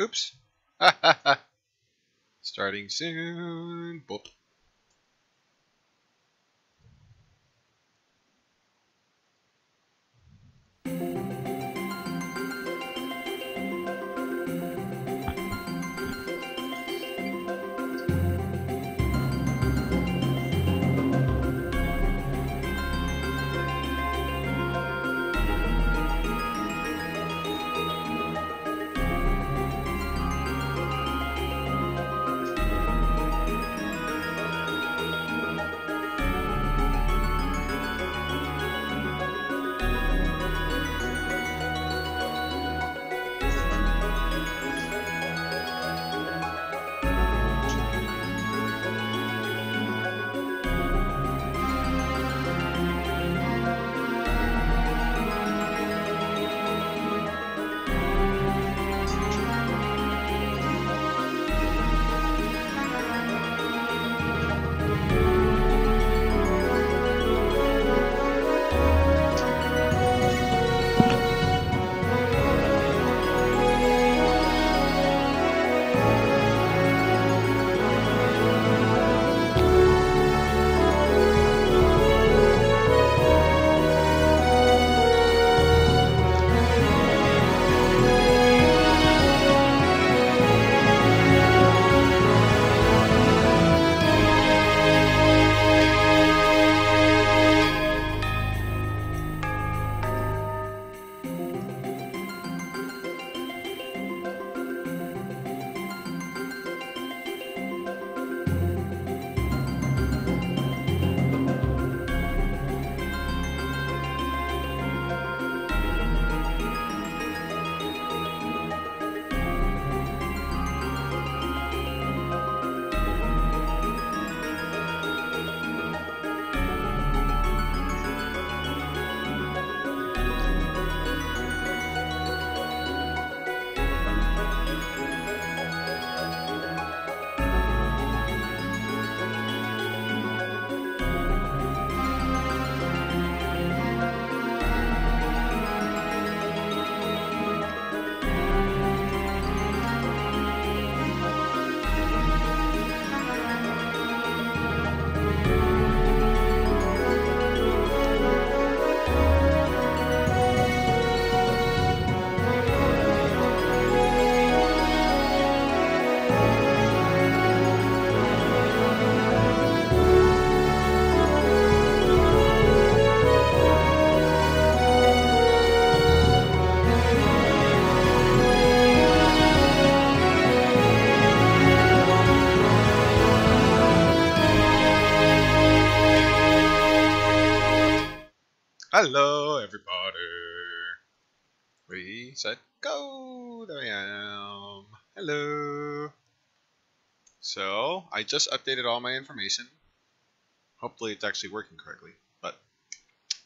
Oops. Starting soon. Boop. Hello, everybody. We said go. There I am. Hello. So, I just updated all my information. Hopefully it's actually working correctly. But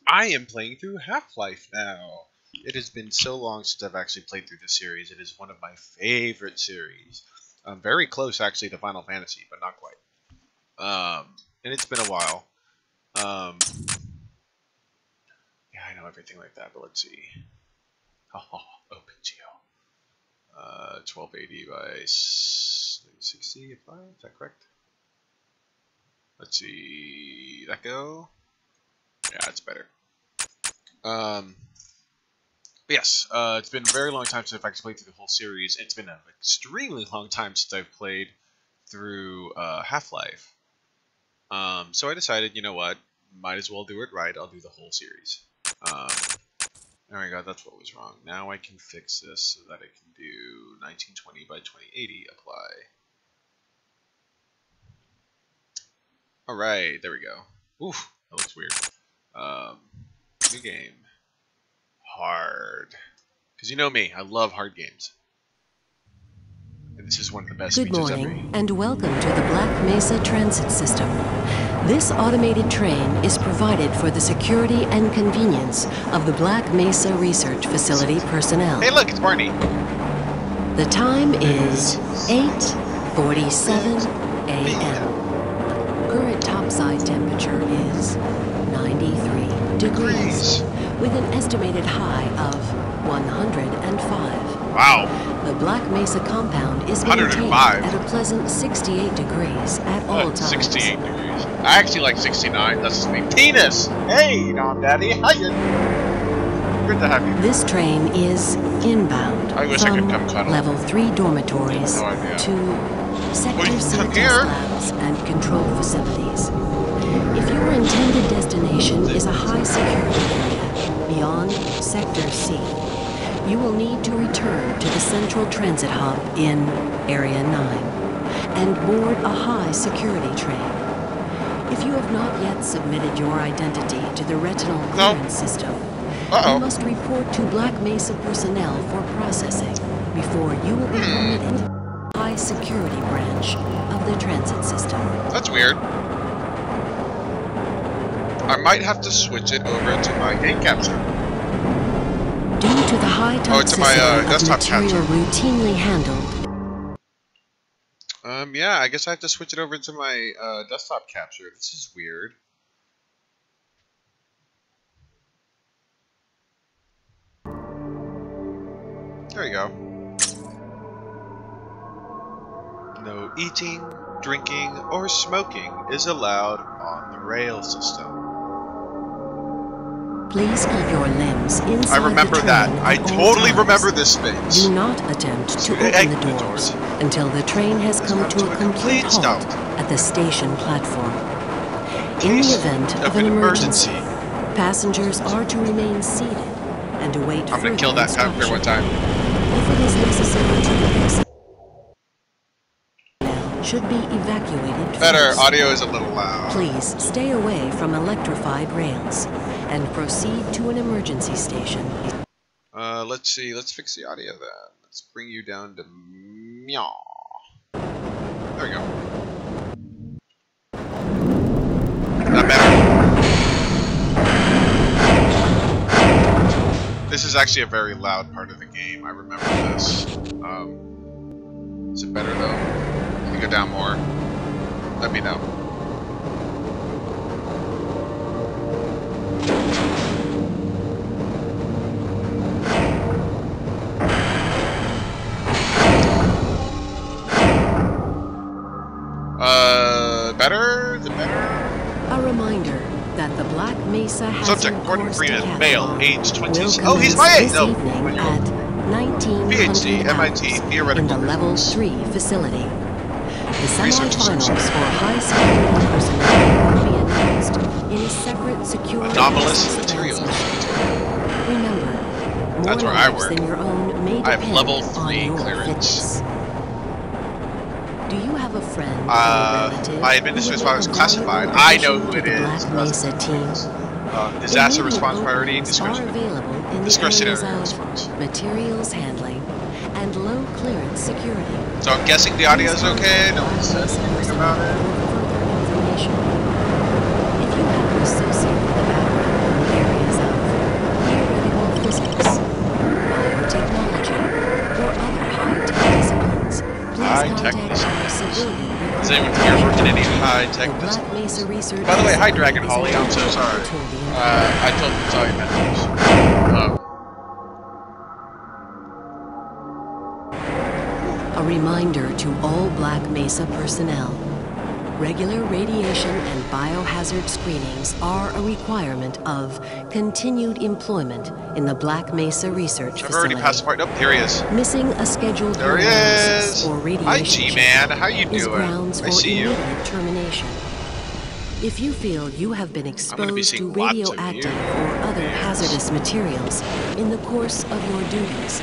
I am playing through Half-Life now. It has been so long since I've actually played through this series. It is one of my favorite series. I'm very close actually to Final Fantasy, but not quite. Um, and it's been a while. Um, everything like that, but let's see. Oh, OpenGL. Uh, 1280 by 60, if is that correct? Let's see, that go? Yeah, it's better. Um, but yes, uh, it's been a very long time since I've actually played through the whole series. It's been an extremely long time since I've played through uh, Half-Life. Um, so I decided, you know what, might as well do it right. I'll do the whole series. Um, there we go, that's what was wrong. Now I can fix this so that I can do 1920 by 2080, apply. Alright, there we go. Oof, that looks weird. Um, new game. Hard. Because you know me, I love hard games. This is one of the best Good morning, and welcome to the Black Mesa Transit System. This automated train is provided for the security and convenience of the Black Mesa Research Facility personnel. Hey look, it's Barney! The time is 8:47 a.m. Current topside temperature is 93 degrees, with an estimated high of 105. Wow. The Black Mesa compound is maintained at a pleasant 68 degrees at all times. 68 degrees. I actually like 69. That's just me. Penis! Hey, Nom Daddy. How you? Good to have you. This train is inbound I wish I could come cuddle. level 3 dormitories No idea. to Sector C test labs and control facilities. If your intended destination is a high security area beyond Sector C, you will need to return to the central transit hub in Area 9 and board a high security train. If you have not yet submitted your identity to the retinal No. clearance system, Uh-oh. you must report to Black Mesa personnel for processing before you will be Hmm. permitted the high security branch of the transit system. That's weird. I might have to switch it over to my game capture. To the high Oh, to my, uh, toxicity of desktop material capture. routinely handled, Um, yeah, I guess I have to switch it over to my uh, desktop capture. This is weird. There you go. No eating, drinking, or smoking is allowed on the rail system. Please keep your limbs inside I remember the train that. I totally remember this space. Do not attempt to open the doors until the train has come to a complete halt at the station platform. In the event of an emergency, passengers are to remain seated and await I'm gonna kill that cop here one time. If it is necessary to exit, should be evacuated Better. first. Audio is a little loud. Please stay away from electrified rails and proceed to an emergency station. Uh, let's see. Let's fix the audio then. Let's bring you down to meow. There we go. This is actually a very loud part of the game. I remember this. Um, is it better though? Can you go down more? Let me know. Uh, better? It better? A reminder that the Black Mesa has Subject, Gordon Freeman, male, age 20. Oh, he's my age! No, at 1900 PhD, MIT, theoretical in the Level 3 facility. The Research semifinals for high security personnel will be announced in a separate secure Anomalous materials. Remember, more That's where I work. than your own may I have level three clearance. fitness. Do you have a friend or Uh, relative my administrative would response classified. I know who it is. it the is. Black Mesa team? Uh, disaster response priority, openings discretion. are available in the discretionary response. materials handling and low clearance security. So I'm guessing the audio is okay. No one Black said anything about it. for further information. If you have an associate with a background in the areas of theoretical physics, biotechnology, or other high-tech disciplines, please High-tech Is anyone here working in any high-tech Black discipline? Mesa Research By the way, hi Dragon Holly. I'm so sorry. toward the end. Uh, I told saw your message. Um, A reminder to all Black Mesa personnel. Regular radiation and biohazard screenings are a requirement of continued employment in the Black Mesa Research I've already Facility. passed the part. Nope, here he is. Missing a scheduled There he is. or Hi, radiation G-Man. How you doing? grounds I for see you. termination. If you feel you have been gonna be exposed to seeing lots of you. radioactive or other Yes. hazardous materials in the course of your duties,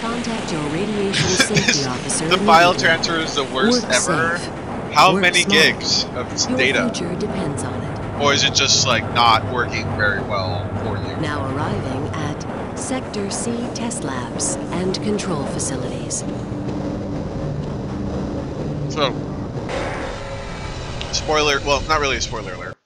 contact your radiation safety officer. the file transfer is the worst Work ever. safe. How many gigs of data? depends on it. Or is it just like not working very well for you? Now arriving at Sector C test labs and control facilities. So, spoiler, well, not really a spoiler alert,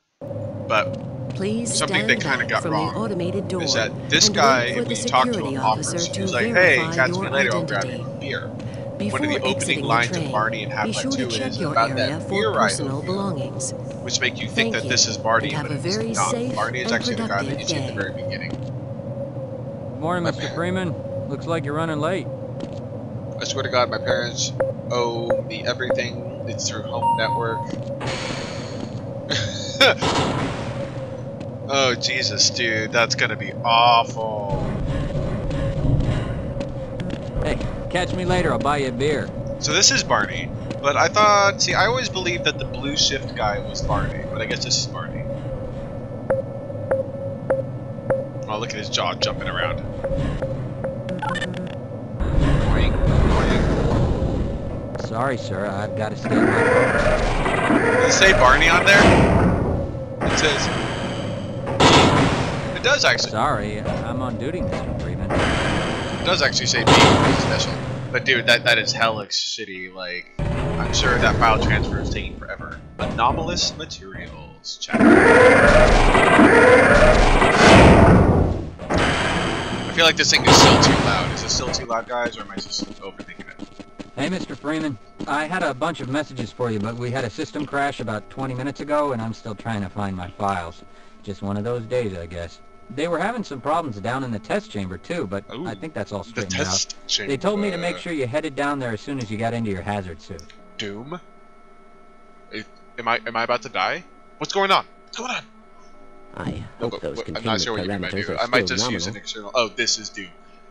but Please Something they kinda got from wrong the automated door is that this guy, if you talk to him, officer offers, to was like, hey, catch me later, I'll grab you a beer. Before One of the opening exiting the lines of Barney and be Half-Life sure 2 to check is your about area that for beer I personal belongings. which make you think Thank that you, this is Barney, and have but a it's very not. Barney is actually the guy that you productive see at the very beginning. Good morning, Mr. Freeman. Looks like you're running late. I swear to God, my parents owe me everything. It's through home network. oh Jesus, dude, that's gonna be awful. Hey, catch me later. I'll buy you a beer. So this is Barney, but I thought, see, I always believed that the blue shift guy was Barney, but I guess this is Barney. Oh, look at his jaw jumping around. Boing, boing. Sorry, sir. I've got to stay. Does it say Barney on there? It says. It does actually. Sorry, I'm on duty, Mr. Freeman. It does actually say B special. But dude, that that is hella shitty. Like, I'm sure that file transfer is taking forever. Anomalous materials. Chat. I feel like this thing is still too loud. Is it still too loud, guys, or am I just overthinking it? Hey, Mr. Freeman. I had a bunch of messages for you, but we had a system crash about 20 minutes ago, and I'm still trying to find my files. Just one of those days, I guess. They were having some problems down in the test chamber, too, but Ooh, I think that's all The straightened out. chamber. They told me to make sure you headed down there as soon as you got into your hazard suit. Doom. I- Am I am I about to die? What's going on? What's going on? I No, hope but- those but I'm not containment sure what you mean by parameters Doom. are I might still just use an external. Oh, this is Doom.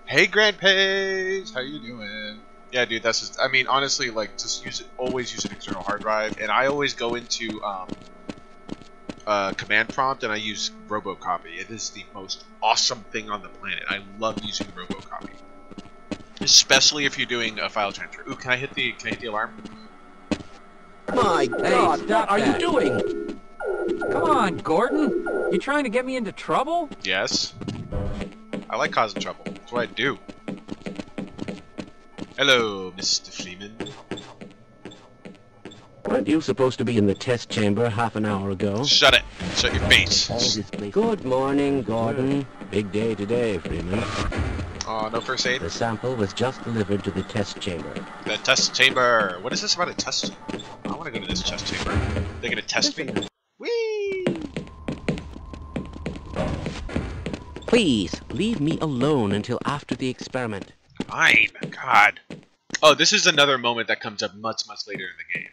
Hey, Grand Pace, how you doing? Yeah, dude, that's just. I mean, honestly, like, just use it. Always use an external hard drive, and I always go into um, uh, command prompt and I use RoboCopy. It is the most awesome thing on the planet. I love using RoboCopy, especially if you're doing a file transfer. Ooh, can I hit the can I hit the alarm? My God, stop what are that. you doing? Come on, Gordon! You trying to get me into trouble? Yes. I like causing trouble. That's what I do. Hello, Mr. Freeman. Weren't you supposed to be in the test chamber half an hour ago? Shut it. Shut your face. All this place- Good morning, Gordon. Big day today, Freeman. Oh, no first aid. The sample was just delivered to the test chamber. The test chamber. What is this about a test chamber? I want to go to this test chamber. They're gonna test me. Whee! Please, leave me alone until after the experiment. Fine. God. Oh, this is another moment that comes up much, much later in the game.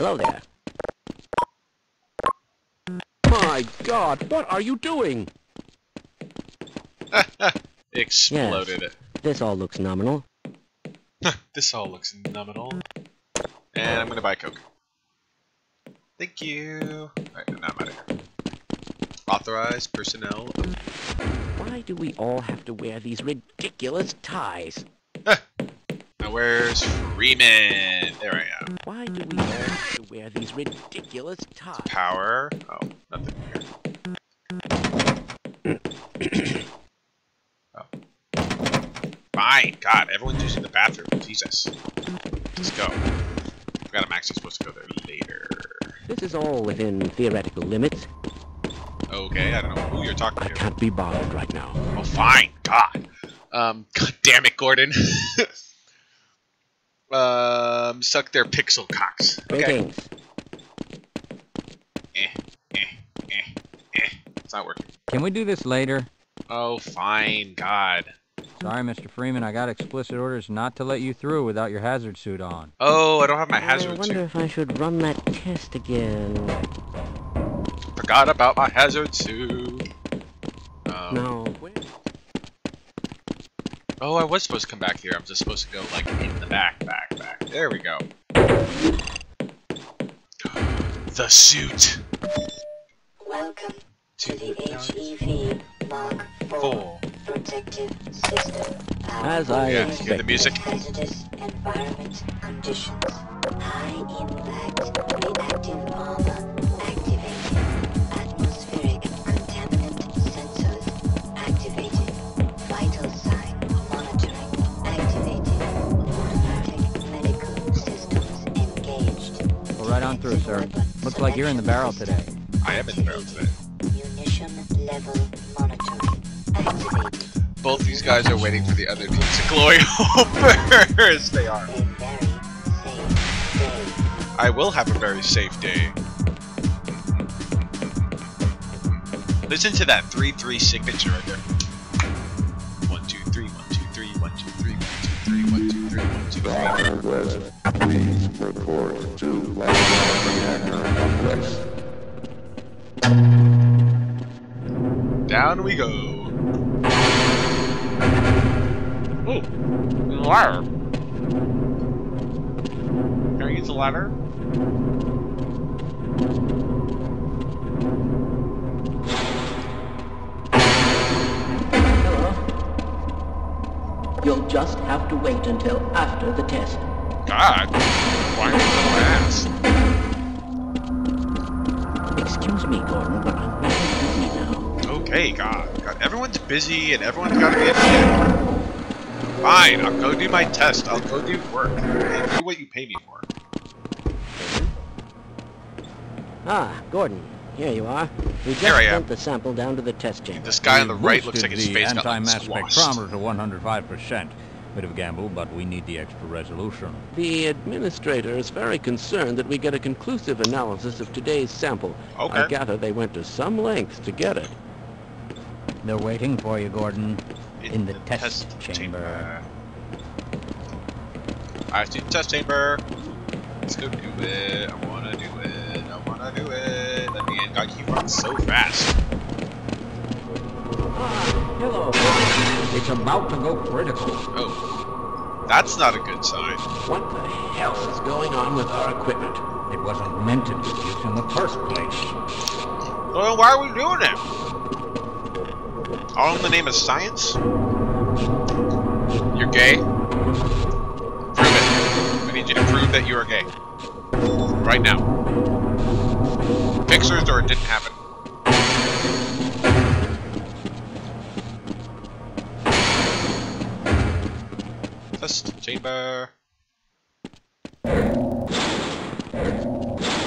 Hello there. My God, what are you doing? Exploded it. This all looks nominal. This all looks nominal. And I'm gonna buy Coke. Thank you. Alright, now I'm out of here. Authorized personnel. Why do we all have to wear these ridiculous ties? Now where's Freeman? There I am. Why do we have to wear these ridiculous ties? Power. Oh, nothing here. oh. Fine. God, everyone's using the bathroom. Jesus. Let's go. I forgot I'm actually supposed to go there later. This is all within theoretical limits. Okay, I don't know who you're talking I to. can't be bothered right now. Oh, fine. God. Um, God damn it, Gordon. um, suck their pixel cocks. Okay. Eh, eh, eh, eh. It's not working. Can we do this later? Oh, fine. God. Sorry, Mr. Freeman. I got explicit orders not to let you through without your hazard suit on. Oh, I don't have my hazard suit. I wonder suit. if I should run that test again. Forgot about my hazard suit. Um, No. Oh, I was supposed to come back here. I'm just supposed to go, like, in the back, back, back. There we go. The suit. Welcome to the HEV Mark IV four. protective system. As I Yeah, hear the expected. music? Hazardous environment conditions. High impact reactive armor through, sir. Looks like you're in the barrel today. I am in the barrel today. Both these guys are waiting for the other team to glory first. They are. I will have a very safe day. Listen to that 3-3 signature right there. Three, one, two, three, one, two, three. Northwest, please report to Reactor Complex. Down we go. Ooh, ladder. Can I use the ladder? You'll just have to wait until after the test. God, why are you so fast? Excuse me, Gordon, but I'm busy now. Okay, God. God, everyone's busy and everyone's got to be at. Fine, I'll go do my test. I'll go do work. And do what you pay me for. Ah, Gordon, here you are. We just Here I am. sent the sample down to the test chamber. This guy on the right looks like boosted his face the got like anti-mass squashed. spectrometer to 105%. Bit of a gamble, but we need the extra resolution. The administrator is very concerned that we get a conclusive analysis of today's sample. Okay. I gather they went to some lengths to get it. They're waiting for you, Gordon. In the test chamber. I see the test chamber. Let's go do it. I wanna do it. I wanna do it. Let me in. God, he runs so fast. Hello. It's about to go critical. Oh. That's not a good sign. What the hell is going on with our equipment? It wasn't meant to be used in the first place. Well, then why are we doing it? All in the name of science? You're gay? Prove it. I need you to prove that you are gay. Right now. Pictures or it didn't happen. Test chamber.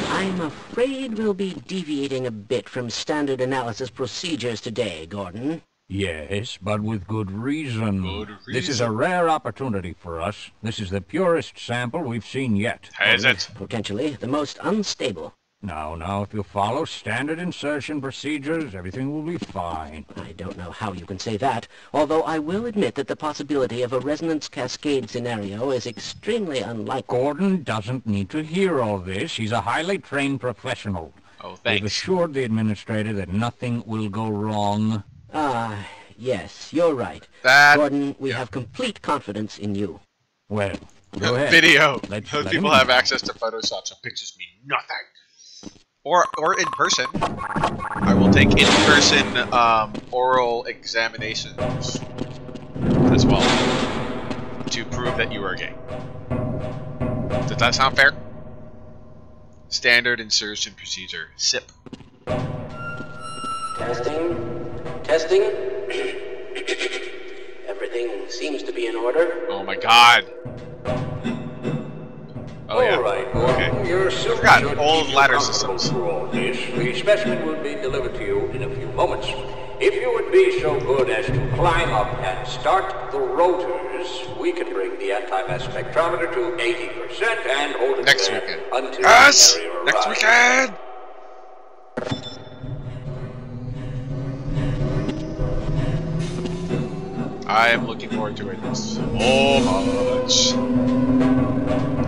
I'm afraid we'll be deviating a bit from standard analysis procedures today, Gordon. Yes, but with good reason. Good reason. This is a rare opportunity for us. This is the purest sample we've seen yet. Is it? Potentially the most unstable. Now, now, if you follow standard insertion procedures, everything will be fine. I don't know how you can say that, although I will admit that the possibility of a resonance cascade scenario is extremely unlikely. Gordon doesn't need to hear all this. He's a highly trained professional. Oh, thanks. We've assured the administrator that nothing will go wrong. Ah, yes, you're right. That Gordon, we yeah. have complete confidence in you. Well, go ahead. video. Let's Those let people have access to Photoshop, so pictures mean nothing. Or or in person. I will take in person um, oral examinations as well to prove that you are gay. Does that sound fair? Standard insertion procedure. SIP. Testing. Testing. Everything seems to be in order. Oh my god. Oh yeah. All right, Okay. Your I forgot old ladder systems. all this. The specimen will be delivered to you in a few moments. If you would be so good as to climb up and start the rotors, we can bring the anti-mass spectrometer to 80% and hold it Next there weekend. until Yes! Next arrives. weekend! I am looking forward to it so much.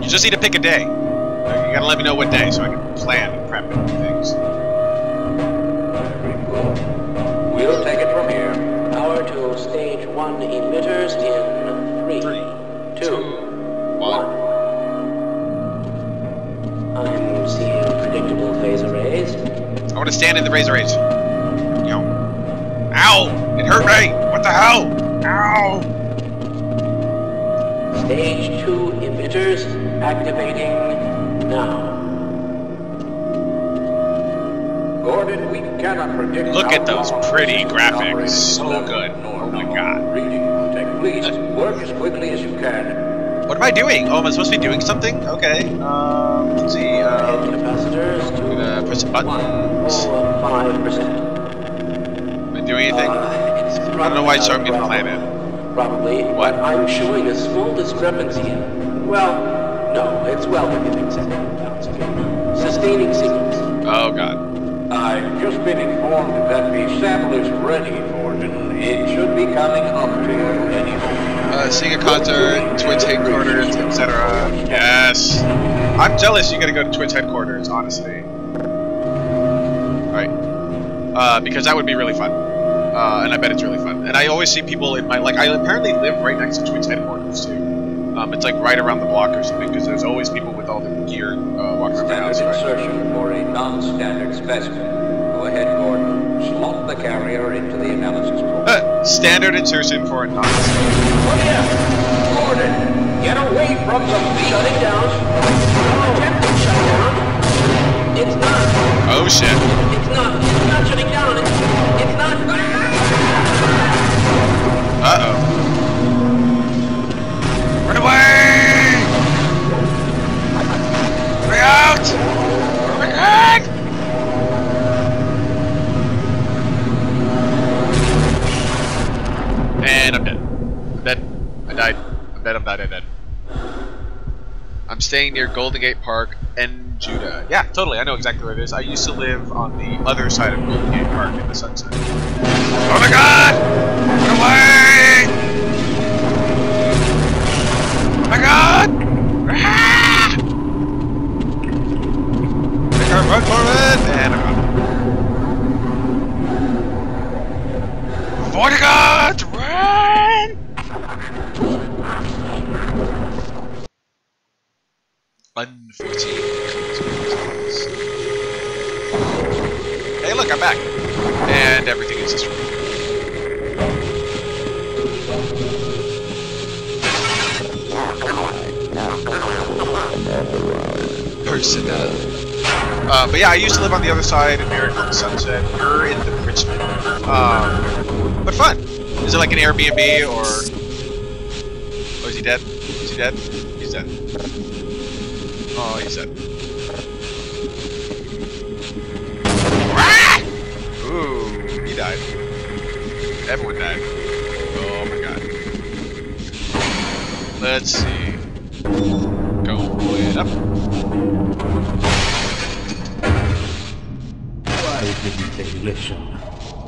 You just need to pick a day. You gotta let me know what day so I can plan and prep and things. We'll take it from here. Power to stage one emitters in three, Three, two, one. I'm seeing predictable phase arrays. I want to stand in the razor edge. Yo. Ow! It hurt me! What the hell? Ow! Stage two emitters activating now. Gordon, we cannot predict Look at those pretty graphics. So good. Oh my God. Reading. Please work as quickly as you can. What am I doing? Oh, am I supposed to be doing something? Okay. Um, let's see. Um, capacitors I'm to gonna press a button. oh, five percent. Am I doing anything? Uh, it's I don't know why it's showing me the probably- planet. Probably, What? I'm showing a small discrepancy. In... Well, no, it's well within acceptable bounds again. Sustaining sequence. Oh god. I've just been informed that the sample is ready, Gordon. It should be coming up to you any moment. Uh, seeing a concert, Twitch headquarters, etc. Yes. I'm jealous you gotta go to Twitch headquarters, honestly. Alright. Uh, because that would be really fun. Uh, and I bet it's really fun. And I always see people in my, like, I apparently live right next to Twitch headquarters, too. Um, it's like right around the block or something, because there's always people with all the gear uh, walking around my house. Standard insertion for a non-standard specimen. Go ahead, Gordon. Slot the carrier into the analysis. Uh, standard insertion for a non Oh yeah! Gordon, get away from the beat. Shut it down. Shut down. It's not. Oh shit. It's not. It's not shutting down. It's, out! My god! And I'm dead. I'm dead. I died. I'm dead, I'm dead, I'm dead. I'm staying near Golden Gate Park and Judah. Yeah, totally. I know exactly where it is. I used to live on the other side of Golden Gate Park in the sunset. Oh my god! Run for it! And I'm gone. Forty! Run! Unforeseen. Hey, look, I'm back. And everything is just personnel. Uh, but yeah, I used to live on the other side in Miracle Sunset. You're in the Richmond. Um, but fun. Is it like an Airbnb or? Oh, is he dead? Is he dead? He's dead. Oh, he's dead. Ah! Ooh, he died. Everyone died. Oh my god. Let's see. Going up. They listen?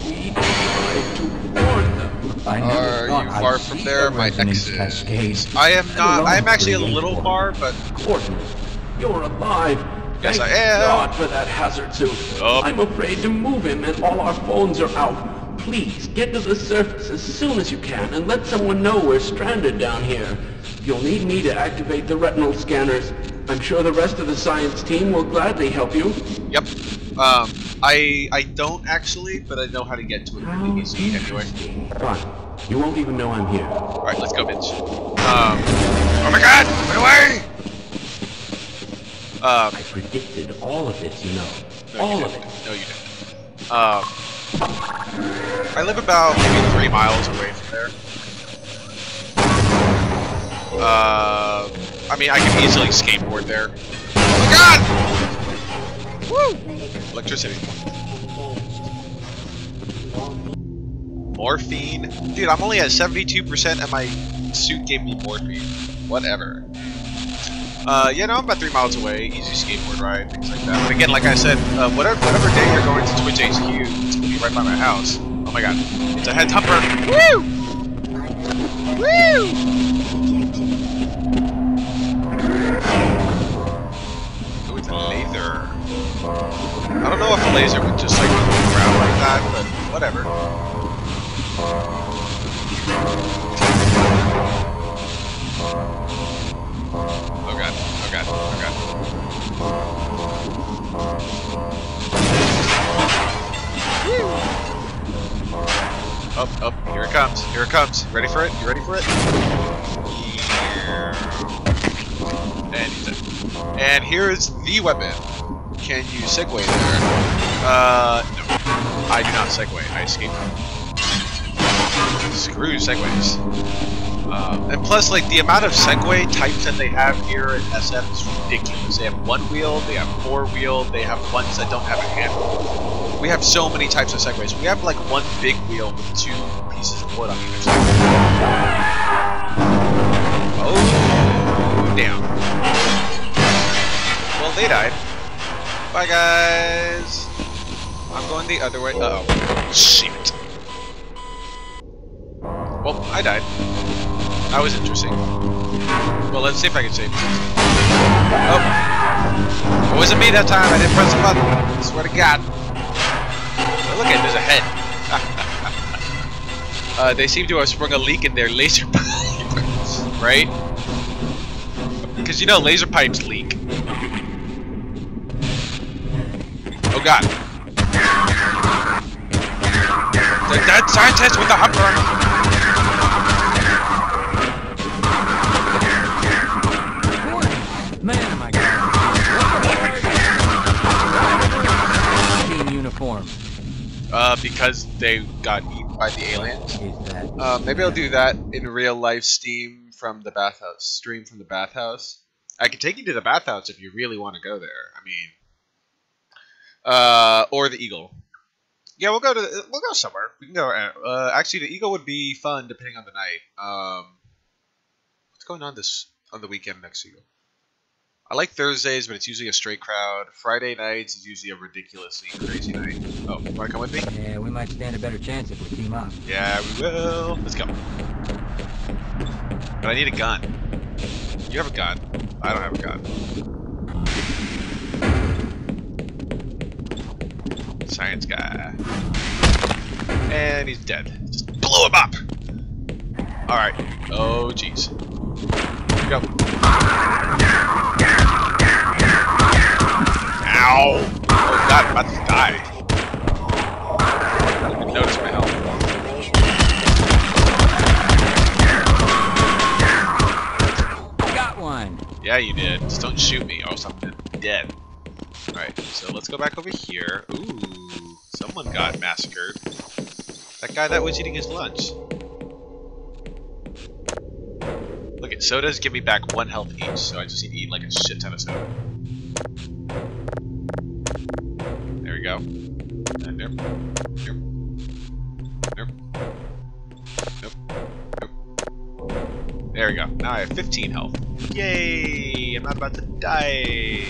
We tried to warn them. I never Are thought you I'd far from there? My resonance I am not. I am actually a little far, but Gordon, you're alive. Yes, Thank I am. God for that hazard suit. Oh. I'm afraid to move him and all our phones are out. Please, get to the surface as soon as you can and let someone know we're stranded down here. You'll need me to activate the retinal scanners. I'm sure the rest of the science team will gladly help you. yep. Um, I I don't actually, but I know how to get to it really easy anyway. Fine. You won't even know I'm here. All right, let's go, bitch. Um. Oh my God! Run away! Um. I predicted all of this, you know. No, all you of it. No, you didn't. Um. I live about maybe three miles away from there. Uh. I mean, I can easily skateboard there. Oh my God! Woo! Electricity. Morphine? Dude, I'm only at 72% and my suit gave me morphine. Whatever. Uh, yeah, no, I'm about three miles away. Easy skateboard ride, things like that. But again, like I said, uh, whatever, whatever day you're going to Twitch HQ, it's gonna be right by my house. Oh my god, it's a head thumper. Woo! Woo! Oh, it's a laser. I don't know if a laser would just like move around like that, but whatever. Oh god, oh god, oh god. Up, up, here it comes, here it comes. You ready for it? You ready for it? And. And here is the weapon. Can you segue there? Uh, no. I do not segue, I escape. Screw segways. Um, and plus, like, the amount of Segway types that they have here at SF is ridiculous. They have one wheel, they have four wheel, they have ones that don't have a handle. We have so many types of Segways. We have, like, one big wheel with two pieces of wood on either side. Oh, damn. Well, they died. Bye, guys. I'm going the other way. Uh oh. Shit. Well, I died. That was interesting. Well, let's see if I can save. Oh. It wasn't me that time. I didn't press the button. I swear to God. Oh, look at there's a head. uh, they seem to have sprung a leak in their laser pipes, right? Because you know laser pipes leak. Oh God. The dead scientist with the humper. Man, am I. Team uniform. Uh, because they got eaten by the aliens. Uh, maybe I'll do that in real life Steam from the bathhouse. Stream from the bathhouse. I can take you to the bathhouse if you really want to go there. I mean, uh, or the Eagle. Yeah, we'll go to we'll go somewhere. We can go. Uh, actually, the Eagle would be fun depending on the night. Um, what's going on this on the weekend next Eagle? I like Thursdays, but it's usually a straight crowd. Friday nights is usually a ridiculously crazy night. Oh, wanna come with me? Yeah, we might stand a better chance if we team up. Yeah, we will. Let's go. But I need a gun. You have a gun. I don't have a gun. Science guy. And he's dead. Just blew him up! Alright. Oh, jeez. Go. Ow! Oh god, I'm about to die. I didn't even notice my health. Got one. Yeah, you did. Just don't shoot me, or else I'm dead. Alright, so let's go back over here. Ooh, someone got massacred. That guy that was eating his lunch. Look at sodas give me back one health each, so I just need to eat like a shit ton of soda. There we go. And there. There. There. Nope. Nope. There we go. Now I have 15 health. Yay! I'm not about to die.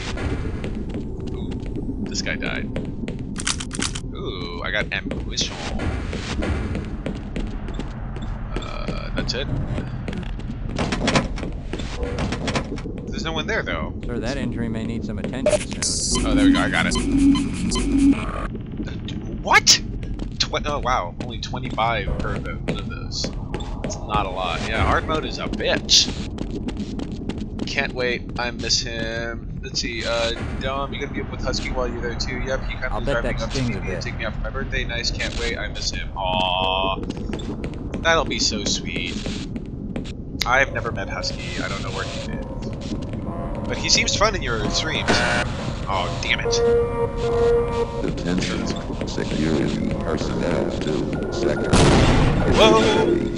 This guy died. Ooh, I got ammunition. Uh, that's it. There's no one there though. Sir, that injury may need some attention soon. Oh, there we go. I got it. What? Tw oh, wow. Only 25 per one of those. That's not a lot. Yeah, hard mode is a bitch. Can't wait. I miss him. Let's see. Uh, Dom, you gonna be up with Husky while you're there too? Yep. He kind of bet driving that up to stings meet a me and bit. take me out for my birthday. Nice. Can't wait. I miss him. Aww. That'll be so sweet. I've never met Husky. I don't know where he is, But he seems fun in your streams. Oh, damn it. Attention, security personnel to sector. Whoa!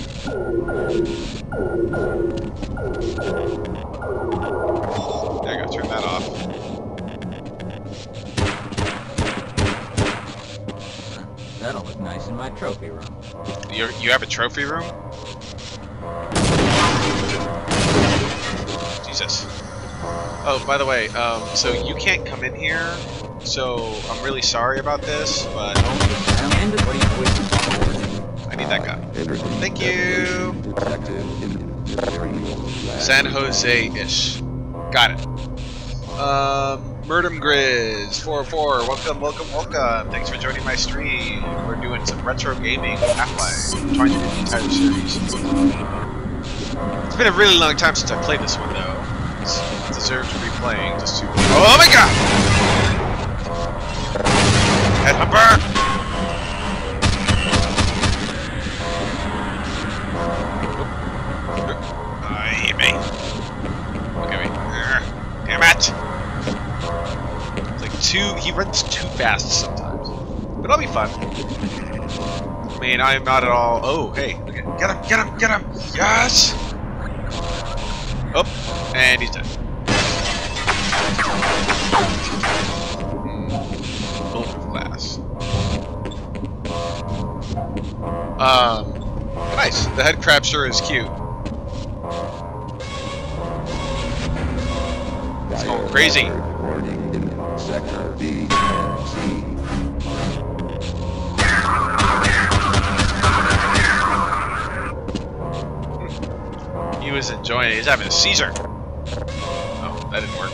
There gotta turn that off. That'll look nice in my trophy room. you you have a trophy room? Jesus. Oh, by the way, um, so you can't come in here, so I'm really sorry about this, but what do you I need that guy. Thank you. San Jose-ish. Got it. Um, Murdum Grizz 44. Welcome, welcome, welcome. Thanks for joining my stream. We're doing some retro gaming Half-Life. Trying to do the entire series. It's been a really long time since I played this one, though. It's, it deserves replaying just to. Oh my god! Aye, me. Look at me. Urgh. Damn it! It's like too. He runs too fast sometimes. But I'll be fun. I mean, I'm not at all. Oh, hey. Look at, get him! Get him! Get him! Yes! Oh, and he's dead. Hmm. Um, nice. The head crab sure is cute. It's going crazy. Warning in sector B and C. was enjoying it. He's having a seizure. Oh, that didn't work.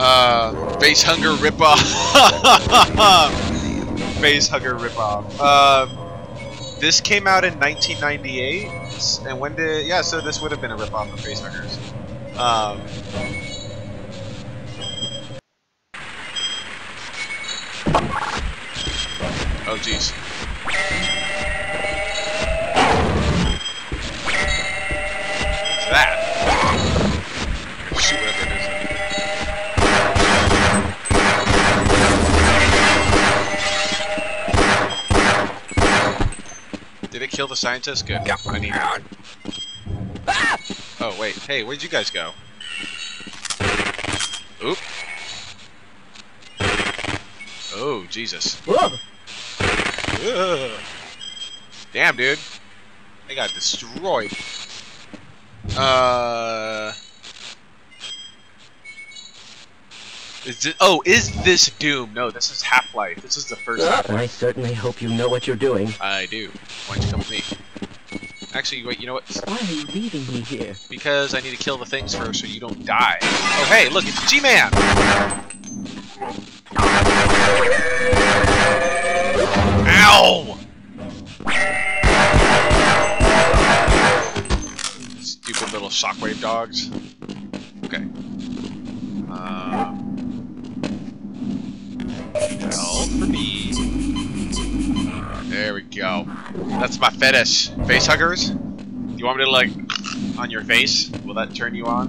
Uh, face hugger ripoff. face hugger ripoff. Um, this came out in 1998, and when did? Yeah, so this would have been a ripoff of face huggers. Um, oh jeez. What's that? Shoot whatever it is. Did it kill the scientist? Good. Yeah. I need. Oh wait, hey, where'd you guys go? Oop. Oh Jesus. Ugh. Damn, dude. They got destroyed. Uh. Is it, oh, is this Doom? No, this is Half-Life. This is the first Half-Life. I certainly hope you know what you're doing. I do. Why don't you come with me? Actually, wait, you know what? Why are you leaving me here? Because I need to kill the things first so you don't die. Oh, hey, look, it's G-Man! Ow! Stupid little shockwave dogs. Okay. Um, help for me. There we go. That's my fetish. Face huggers? Do You want me to like on your face? Will that turn you on?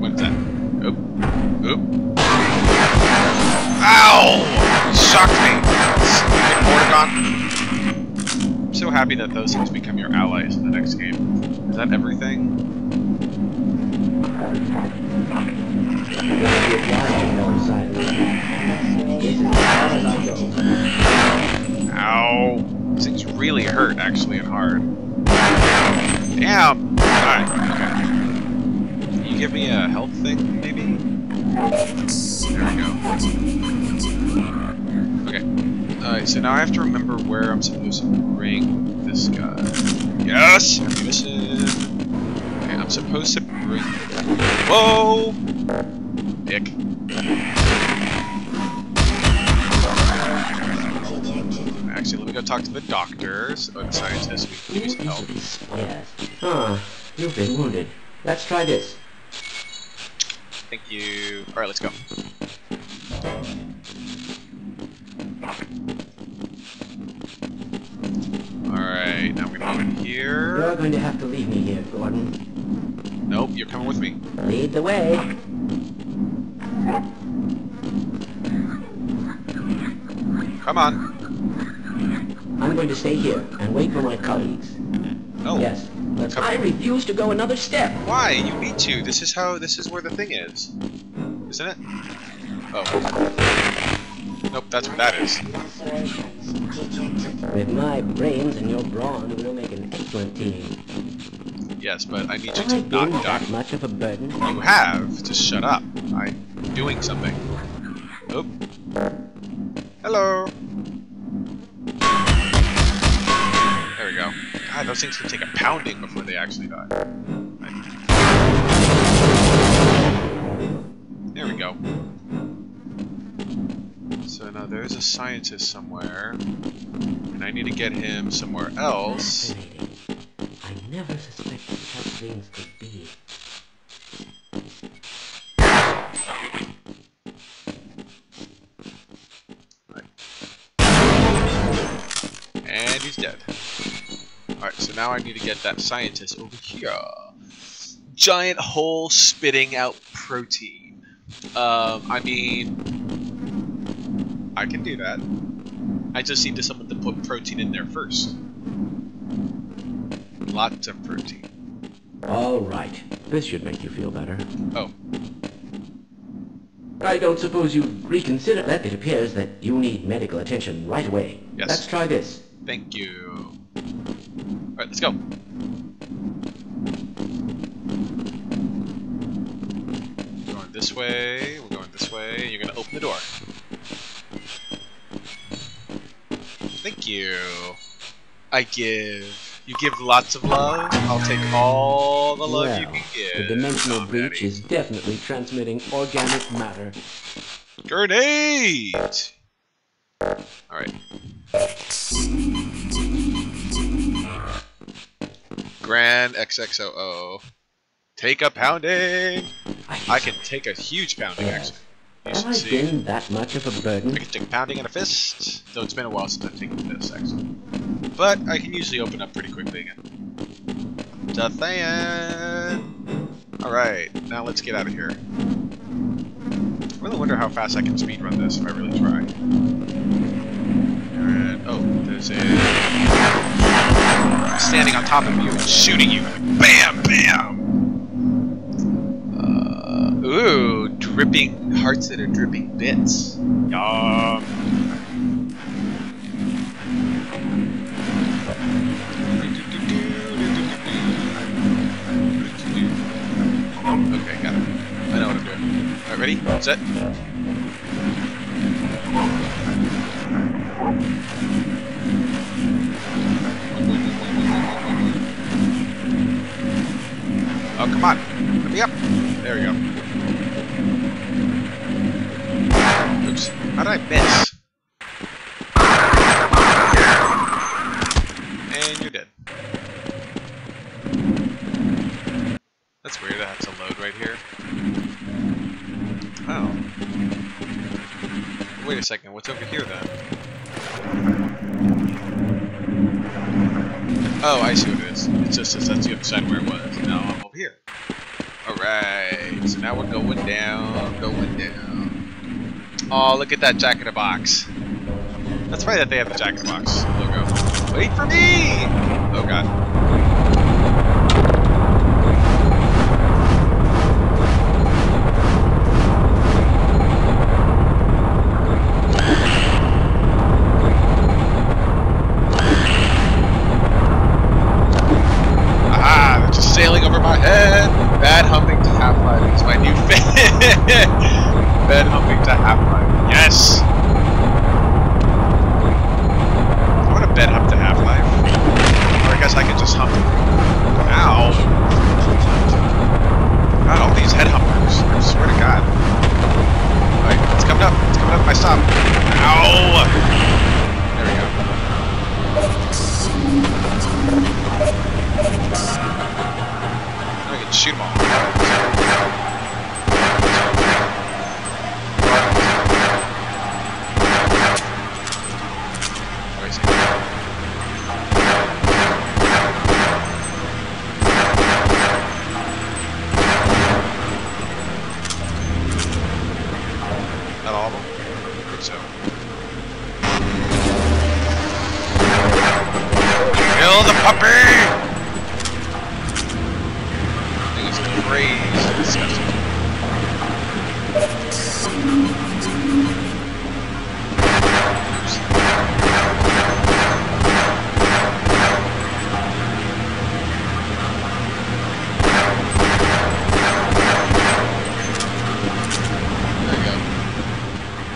What is that? Oop. Oop. Ow! Shocked me. Stupid Morticon. I'm so happy that those things become your allies in the next game. Is that everything? Ow. Things really hurt, actually, and hard. Damn! Alright, okay. Can you give me a health thing, maybe? There we go. Okay. Alright, so now I have to remember where I'm supposed to bring this guy. Yes! Ammunition! Okay, I'm supposed to bring... Whoa! Dick. Actually, let me go talk to the doctors, oh, or the scientists, we can use help. Yes. Huh. You've been wounded. Let's try this. Thank you. Alright, let's go. Alright, now we move in here. You're going to have to leave me here, Gordon. Nope, you're coming with me. Lead the way. Come on. I'm going to stay here and wait for my colleagues. No. Yes. Let's Come I refuse to go another step. Why? You need to. This is how. This is where the thing is. Isn't it? Oh. Nope, that's what that is. With my brains and your brawn, we'll make an excellent team. Yes, but I need you to not die. much of a burden? You have. to shut up. I'm doing something. Oop. Hello. There we go. God, those things can take a pounding before they actually die. Right. There we go. So now there's a scientist somewhere, and I need to get him somewhere else. I never suspected how things could be. And he's dead. Alright, so now I need to get that scientist over here. Giant hole spitting out protein. Um, I mean, I can do that. I just need to someone to put protein in there first. Lots of protein. All right. This should make you feel better. Oh. I don't suppose you reconsider that. It appears that you need medical attention right away. Yes. Let's try this. Thank you. Alright, let's go. We're going this way, we're going this way, you're gonna open the door. Thank you. I give. You give lots of love. I'll take all the love you can give. the dimensional Oh, breach Daddy. is definitely transmitting organic matter. Grenade! Alright. Grand XXOO. Take a pounding! I can take a huge pounding, actually. Have I been that much of a burden? I can take pounding and a fist. Though it's been a while since I've taken a fist, actually. But I can usually open up pretty quickly again. Dathan! Alright, now let's get out of here. I really wonder how fast I can speedrun this if I really try. And, oh, there's a... Standing on top of you and shooting you. Bam! Bam! Ooh, dripping hearts that are dripping bits. Yum. Okay, got it. I know what I'm doing. Alright, ready? Set. Oh, come on. Let me up. There we go. Oops. How did I miss? And you're dead. That's weird, I have to load right here. Oh. Wait a second, what's over here then? Oh, I see what it is. It's just that that's the other side where it was. Now I'm over here. Alright, so now we're going down, going down. Oh, look at that Jack in the Box. That's right that they have the Jack in the Box logo. Wait for me! Oh god. Aha! Just sailing over my head! Bad humping to Half-Life is my new fan! Humping to Half-Life. Yes! I want to bed hump to Half-Life. Or I guess I could just hump. Ow! God, all these head humpers. I swear to God. Alright, it's coming up. It's coming up my stop. Ow! There we go. I can shoot them all.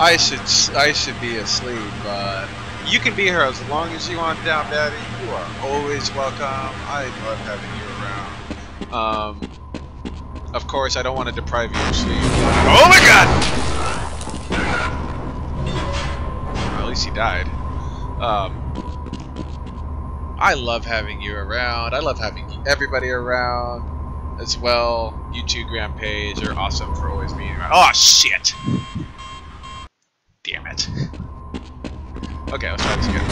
I should I should be asleep, but you can be here as long as you want, down, Daddy. You are always welcome. I love having you around. Um, of course, I don't want to deprive you of sleep. Oh my God! Well, at least he died. Um, I love having you around. I love having everybody around as well. You two, Grand Page, are awesome for always being around. Oh shit! Damn it. Okay, let's try this again.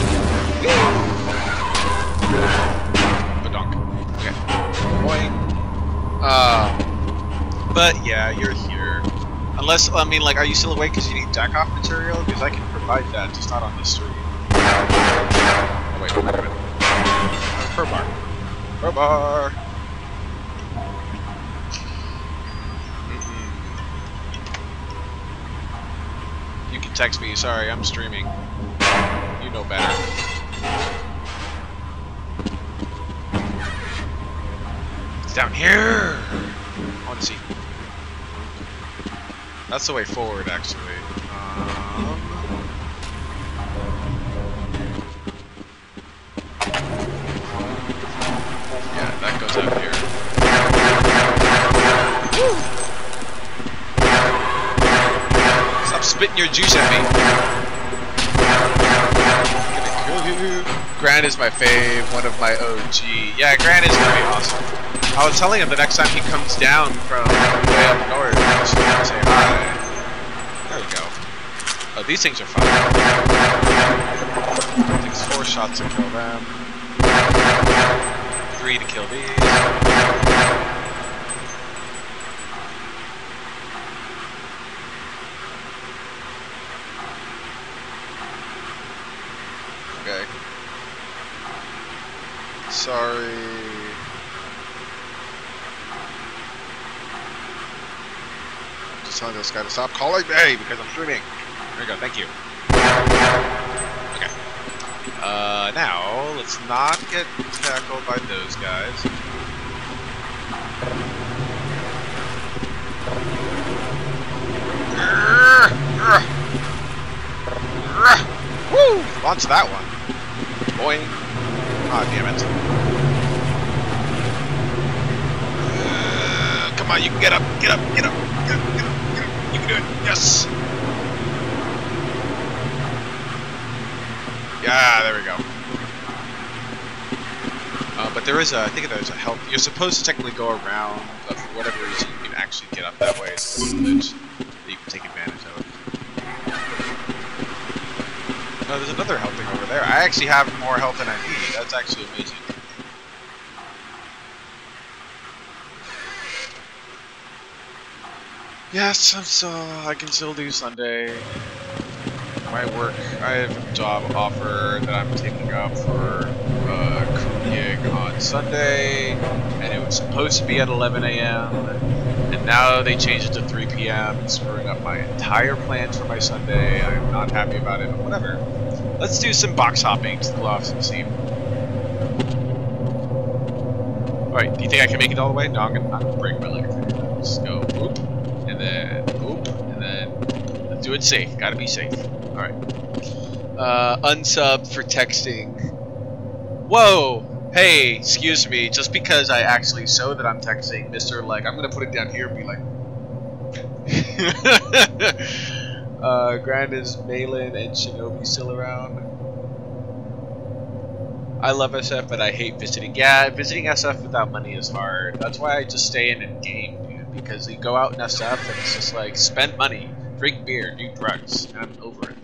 Badonk. Okay. Boing. Uh, but yeah, you're here. Unless, I mean, like, are you still awake because you need jack-off material? Because I can provide that, just not on the stream. Oh, wait, wait a minute. Uh, crowbar. Crowbar! Mm-mm. You can text me, sorry, I'm streaming know better. It's down here! I want to see. That's the way forward, actually. Um... Yeah, that goes up here. Stop spitting your juice at me. You. Grant is my fave, one of my OG. Yeah, Grant is gonna be awesome. I was telling him the next time he comes down from way up north, to say hi. There we go. Oh, these things are fun. takes four shots to kill them. Three to kill these. Okay. Sorry. Just telling this guy to stop calling me because I'm streaming. There you go, thank you. Okay. Uh, now, let's not get tackled by those guys. Woo! Launch that one. Boing. Ah, damn it. Uh, come on, you can get up, get up, get up, get up, get up, get up. You can do it. Yes. Yeah, there we go. Uh, but there is a, I think there's a help. You're supposed to technically go around, but for whatever reason, you can actually get up that way. It's a that you can take advantage of. No, there's another health thing over there. I actually have more health than I need. That's actually amazing. Yes, I'm so I can still do Sunday. My work, I have a job offer that I'm taking up for a crew gig on Sunday, and it was supposed to be at 11 a.m. And now they changed it to 3 p.m., and screwing up my entire plans for my Sunday. I'm not happy about it, but whatever. Let's do some box hopping to cool off some steam. Alright, do you think I can make it all the way? No, I'm gonna, I'm gonna break my leg. Just go oop, then oop, and then let's do it safe. Gotta be safe. Alright. Uh, unsub for texting. Whoa! Hey, excuse me, just because I actually show that I'm texting, Mr. Like, I'm gonna put it down here and be like. uh, Grand is Malin and Shinobi still around. I love SF, but I hate visiting. Yeah, visiting SF without money is hard. That's why I just stay in a game. Because they go out in SF and it's just like, spend money, drink beer, do drugs, and I'm over it.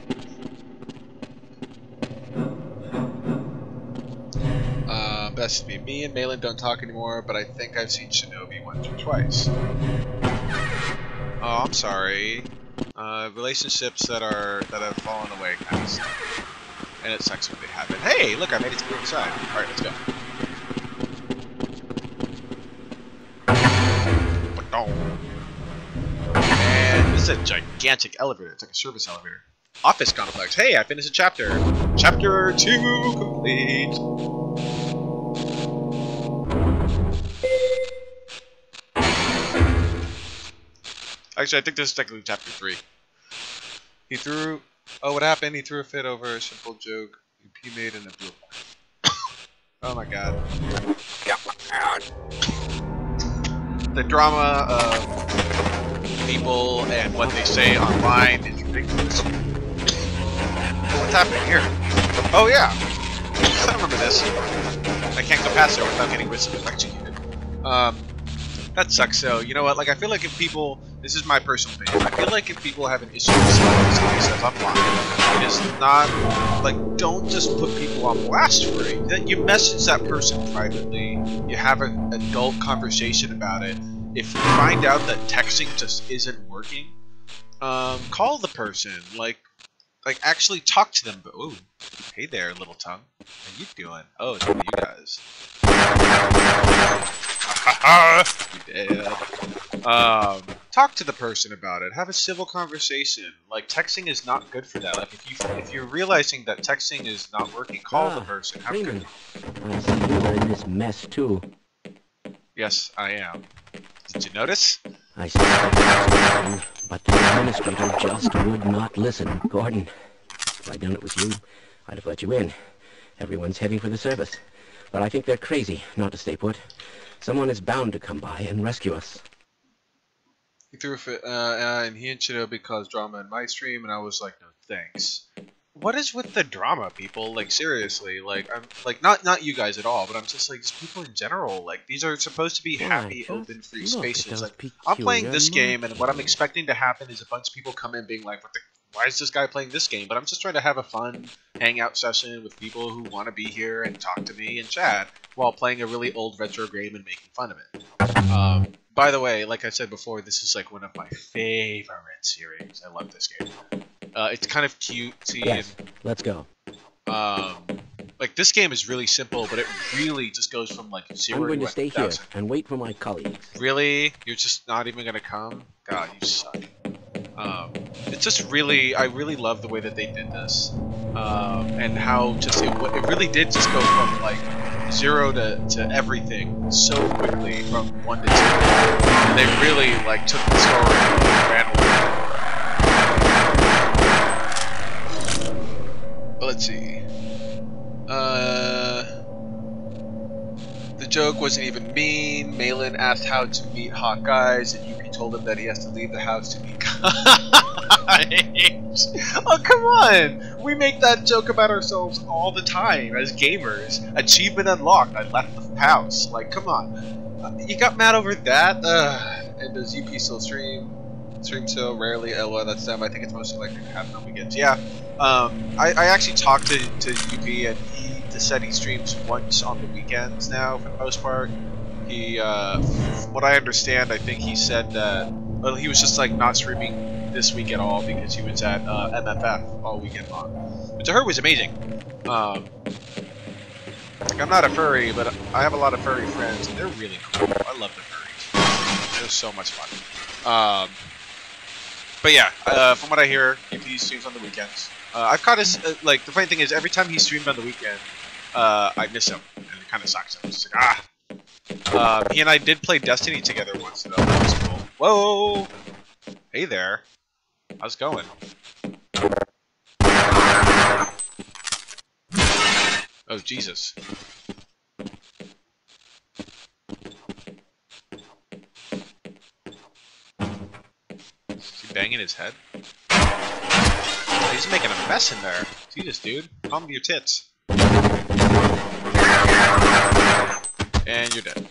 Uh, best to be me and Malin don't talk anymore, but I think I've seen Shinobi once or twice. Oh, I'm sorry. Uh, relationships that are that have fallen away kind of stuff. And it sucks when they happen. Hey, look, I made it to the other side. Alright, let's go. And this is a gigantic elevator. It's like a service elevator. Office complex. Hey, I finished a chapter. Chapter 2 complete. Actually, I think this is technically chapter 3. He threw... Oh, what happened? He threw a fit over a simple joke he made in a blue Oh my god. The drama of people and what they say online is ridiculous. What's happening here? Oh yeah! I remember this. I can't go past there without getting Wisdom executed. Um, that sucks though. You know what? Like, I feel like if people... This is my personal opinion. I feel like if people have an issue with says online, it is not... Like, don't just put people on blast for it. That You message that person privately. You have an adult conversation about it. If you find out that texting just isn't working, um, call the person. Like, like actually talk to them. But ooh, hey there, little tongue. How you doing? Oh, it's one of you guys. you dead. Um, talk to the person about it. Have a civil conversation. Like texting is not good for that. Like if you if you're realizing that texting is not working, call the Ah, person. Have Freeman. good. I see you are in this mess too. Yes, I am. Did you notice? I see that, but the administrator just would not listen. Gordon, if I'd known it was you, I'd have let you in. Everyone's heading for the service. But I think they're crazy not to stay put. Someone is bound to come by and rescue us. He threw a fit, uh, uh, and he and Shinobi because drama in my stream, and I was like, no thanks. What is with the drama, people? Like seriously, like I'm like not not you guys at all, but I'm just like just people in general. Like these are supposed to be happy, just open, free spaces. Like I'm playing this game, and what I'm expecting to happen is a bunch of people come in being like, "What the? Why is this guy playing this game?" But I'm just trying to have a fun hangout session with people who want to be here and talk to me and chat while playing a really old retro game and making fun of it. Um, by the way, like I said before, this is like one of my favorite series. I love this game. Uh, it's kind of cutesy Yes, let's go. um, like this game is really simple, but it really just goes from like zero I'm going to stay here 1000. and wait for my colleagues. Really? You're just not even gonna come? God, you suck. Um, it's just really, I really love the way that they did this, um, and how just it, it really did just go from like zero to, to everything so quickly from one to two, and they really like took the story and ran with it. Let's see. Uh, the joke wasn't even mean. Malin asked how to meet hot guys, and Yuki told him that he has to leave the house to meet. oh, come on! We make that joke about ourselves all the time as gamers. Achievement unlocked. I left the house. Like, come on. Uh, You got mad over that? Ugh. And does UP still stream? Stream so rarely. LOL, that's them. I think it's mostly likely to happen on weekends. Yeah. Um, I, I actually talked to, to UP, and he said he streams once on the weekends now, for the most part. He, uh, what I understand, I think he said that well, he was just like not streaming this week at all because he was at uh, MFF all weekend long, which I heard was amazing. Um, like I'm not a furry, but I have a lot of furry friends, and they're really cool. I love the furries. They're so much fun. Um, but yeah, uh, from what I hear, he streams on the weekends. Uh, I've caught his uh, like the funny thing is every time he streamed on the weekend, uh, I miss him, and it kind of sucks. I'm just like ah. Um, he and I did play Destiny together once though. That was cool. Whoa! Hey there. How's it going? Oh Jesus. Is he banging his head? Oh, he's making a mess in there. Jesus, dude. Calm your tits. And you're dead.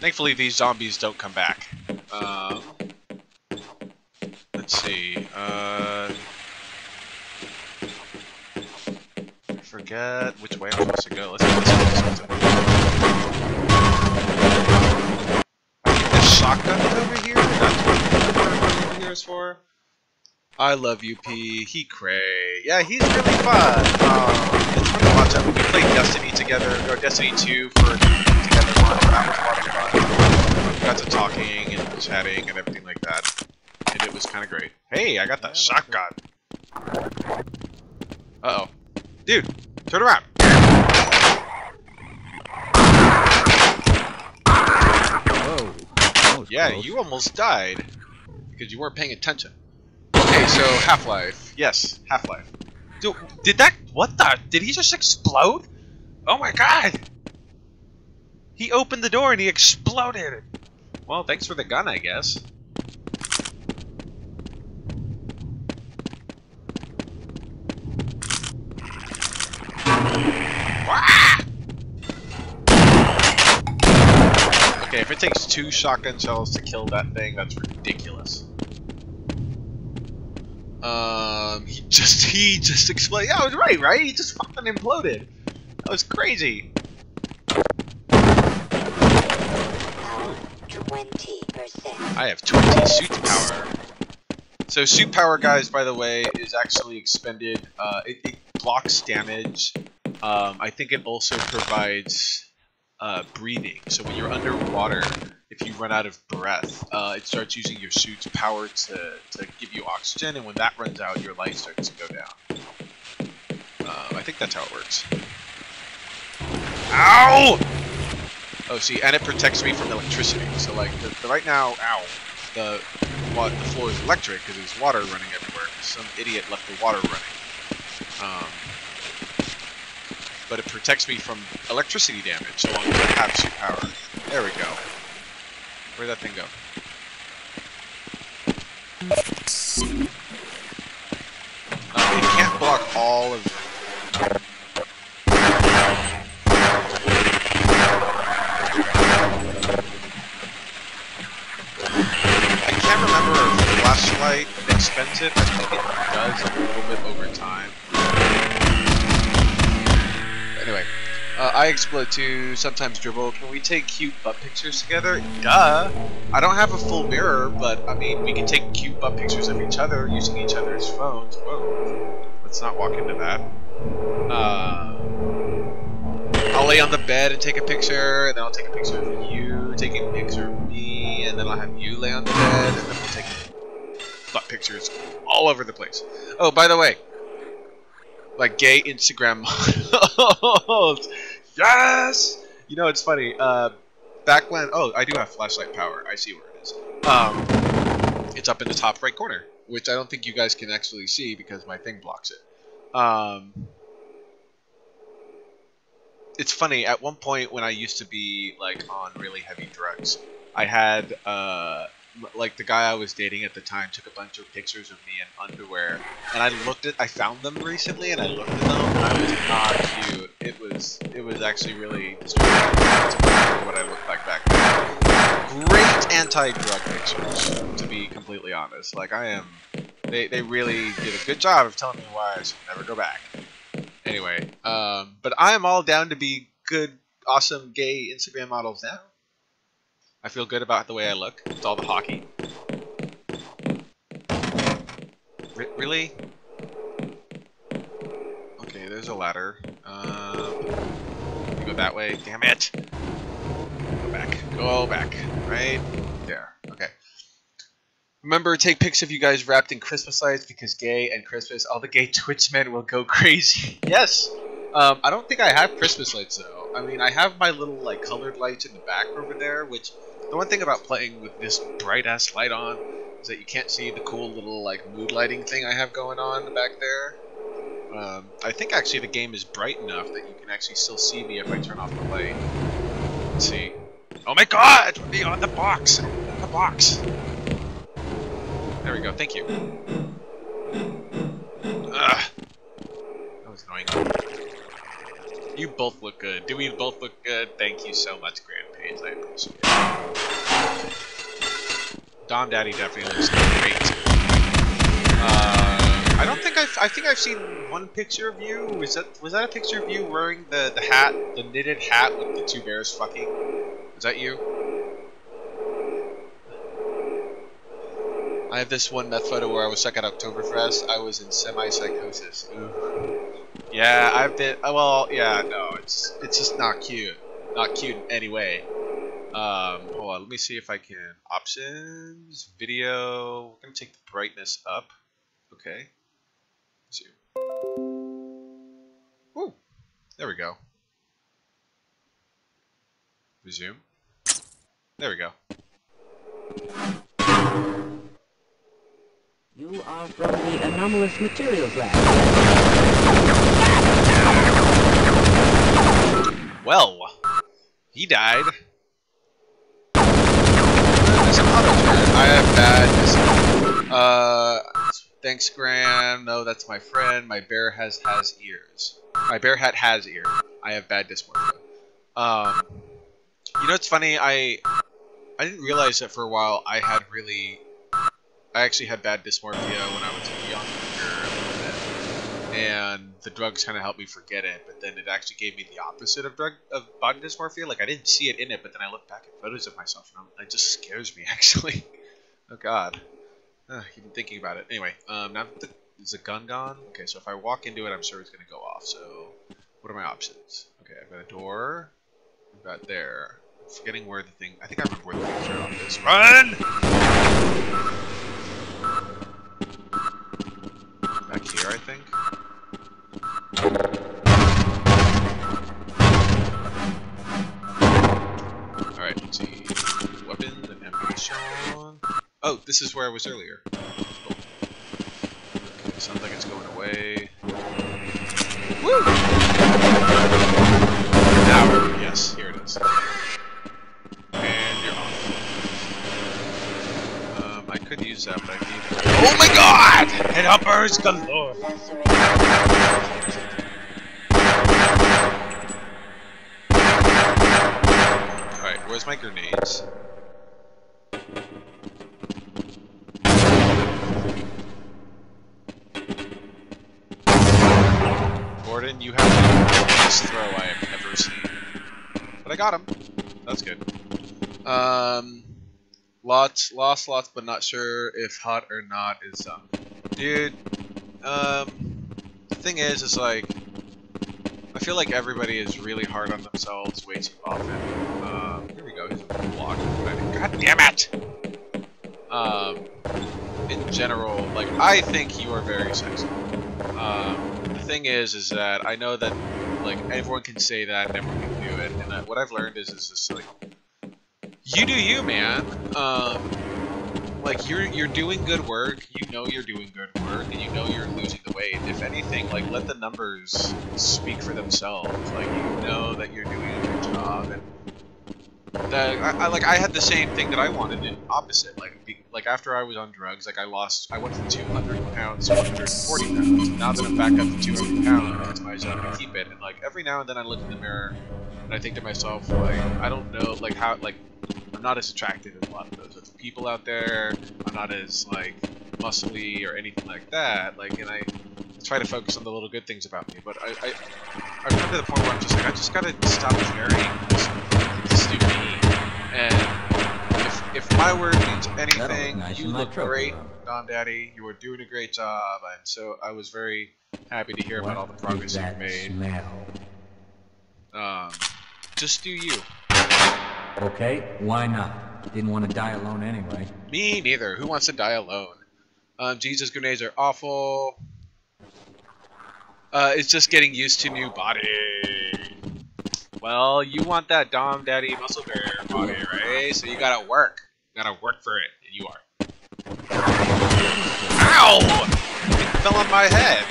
Thankfully, these zombies don't come back. Um, let's see. Uh, I forget which way I'm supposed to go. Let's go this way. I think the shotgun is over here. That's what the over here is for. I love you, P. He cray. Yeah, he's really fun. Um, it's fun to watch him. We played Destiny together, or Destiny 2 for got to talking and chatting and everything like that. And it was kind of great. Hey, I got that shotgun. Uh-oh. Dude, turn around. Whoa. Yeah, close. you almost died. Because you weren't paying attention. Okay, so Half-Life. Yes, Half-Life. Dude, did that... What the... Did he just explode? Oh my god! He opened the door and he exploded! Well, thanks for the gun, I guess. Okay, if it takes two shotgun shells to kill that thing, that's ridiculous. Um, he just he just exploded. Yeah, I was right, right? He just fucking imploded. That was crazy. Twenty percent. I have 20 suit power. So suit power, guys, by the way, is actually expended. Uh, it, it blocks damage. Um, I think it also provides uh, breathing. So when you're underwater, if you run out of breath, uh, it starts using your suit's power to, to give you oxygen, and when that runs out, your life starts to go down. Um, I think that's how it works. Ow! Oh, see, and it protects me from electricity. So, like, the, the right now, ow, the what the floor is electric because there's water running everywhere. Some idiot left the water running. Um, but it protects me from electricity damage so long as I have suit power. There we go. Where'd that thing go? Uh, it can't block all of I can't remember if flashlight expensive? I think it does a little bit over time. Anyway, uh, I explode too, sometimes dribble. Can we take cute butt pictures together? Duh! I don't have a full mirror, but I mean, we can take cute butt pictures of each other using each other's phones. Whoa. Let's not walk into that. Uh, I'll lay on the bed and take a picture, and then I'll take a picture of you taking a picture of me, and then I'll have you lay on the bed, butt pictures all over the place. Oh, by the way, like gay Instagram models. yes! You know, it's funny. Uh, back when, oh, I do have flashlight power. I see where it is. Um, it's up in the top right corner, which I don't think you guys can actually see because my thing blocks it. Um, it's funny. At one point, when I used to be like on really heavy drugs, I had uh, like the guy I was dating at the time took a bunch of pictures of me in underwear, and I looked at. I found them recently, and I looked at them, and I was not cute. It was it was actually really disturbing what I looked like back then. Great anti-drug pictures, to be completely honest. Like I am, they they really did a good job of telling me why I should never go back. Anyway, um, but I am all down to be good, awesome gay Instagram models now. I feel good about the way I look. It's all the hockey. Re really? Okay, there's a ladder. Um, go that way. Damn it! Go back. Go back. Right there. Okay. Remember, take pics of you guys wrapped in Christmas lights because gay and Christmas, all the gay Twitch men will go crazy. yes! Um, I don't think I have Christmas lights though. I mean, I have my little like colored lights in the back over there, which the one thing about playing with this bright ass light on is that you can't see the cool little like mood lighting thing I have going on back there. Um, I think actually the game is bright enough that you can actually still see me if I turn off the light. Let's see. Oh my god! Be on the box! The box! There we go, thank you. Ugh. That was annoying. You both look good. Do we both look good? Thank you so much, Grand Page. I appreciate it. Dom Daddy definitely looks great. Uh, I don't think I've. I think I've seen one picture of you. Was that was that a picture of you wearing the the hat, the knitted hat with the two bears fucking? Is that you? I have this one meth photo where I was stuck at Oktoberfest. I was in semi-psychosis. Ooh. Yeah, I've been. uh, Well, yeah, no, it's it's just not cute. Not cute in any way. Um, hold on, let me see if I can. Options, video. We're gonna take the brightness up. Okay. Zoom. Woo. There we go. Resume. There we go. You are from the Anomalous Materials Lab. Well, he died. I have bad. Uh, thanks, Graham. No, that's my friend. My bear has has ears. My bear hat has ear. I have bad dysmorphia. Um, you know, it's funny. I I didn't realize that for a while I had really. I actually had bad dysmorphia when I was younger a little bit, and the drugs kind of helped me forget it. But then it actually gave me the opposite of drug of body dysmorphia. Like I didn't see it in it, but then I look back at photos of myself, and I'm, it just scares me actually. oh God, uh, even thinking about it. Anyway, um, now the, is the gun gone? Okay, so if I walk into it, I'm sure it's gonna go off. So what are my options? Okay, I've got a door. I've got there. I'm forgetting where the thing. I think I remember where the thing turned off is. Run! Here, I think. Alright, let's see. Weapons and ammunition. Oh, this is where I was earlier. Okay, sounds like it's going away. Woo! things. And you're off. Um, I could use that, but I need. Oh my god! Head uppers galore! Alright, where's my grenades? Gordon, you have the best throw I have ever seen. But I got him. That's good. Um, lots, lost lots, but not sure if hot or not is um, dude. Um, the thing is, is like, I feel like everybody is really hard on themselves way too often. Um, here we go. Block. God damn it! Um, in general, like I think you are very sexy. Um, the thing is, is that I know that like everyone can say that and everyone can do it, and what I've learned is, is just like you do you, man. Um, like you're you're doing good work. You know you're doing good work, and you know you're losing the weight. If anything, like let the numbers speak for themselves. Like you know that you're doing a good job, and that I, I like I had the same thing that I wanted in opposite. Like be, like after I was on drugs, like I lost, I went from 200 pounds to 140 pounds. Now that I'm back up to 200 pounds, it's my job to keep it. And like every now and then I look in the mirror and I think to myself, like I don't know, like how like I'm not as attractive as a lot of those other people out there. I'm not as like muscly or anything like that. Like, and I try to focus on the little good things about me. But I, I, I've come to the point where I'm just like, I just gotta stop caring. Just me. And if if my word means anything, nice you look great. Dom Daddy. You are doing a great job, and so I was very happy to hear about all the progress you've made. smell? Um, just do you. Okay, why not? Didn't want to die alone anyway. Me neither. Who wants to die alone? Um, Jesus grenades are awful. Uh, it's just getting used to new body. Well, you want that Dom Daddy Muscle Bear body, right? So you gotta work. You gotta work for it, and you are. Ow! It fell on my head.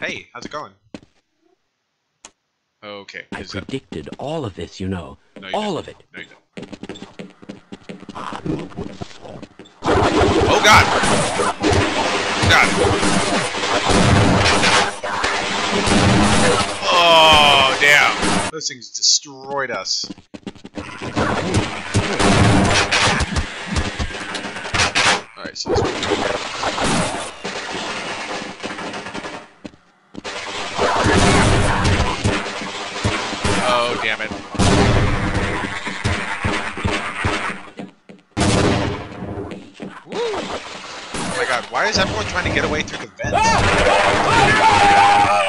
Hey, how's it going? Okay. I is that- predicted all of this, you know. No, you all didn't. of it. No, you don't. Oh god! God. Oh damn! Those things destroyed us. Alright, so let's Oh damn it. Woo! Oh my god, why is everyone trying to get away through the vents? Ah! Ah! Ah!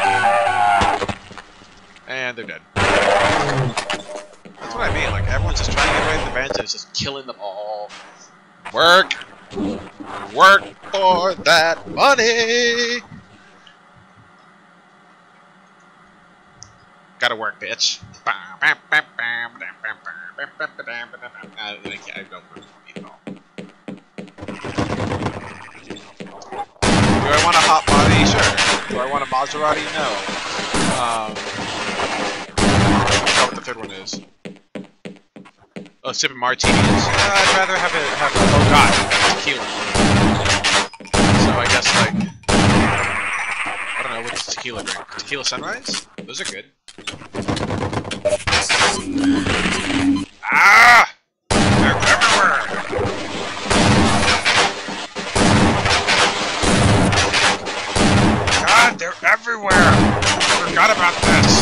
And they're dead. That's what I mean, like everyone's just trying to get away from the vents and it's just killing them all. Work! Work for that money! Gotta work, bitch. Uh, I don't at all. Do I want a hot body? Sure. Do I want a Maserati? No. Um, I forgot what the third one is. Oh, sipping martinis. Uh, I'd rather have it have. Oh god, tequila. So I guess like I don't know what's tequila drink. Tequila sunrise? Those are good. Ah! They're everywhere! God, they're everywhere! I forgot about this!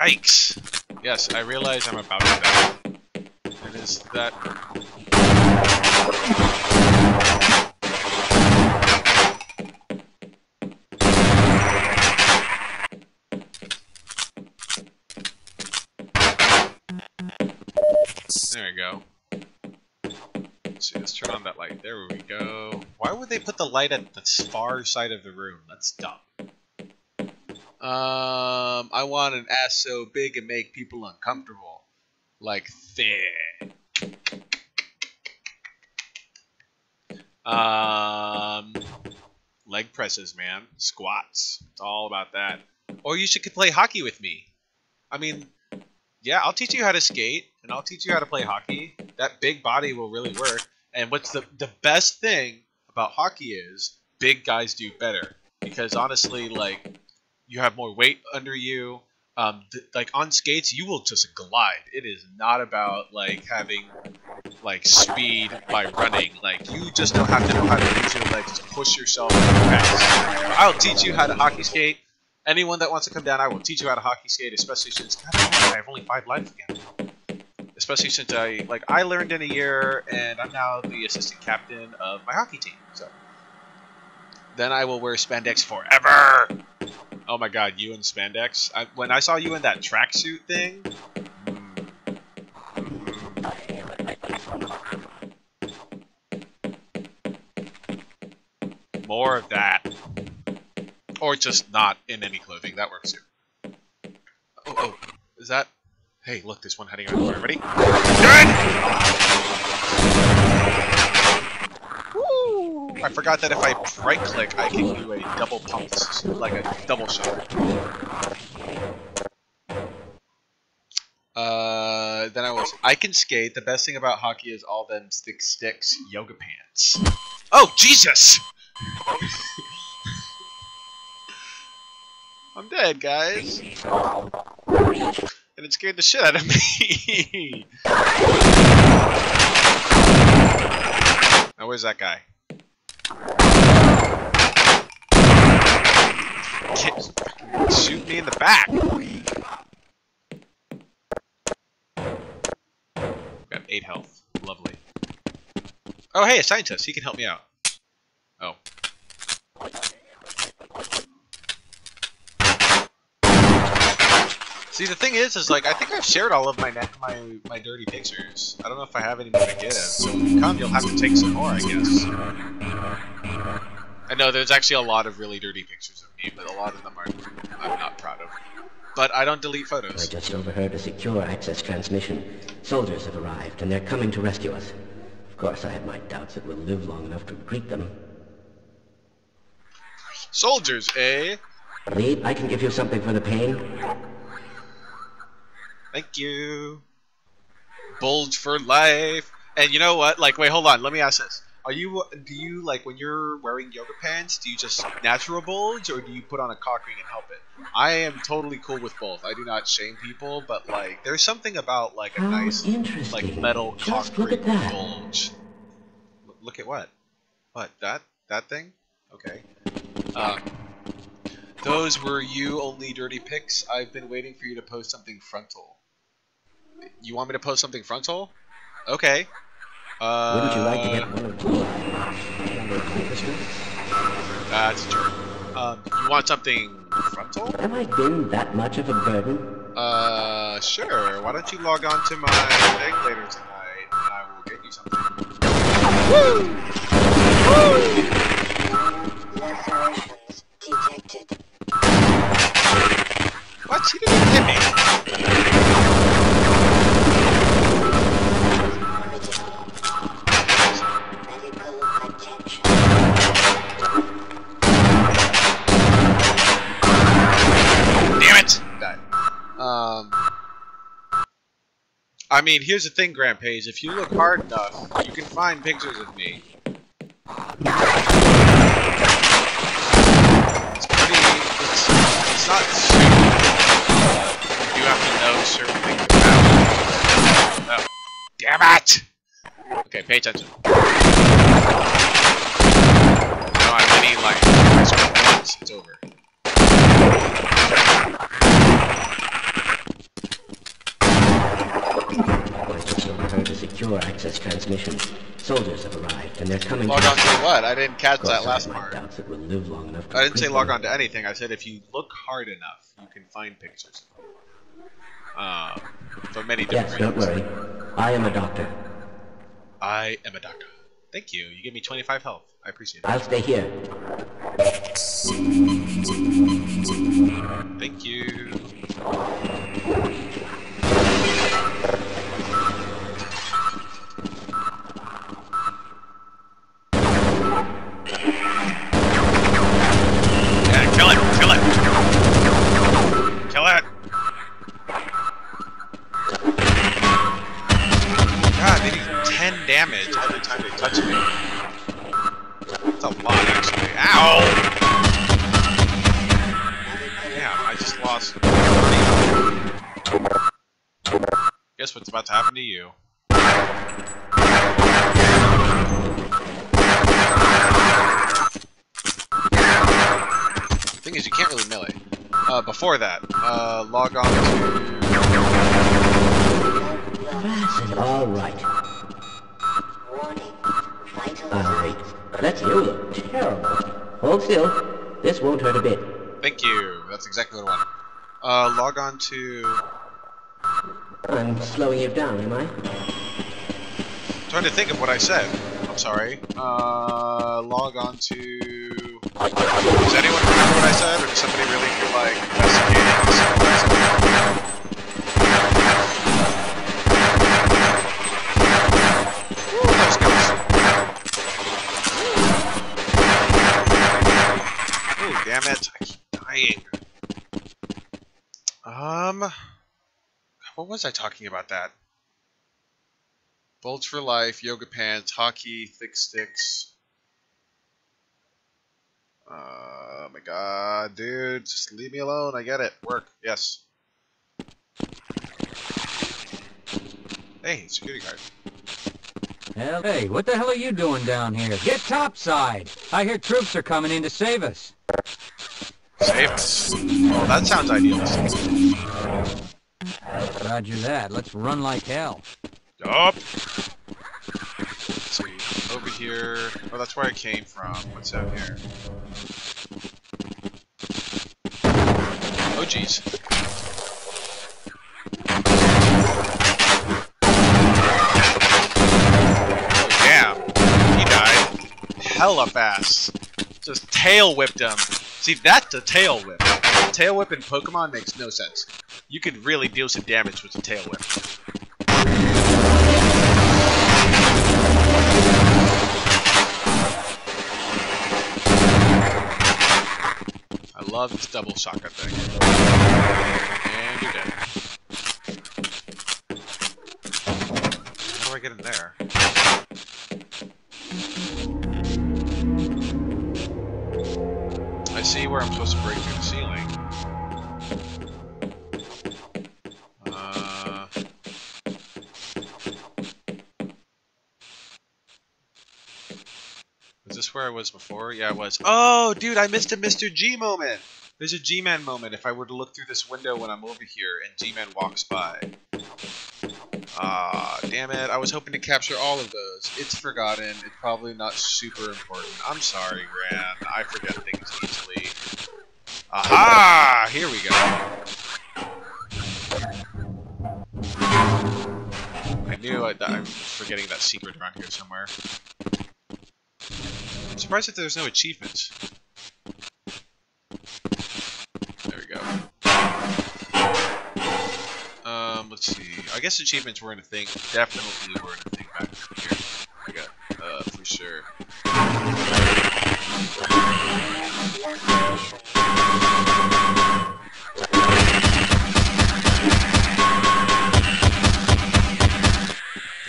Yikes! Yes, I realize I'm about to die. It is that... There we go. Let's see, let's turn on that light. There we go. Why would they put the light at the far side of the room? That's dumb. Um, I want an ass so big and make people uncomfortable. Like thick. Um, leg presses, man. Squats. It's all about that. Or you should play hockey with me. I mean, yeah, I'll teach you how to skate and I'll teach you how to play hockey. That big body will really work. And what's the the best thing about hockey is big guys do better because honestly, like you have more weight under you. Um, th- like on skates, you will just glide. It is not about like having like speed by running. Like you just don't have to know how to use your legs to push yourself. I'll teach you how to hockey skate. Anyone that wants to come down, I will teach you how to hockey skate. Especially since God, I have only five lives again. Especially since I like I learned in a year, and I'm now the assistant captain of my hockey team. So then I will wear spandex forever. Oh my god, you in spandex? I, when I saw you in that tracksuit thing, mm. more of that. Or just not in any clothing, that works too. Oh, oh, is that? Hey, look, there's one heading out the. Ready? Woo! I forgot that if I right click, I can do a double pump, like a double shot. Uh, then I was. I can skate. The best thing about hockey is all them stick sticks yoga pants. Oh Jesus! I'm dead, guys. And it scared the shit out of me. now where's that guy? Can't shoot me in the back. Got eight health. Lovely. Oh, hey, a scientist. He can help me out. Oh. See, the thing is, is like I think I've shared all of my my my dirty pictures. I don't know if I have any more to give. So come, you'll have to take some more, I guess. I know there's actually a lot of really dirty pictures of me, but a lot of them are I'm not proud of. But I don't delete photos. I just overheard a secure access transmission. Soldiers have arrived, and they're coming to rescue us. Of course, I have my doubts that we'll live long enough to greet them. Soldiers, eh? Lead, I can give you something for the pain. Thank you. Bulge for life. And you know what? Like, wait, hold on. Let me ask this. Are you, do you, like, when you're wearing yoga pants, do you just natural bulge, or do you put on a cock ring and help it? I am totally cool with both. I do not shame people, but, like, there's something about, like, a How nice, like, metal cock Just look ring at that. bulge. L- Look at what? What? That? That thing? Okay. Um, those were you only dirty pics. I've been waiting for you to post something frontal. You want me to post something frontal? Okay. Uh, Wouldn't you like to get one or two accomplishments? That's true. Um, you want something frontal? Am I being that much of a burden? Uh, sure. Why don't you log on to my thing later tonight, and I will get you something. Lacerations detected. What? He didn't hit me. Um. I mean, here's the thing, Grandpays. If you look hard enough, you can find pictures of me. It's pretty. It's, it's not super. You have to know certain things about. Oh. Damn it! Okay, pay attention. No, I'm any like. I it's over. I just overheard a secure access transmission. Soldiers have arrived, and they're coming Log to on to what? I didn't catch that last part. doubts that we'll live long enough to I didn't say log on to anything. I said if you look hard enough, you can find pictures. Um, for many different Yes, don't worry. I am a doctor. I am a doctor. Thank you. You give me 25 health. I appreciate it. I'll stay here. Thank you. Uh, log on to. I'm slowing you down, am I? trying to think of what I said. I'm sorry. Uh, log on to. Does anyone remember what I said, or does somebody really feel like investigating this? Woo, that was close. Ooh, damn it! I keep dying. Um, what was I talking about that? Bolts for life, yoga pants, hockey, thick sticks. Oh my god, dude, just leave me alone. I get it. Work, yes. Hey, security guard. Hell, hey, what the hell are you doing down here? Get topside! I hear troops are coming in to save us. Us. Well, that sounds ideal. Roger that. Let's run like hell. Let's see. Over here. Oh, that's where I came from. What's out here? Oh, jeez. Oh, damn. He died. Hella fast. Just tail whipped him. See, that's a tail whip. Tail whip in Pokemon makes no sense. You could really deal some damage with a tail whip. I love this double shotgun thing. And you're dead. How do I get in there? See where I'm supposed to break through the ceiling. Uh, Was this where I was before? Yeah, I was. Oh, dude, I missed a Mr. G moment. There's a G-Man moment if I were to look through this window when I'm over here and G-Man walks by. Ah, damn it. I was hoping to capture all of those. It's forgotten. It's probably not super important. I'm sorry, Gran. I forget things easily. Aha! Here we go. I knew I, was forgetting that secret around here somewhere. I'm surprised that there's no achievements. Let's see. I guess achievements weren't a thing. Definitely weren't a thing back here. I got, uh, for sure.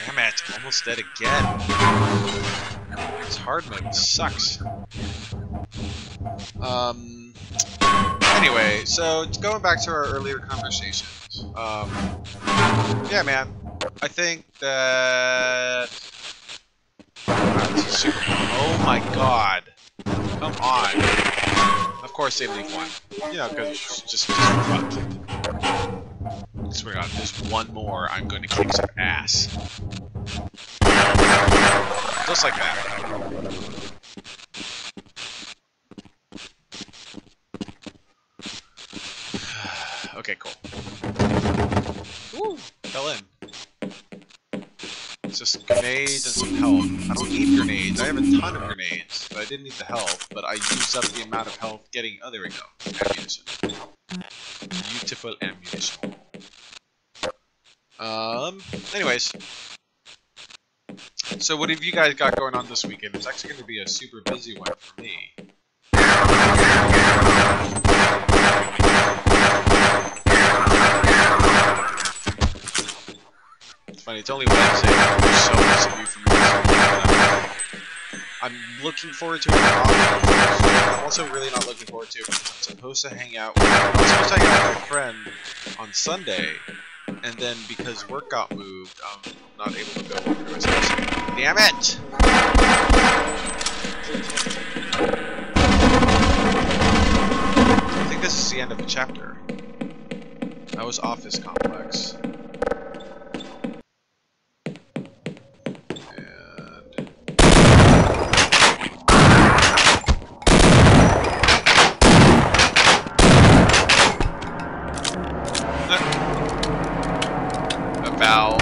Damn it, almost dead again. This hard mode sucks. Um, anyway, so going back to our earlier conversations. Um, yeah, man, I think that. Oh my god. Come on. Of course they leave one. You know, because just, just. I swear to God, there's one more, I'm going to kick some ass. Just like that. Okay, cool. Woo! Fell in. It's just grenades and some health. I don't need grenades. I have a ton of grenades, but I didn't need the health. But I used up the amount of health getting. Oh, there we go. Ammunition. Beautiful ammunition. Um. Anyways. So what have you guys got going on this weekend? It's actually going to be a super busy one for me. Funny, it's only Wednesday. There's so for. I'm looking forward to it. I'm also really not looking forward to it I'm supposed to hang out. With, I'm supposed to hang out with my friend on Sunday, and then because work got moved, I'm not able to go over to his house. Damn it! I think this is the end of the chapter. That was Office Complex. And... A valve.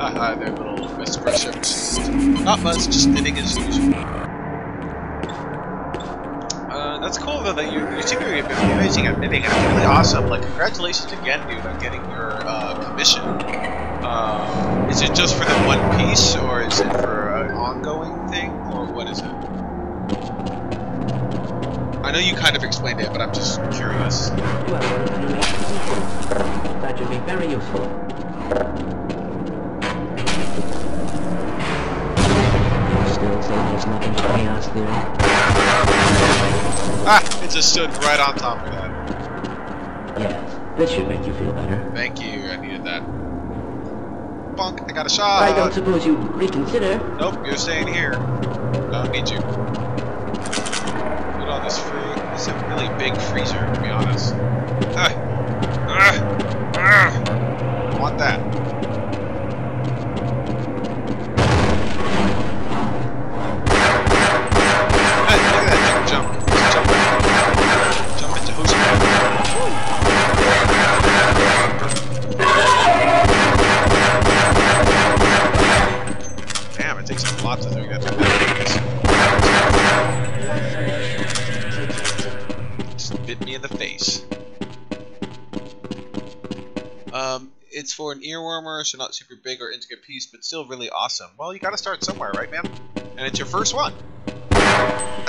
Haha, their little espresso machines. Not much, just knitting as usual. Uh, that's cool though that you, you seem to be amazing at knitting, and it's really awesome. Like, congratulations again, dude, on getting your uh, commission. Um, is it just for the one piece, or is it for an ongoing thing, or what is it? I know you kind of explained it, but I'm just curious. Well, that should be very useful. There's nothing to chaos theory? Ah! It just stood right on top of that. Yes, this should make you feel better. Thank you, I needed that. Bonk, I got a shot! I don't suppose you reconsider. Nope, you're staying here. Don't need you. At all this fruit. It's a really big freezer, to be honest. It's for an earwormer, so not super big or intricate piece, but still really awesome. Well, you gotta start somewhere, right, man? And it's your first one. And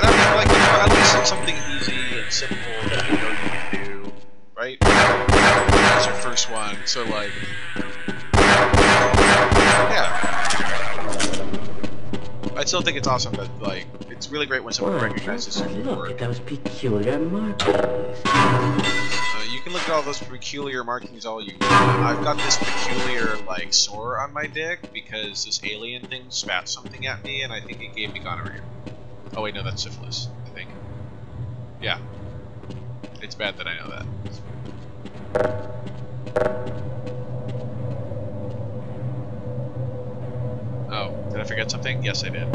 I mean, like, you know, at least it's something easy and simple that you know you can do, right? It's your first one, so like, yeah. I still think it's awesome that like it's really great when someone recognizes your look work. at those peculiar markings. Can look at all those peculiar markings all you want. I've got this peculiar like sore on my dick because this alien thing spat something at me and I think it gave me gonorrhea. Oh wait, no, that's syphilis. I think. Yeah. It's bad that I know that. Oh, did I forget something? Yes, I did.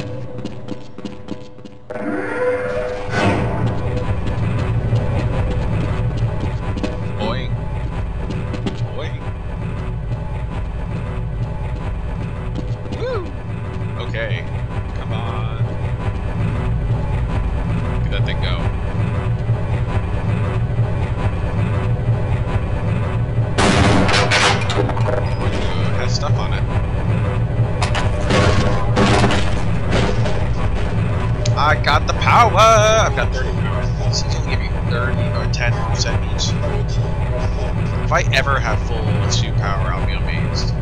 Power! Uh, I've got 30 power. Is only give you 30 or 10% each. If I ever have full suit power, I'll be amazed.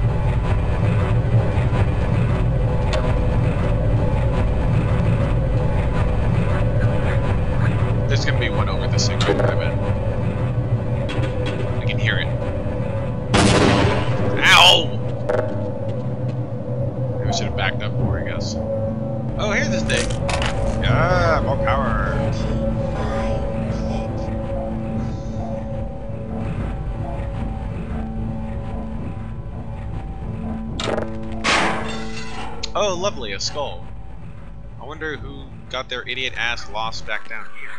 There's gonna be one over this thing, right? I bet. I can hear it. Ow! Maybe I should have backed up more, I guess. Oh, here's this thing. Yeah, more power. Oh, lovely, a skull. I wonder who got their idiot ass lost back down here.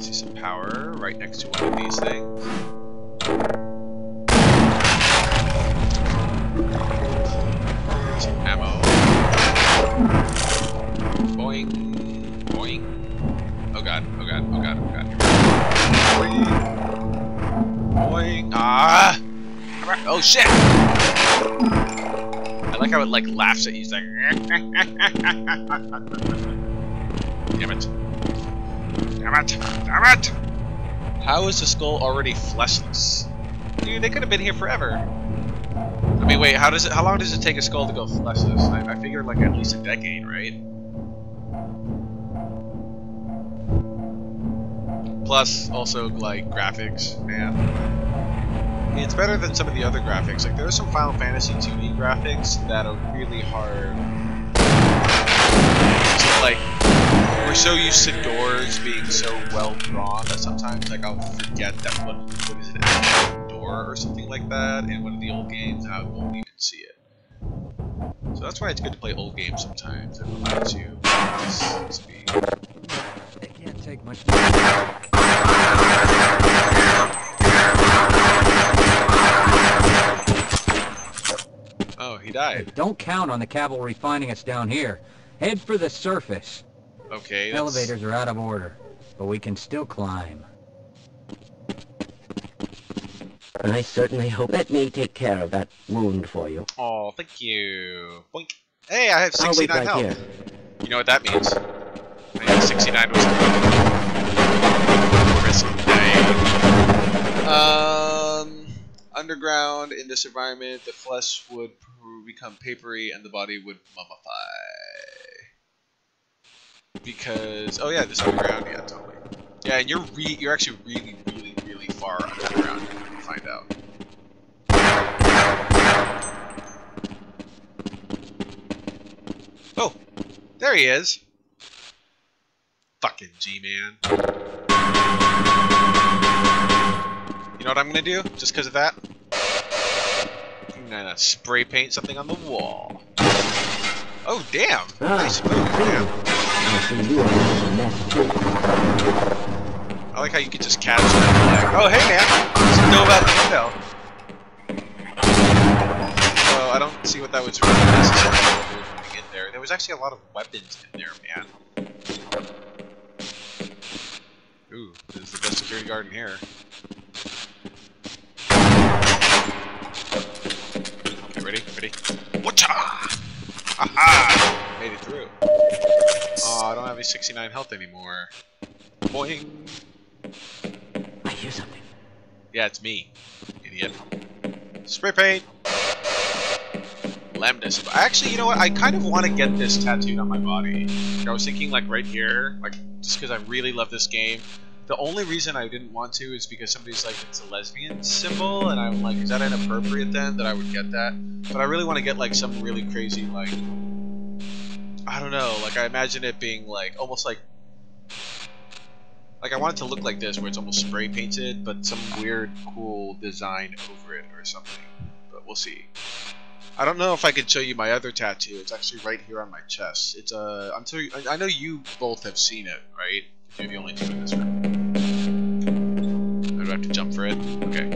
See some power right next to one of these things. Ah! Oh shit! I like how it like laughs at you. It's like. Damn it. Damn it! Damn it! How is the skull already fleshless? Dude, they could have been here forever. I mean, wait, how does it? How long does it take a skull to go fleshless? I, I figured like at least a decade, right? Plus, also like graphics, man. It's better than some of the other graphics. Like there are some Final Fantasy 2D graphics that are really hard. Like, we're so used to doors being so well drawn that sometimes like I'll forget that what what is it, a door or something like that in one of the old games, and I won't even see it. So that's why it's good to play old games sometimes. It reminds you speed. They can't take much. Oh, he died. Don't count on the cavalry finding us down here. Head for the surface. Okay. that's- Elevators are out of order, but we can still climb. I certainly hope. Let me take care of that wound for you. Oh, thank you. Boink. Hey, I have I'll wait 69 right health. here. You know what that means? I think 69 was risk dying. Um, underground in this environment, the flesh would pr- become papery and the body would mummify. Because oh yeah, this underground, yeah, totally. Yeah, and you're re you're actually really, really, really far underground. You find out. Oh, there he is. Fucking G-Man. You know what I'm gonna do? Just because of that? I'm gonna spray paint something on the wall. Oh, damn! Ah, Nice move, damn. I see you are in a mess too. I like how you can just catch that. Oh, hey, man! Just know about the window. So, I don't see what that was really necessary in there. There was actually a lot of weapons in there, man. Ooh, this is the best security guard in here. Okay, ready? Ready? Whatcha! Haha! Made it through. Oh, I don't have any 69 health anymore. Boing! I hear something. Yeah, it's me, idiot. Spray paint! Lemnis. Actually, you know what? I kind of want to get this tattooed on my body. I was thinking, like, right here, like, just because I really love this game. The only reason I didn't want to is because somebody's like, it's a lesbian symbol, and I'm like, is that inappropriate then, that I would get that? But I really want to get, like, some really crazy, like, I don't know, like, I imagine it being, like, almost like like I want it to look like this, where it's almost spray painted, but some weird, cool design over it or something. But we'll see. I don't know if I could show you my other tattoo. It's actually right here on my chest. It's a. I'm sure. I know you both have seen it, right? The only two in this room. Do I have to jump for it? Okay.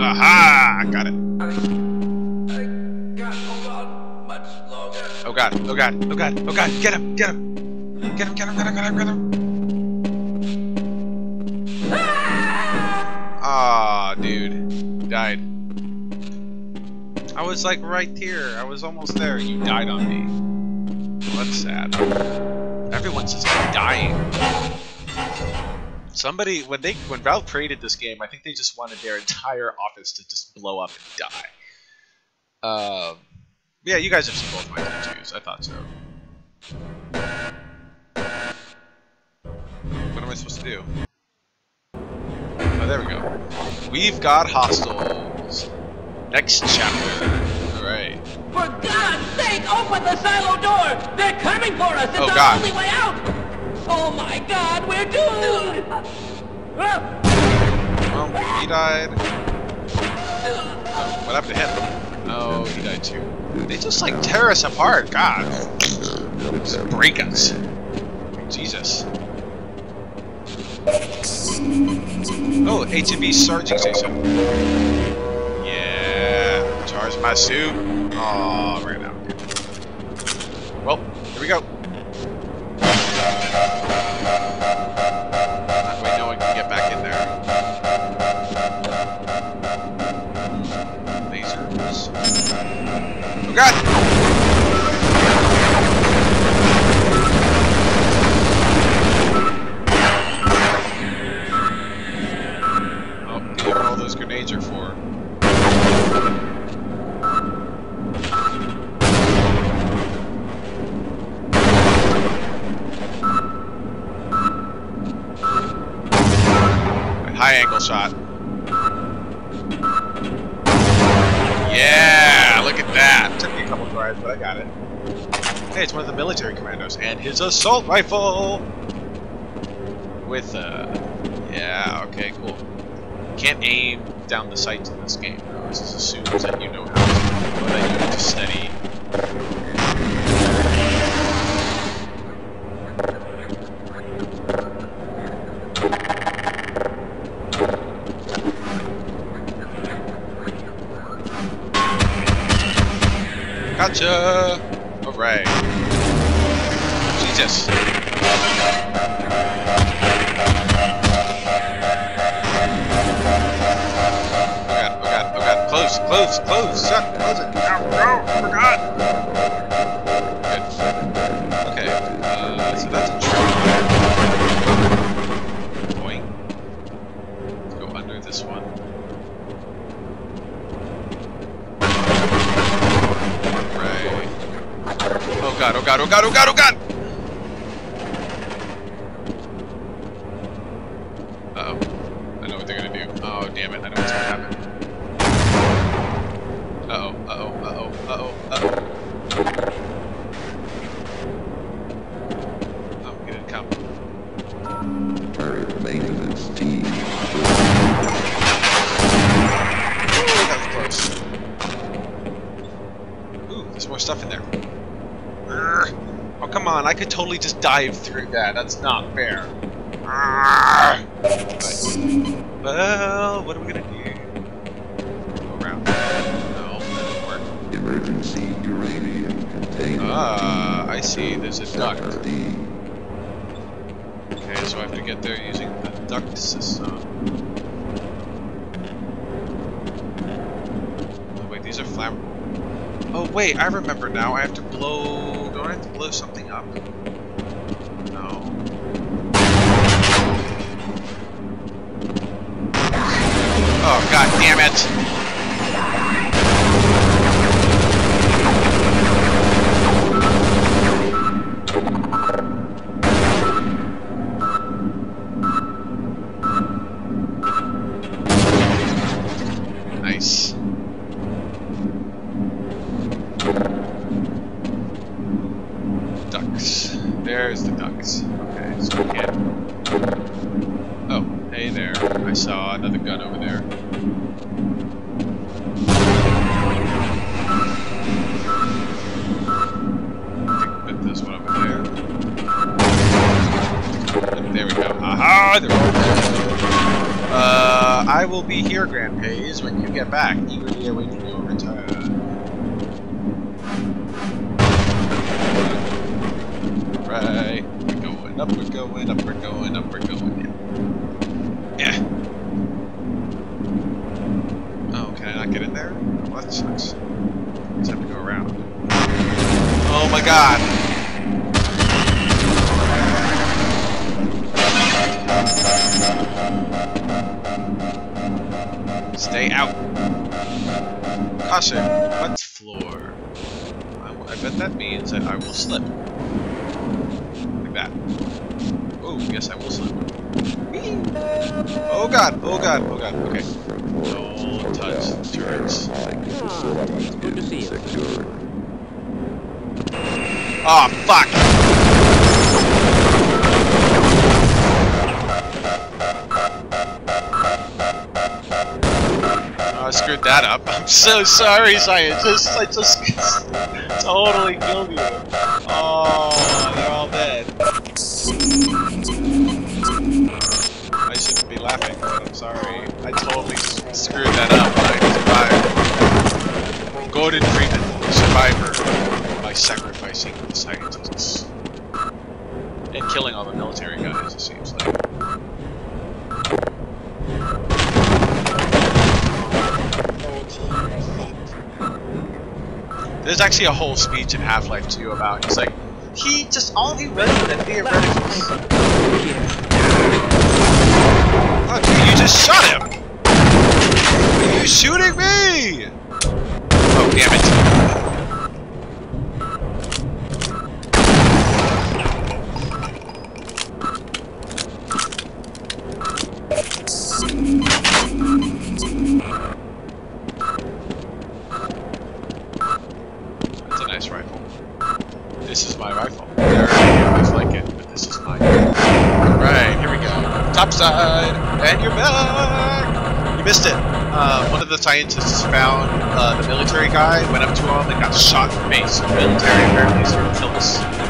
Aha! I got it. Oh god, oh god, oh god, oh god, get him, get him! Get him, get him, get him, get him, get him! Ah, dude. Died. I was like right here. I was almost there. You died on me. Well, that's sad. Everyone's just dying. Somebody, when they, when Valve created this game, I think they just wanted their entire office to just blow up and die. Um, yeah, you guys have seen both my tattoos. I thought so. What am I supposed to do? Oh, there we go. We've got hostiles. Next chapter. Alright. For God's sake, open the silo door! They're coming for us! It's Oh, our God. only way out! Oh my God, we're doomed! Well, um, he died. Oh, what happened to him? Oh, he died too. They just like tear us apart. God. Just break us. Jesus. Oh, HEV Sergeant Station. Yeah. Charge my suit. Oh, ran out. Well, here we go. That way no one can get back in there. Lasers. Oh god! Oh, do you know what all those grenades are for? High angle shot. Yeah, look at that. Took me a couple tries, but I got it. Hey, it's one of the military commandos, and his assault rifle! With, uh, yeah, okay, cool. Can't aim down the sights in this game, though. This assumes that you know how to, or need to steady. Gotcha! Alright. Jesus. Oh god, oh god, oh god. Close, close, close! Shut, close it! No, I forgot! Good. Oh god, oh god, oh god, oh god, oh god! Uh oh. I know what they're gonna do. Oh damn it, I know what's gonna happen. Uh oh, uh oh, uh oh, uh oh, uh oh. Oh, he didn't come. Turret maintenance team. Ooh, that was close. Ooh, there's more stuff in there. Urgh. Oh, come on, I could totally just dive through that. That's not fair. But, well, what are we gonna do? Go around. No, that didn't work. Emergency uranium container. Ah, I see. There's a duct. Okay, so I have to get there using the duct system. Oh, wait, these are flammable. Oh, wait, I remember now. I have to blow. Do I have to blow something up? No. Oh, god damn it! Oh, fuck! Oh, I screwed that up. I'm so sorry, scientists. I just totally killed you. Oh, they're all dead. I shouldn't be laughing, but I'm sorry. I totally screwed that up, I survived. Gordon Freeman, survivor, by sacrificing the scientists. And killing all the military guys, it seems like. There's actually a whole speech in Half-Life 2 about it's like he just all he read were the theoreticals. Oh, dude, you just shot him! Are you shooting me? Oh, damn it. and you're back! You missed it. Uh, one of the scientists found uh, the military guy, went up to him, and got shot in the face. The military apparently sort of kills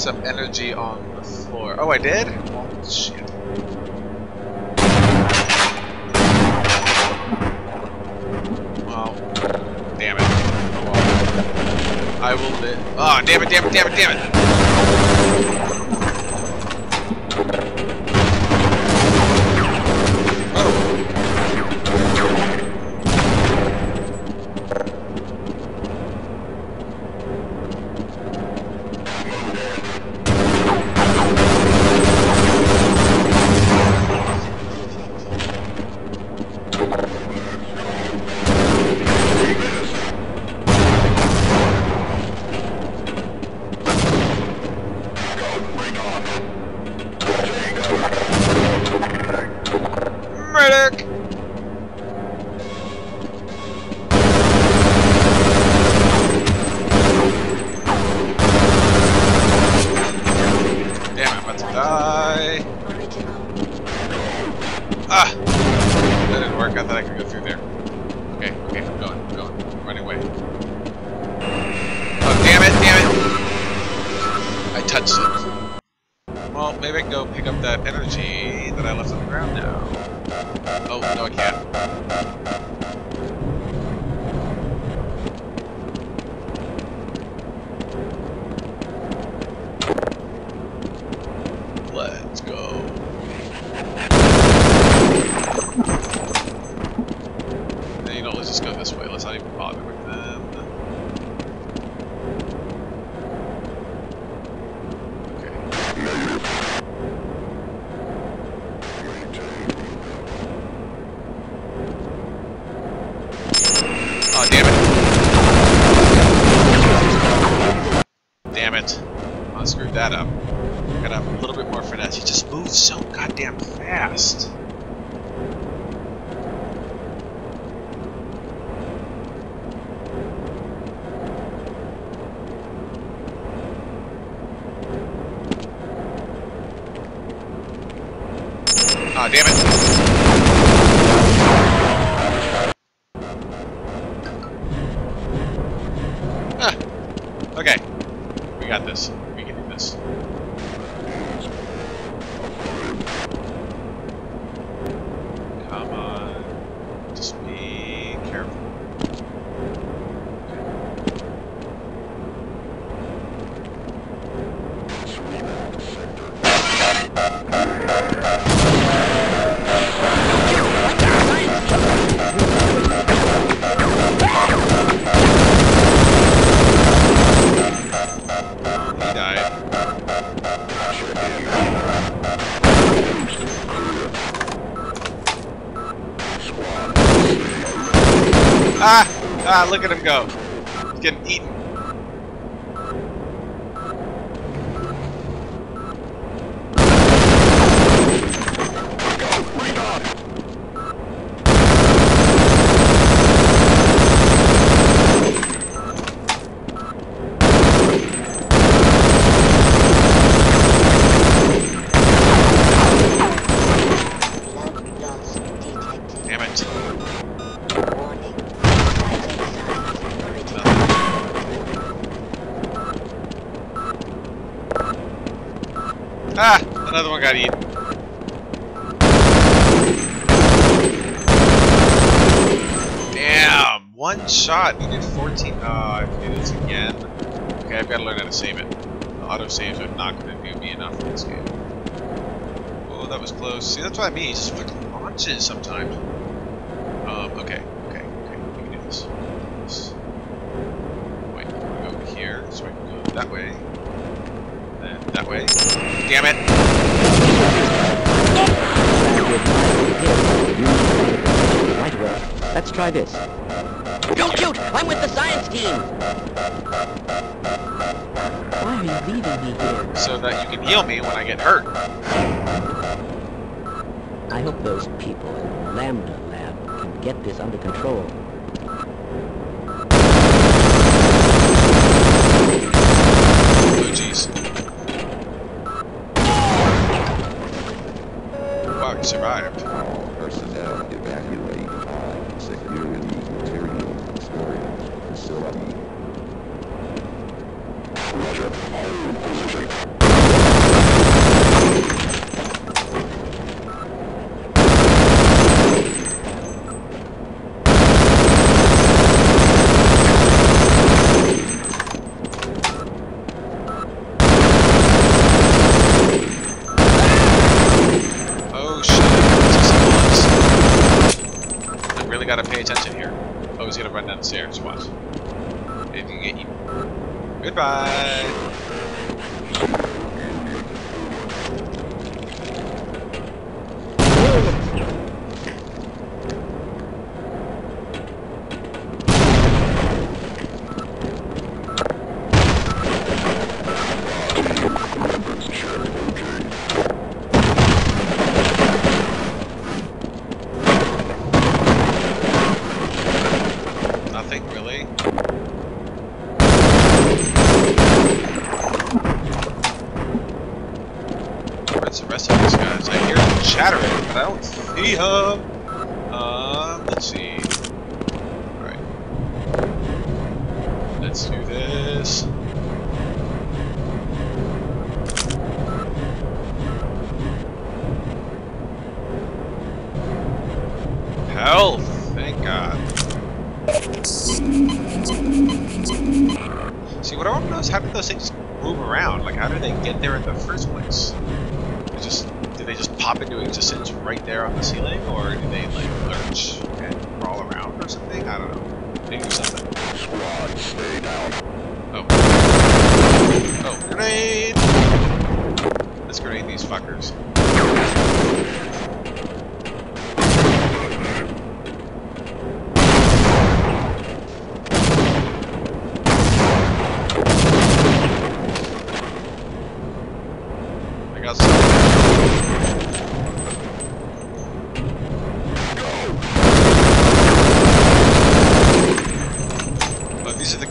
some energy. that up. Ah, look at him go. close. See, that's what I mean. He just fucking launches sometimes. Um, okay, okay, okay. We can do this. this. Wait, we go over here. So we can go that way. Then that way. Damn it! Right Let's try this. Don't shoot! I'm with the science team! Why are you leaving me here? So that you can heal me when I get hurt. Those people in Lambda Lab can get this under control.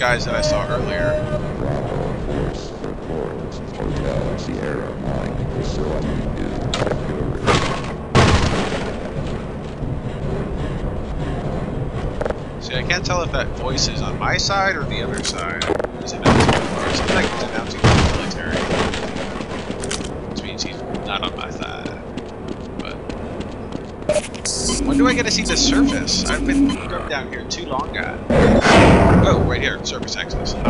Guys that I saw earlier. Bravo Force reports. Hotel Sierra 9 facility is secure. See, I can't tell if that voice is on my side or the other side. Announcing, or it seems like announcing the military. Which means he's not on my side. But when do I get to see the surface? I've been down here too long, guy. Oh, right here, surface access. Yo! We're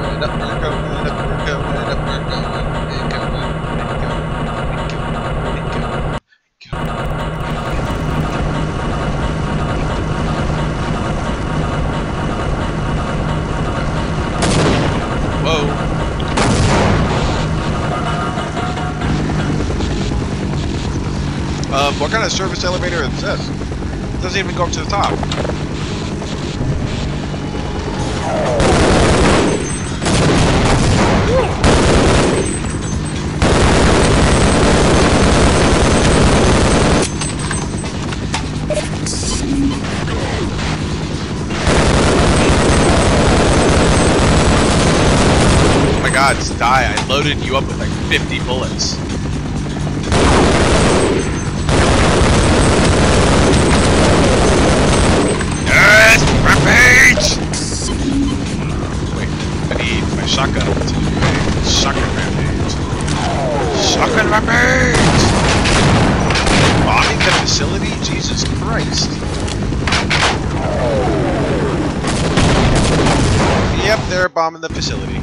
going up, we're going up, we're going up, we're going up, we're going up, we're going up, we're going up. Whoa. Um, what kind of service elevator is this? It doesn't even go up to the top. Die. I loaded you up with like 50 bullets. Yes! Rampage! Wait, I need my shotgun to do a shotgun rampage. Shotgun rampage! Bombing the facility? Jesus Christ. Yep, they're bombing the facility.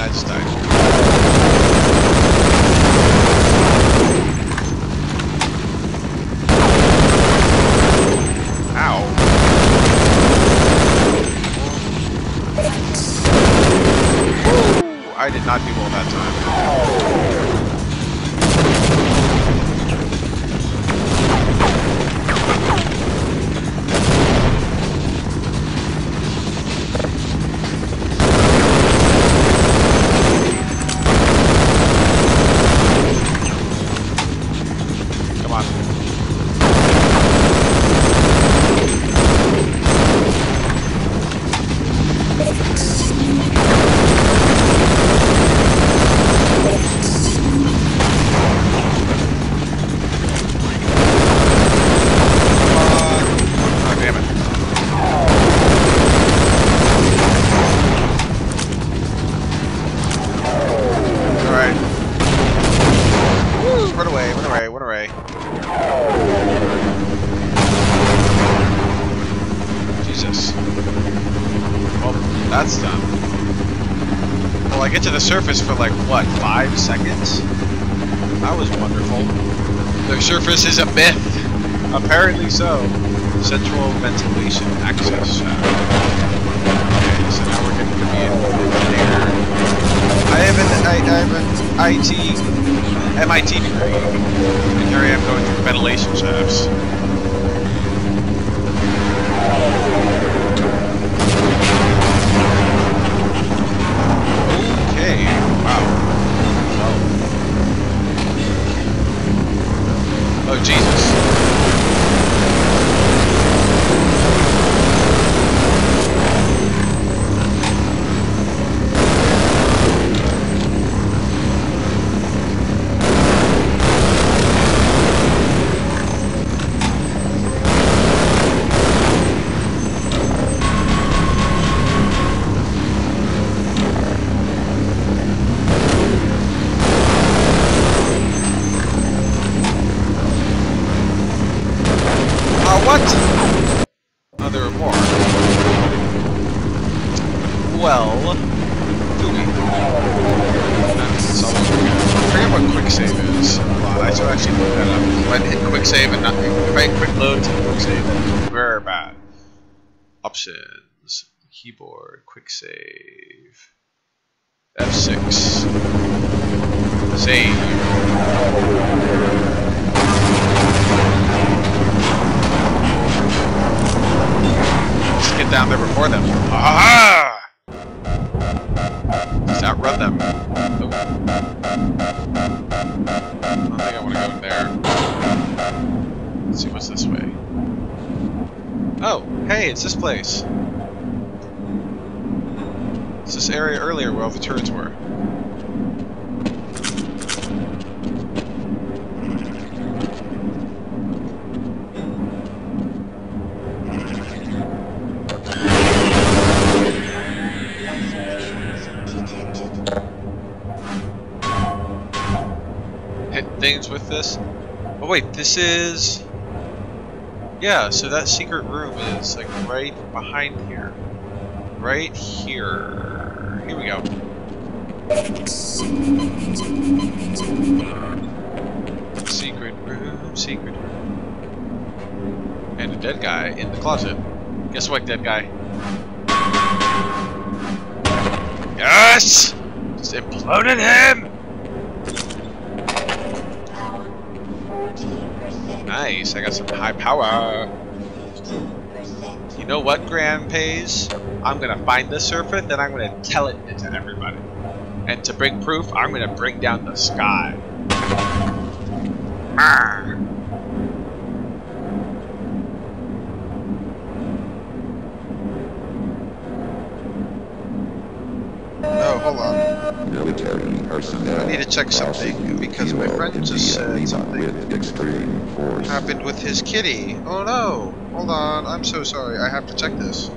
And I quick save, this is... Yeah, so that secret room is like right behind here. Right here. Here we go. Secret room, secret room. And a dead guy in the closet. Guess what, dead guy? Yes! Just imploded him! Power. You know what, Grand pays? I'm gonna find the surfer, then I'm gonna tell it to everybody. And to bring proof, I'm gonna bring down the sky. Arr. Oh, hold on. Military personnel. I need to check something because my friend just said something with extreme force. happened with his kitty. Oh no! Hold on, I'm so sorry. I have to check this.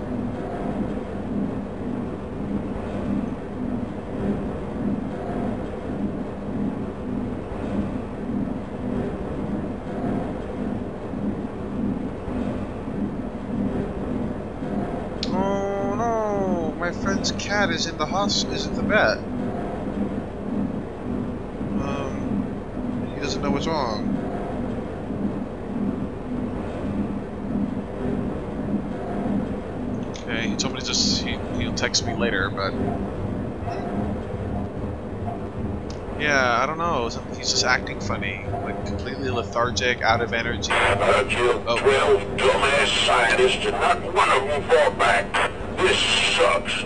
Oh no! My friend's cat is in the hos is in the vet. Um, he doesn't know what's wrong. Okay, he told me to just he, he'll text me later, but yeah, I don't know. some- He's just acting funny, like completely lethargic, out of energy. I killed Oh. 12 dumbass scientists and not one of them fought back. This sucks.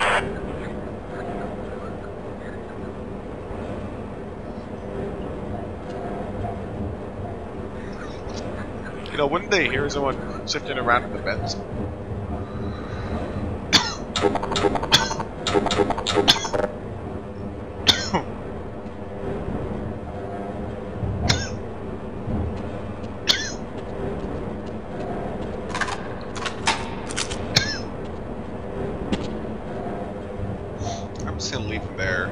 You know, wouldn't they hear someone shifting around in the vents? I'm just gonna leave him there.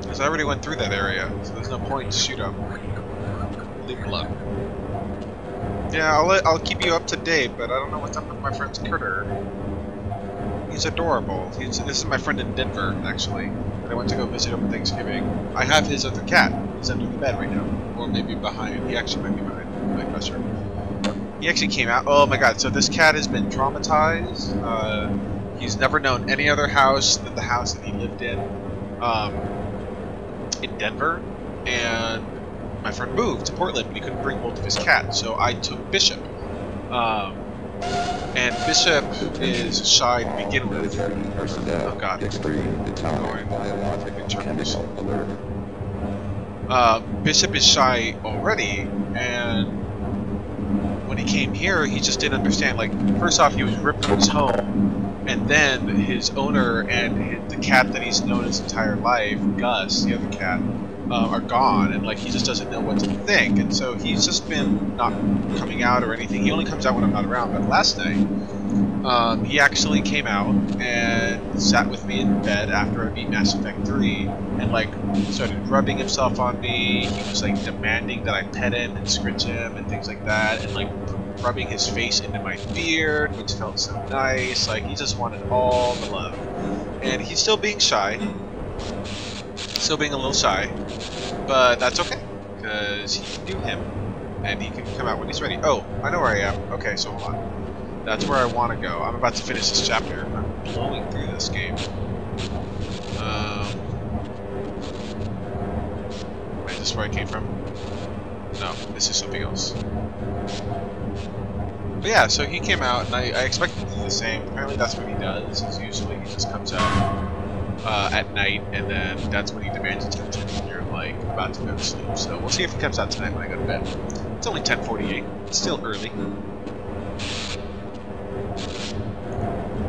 Because I already went through that area, so there's no point to shoot him. Leave him alone. Yeah, I'll, keep you up to date, but I don't know what's up with my friend's critter. He's adorable. He's, this is my friend in Denver, actually. And I went to go visit on Thanksgiving. I have his other cat. He's under the bed right now. Or maybe behind. He actually might be behind my dresser. He actually came out. Oh my god, so this cat has been traumatized. Uh, he's never known any other house than the house that he lived in um, in Denver. And my friend moved to Portland, but he couldn't bring both of his cats, so I took Bishop. Um, and Bishop is shy to begin with. Personnel. Oh god. Extreme atomic biological chemical alert. Uh, Bishop is shy already, and when he came here, he just didn't understand. Like, first off, he was ripped from his home, and then his owner and his, the cat that he's known his entire life, Gus, the other cat, uh, are gone, and like he just doesn't know what to think, and so he's just been not coming out or anything. He only comes out when I'm not around. But last night, um, he actually came out and sat with me in bed after I beat Mass Effect 3, and like started rubbing himself on me. He was like demanding that I pet him and scritch him and things like that, and like rubbing his face into my beard, which felt so nice. Like he just wanted all the love, and he's still being shy, still being a little shy, but that's okay, because he can do him, and he can come out when he's ready. Oh, I know where I am. Okay, so hold on. That's where I want to go. I'm about to finish this chapter. I'm blowing through this game. Um, wait, is this where I came from? No, this is something else. But yeah, so he came out, and I, I expected to do the same. Apparently that's what he does, is usually he just comes out uh, at night, and then that's when he demands attention when you're, like, about to go to sleep. So we'll see if he comes out tonight when I go to bed. It's only 10.48. It's still early.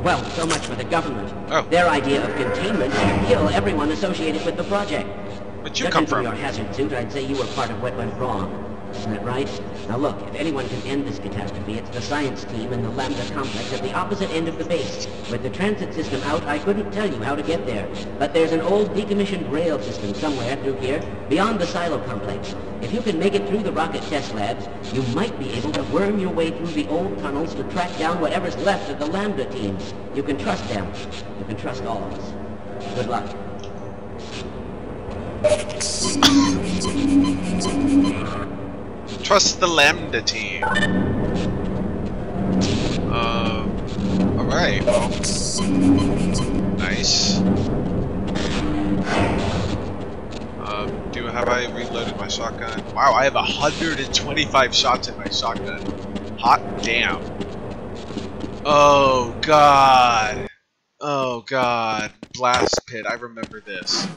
Well, so much for the government. Oh. Their idea of containment is to kill everyone associated with the project. Where'd you Judging come from from? your hazard suit, I'd say you were part of what went wrong. Isn't that right? Now look, if anyone can end this catastrophe, it's the science team in the Lambda complex at the opposite end of the base. With the transit system out, I couldn't tell you how to get there. But there's an old decommissioned rail system somewhere through here, beyond the silo complex. If you can make it through the rocket test labs, you might be able to worm your way through the old tunnels to track down whatever's left of the Lambda team. You can trust them. You can trust all of us. Good luck. Trust the Lambda team. Um. Alright, well. Nice. Um, do have I reloaded my shotgun? Wow, I have 125 shots in my shotgun. Hot damn. Oh god. Oh god. Blast pit, I remember this.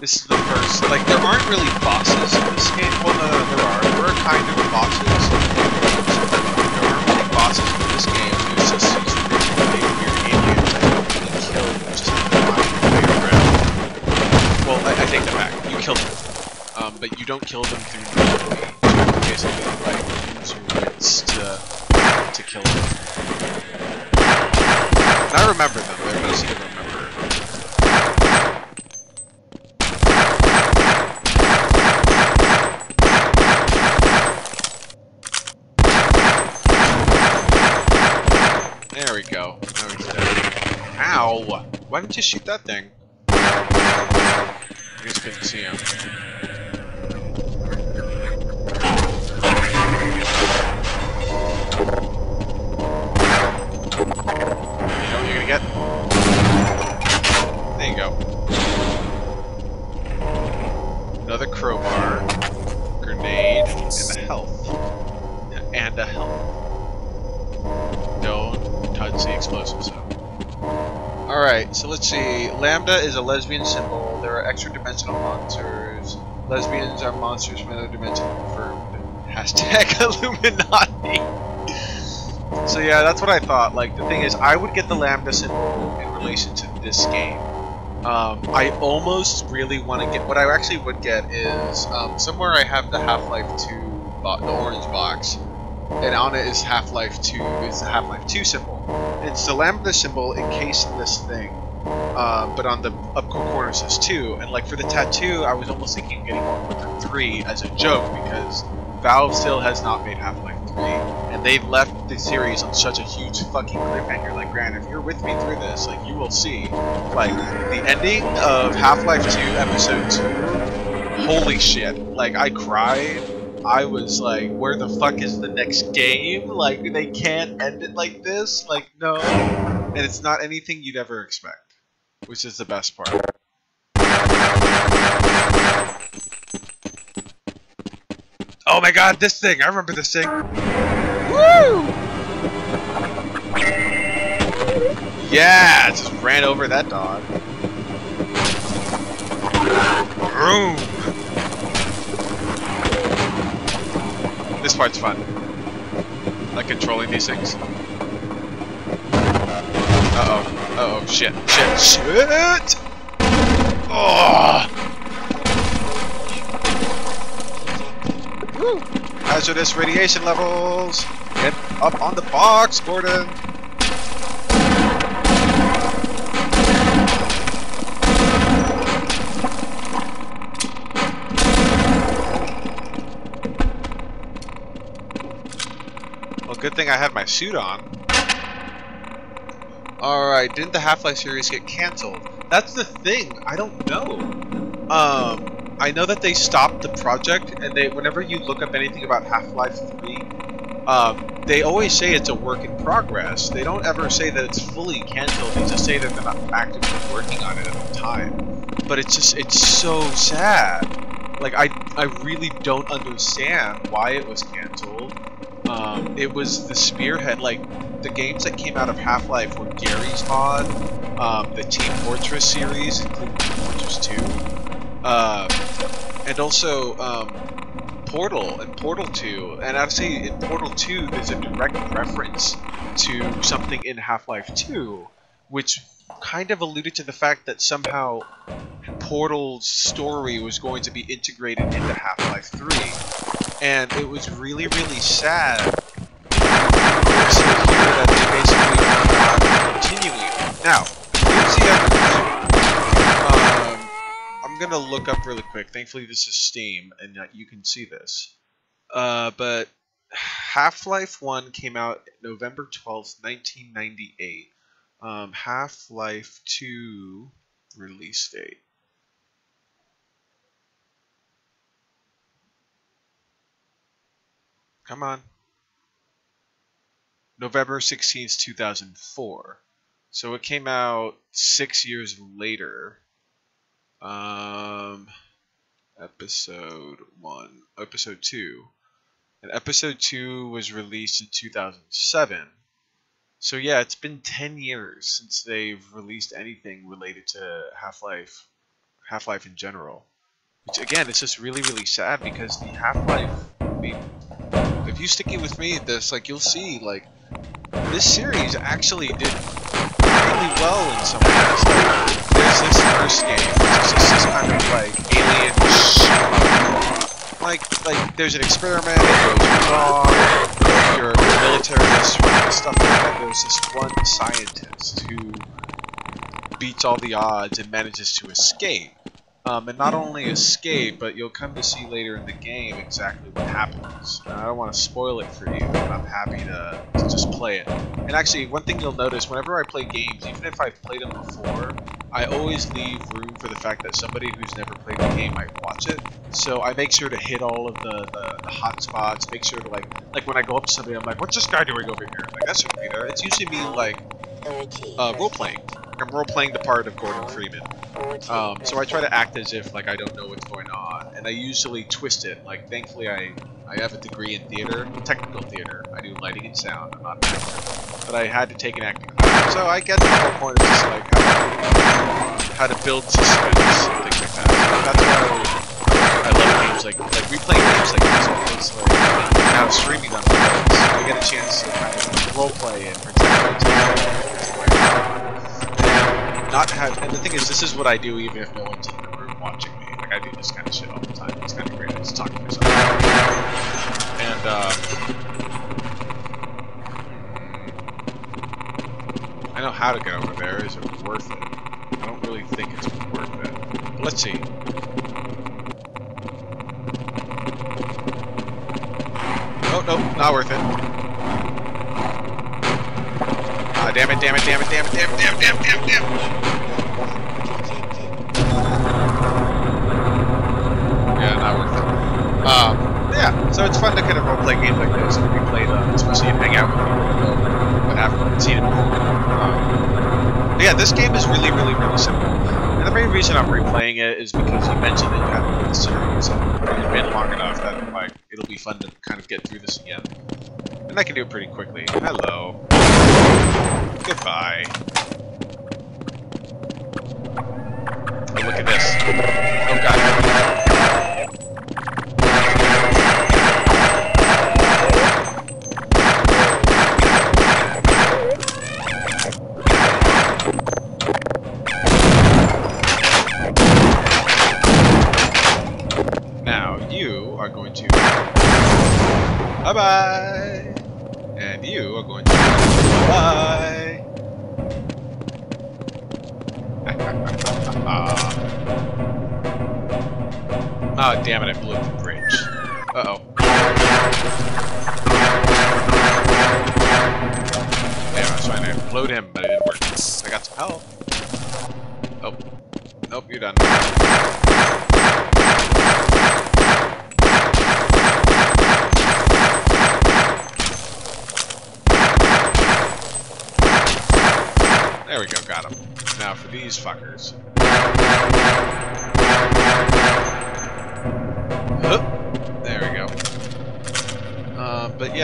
This is the first, like, there aren't really bosses in this game. Well, no, no, there are. There are kind of bosses. There aren't really bosses in this game. There's just these really weird aliens that you can kill just like flying way around. Well, I, I take that back. You kill them. Um, but you don't kill them through normally. You basically, like, use your wits to, to kill them. And I remember them. They're easy to remember. There we go. Now he's dead. Ow! Why didn't you shoot that thing? I just couldn't see him. You know what you're gonna get? There you go. Another crowbar, grenade, and a health. And a health. Don't touch the explosives though. Alright, so let's see. Lambda is a lesbian symbol. There are extra dimensional monsters. Lesbians are monsters from another dimension confirmed. Hashtag Illuminati. So yeah, that's what I thought. Like the thing is, I would get the lambda symbol in relation to this game. Um, I almost really want to get. What I actually would get is um, somewhere I have the Half-Life 2, bo- the orange box, and on it is Half-Life 2. Is the Half-Life 2 symbol. It's the lambda symbol encased in this thing, um, but on the up corner says 2. And like for the tattoo, I was almost thinking of getting one with the 3 as a joke because Valve still has not made Half-Life 3, and they've left the series on such a huge fucking cliffhanger. Like, Grant, if you're with me through this, like, you will see, like, the ending of Half-Life 2 Episode 2, holy shit. Like, I cried. I was like, where the fuck is the next game? Like, they can't end it like this? Like, no. And it's not anything you'd ever expect, which is the best part. Oh my god, this thing! I remember this thing! Woo! Yeah! Just ran over that dog. Vroom! This part's fun. Like controlling these things. Uh-oh. Uh-oh. Shit. Shit. Shit! Oh! Woo! Hazardous radiation levels! Get up on the box, Gordon! Good thing I had my suit on. Alright, didn't the Half-Life series get cancelled? That's the thing, I don't know. Um, I know that they stopped the project, and they whenever you look up anything about Half-Life 3, um, they always say it's a work in progress. They don't ever say that it's fully canceled. They just say that they're not actively working on it at the time. But it's just it's so sad. Like I I really don't understand why it was canceled. Um, it was the spearhead. Like the games that came out of Half-Life were Garry's Mod, um, the Team Fortress series, including Team Fortress 2, uh, and also um, Portal and Portal 2. And I'd say in Portal 2, there's a direct reference to something in Half-Life 2, which kind of alluded to the fact that somehow Portal's story was going to be integrated into Half-Life 3. And it was really, really sad to that they basically were not continuing. Now. Um, I'm gonna look up really quick. Thankfully, this is Steam, and you can see this. Uh, but Half-Life 1 came out November 12th, 1998. Um, Half-Life 2 release date. Come on. November 16th, 2004. So it came out six years later. Um, episode 1. Episode 2. And episode 2 was released in 2007. So yeah, it's been 10 years since they've released anything related to Half-Life, Half-Life in general. Which again, it's just really, really sad because the Half-Life, I mean, if you stick it with me, this like you'll see like this series actually did really well in some ways. There's this first game, it's just this kind of like alien like like there's an experiment, it goes wrong, you're a militarist, stuff like that. There's this one scientist who beats all the odds and manages to escape. Um, and not only escape, but you'll come to see later in the game exactly what happens. And I don't want to spoil it for you, but I'm happy to, to just play it. And actually, one thing you'll notice, whenever I play games, even if I've played them before, I always leave room for the fact that somebody who's never played the game might watch it. So I make sure to hit all of the, the, the hot spots, make sure to like, like when I go up to somebody, I'm like, what's this guy doing over here? Like, that's shouldn't. It's usually me, like, uh, role-playing. I'm role-playing the part of Gordon Freeman. Um, so I try to act as if like I don't know what's going on, and I usually twist it. Like thankfully I I have a degree in theater, technical theater. I do lighting and sound. I'm not an actor, but I had to take an acting class, so I get the whole point of just like how to, how to build suspense and things like that. That's why I love games like like replaying games like this because like now streaming them, because I get a chance to kind of role play and pretend not have, and the thing is, this is what I do even if no one's in the room watching me. Like, I do this kind of shit all the time. It's kind of great. I just talk to myself. And, uh, I know how to get over there. Is it worth it? I don't really think it's worth it. But let's see. Oh, no, not worth it. Ah, damn it, damn it, damn it, damn it, damn it, damn it, damn it, damn it, damn it. Yeah, not worth it. Um, yeah, so it's fun to kind of roleplay games like this and replay them, especially and hang out with people that know that haven't seen it before. Um, yeah, this game is really, really, really simple. And the main reason I'm replaying it is because you mentioned that you haven't played the series and it's been long enough that like it'll be fun to kind of get through this again. And I can do it pretty quickly. Hello. Goodbye. Oh, look at this. 拜拜。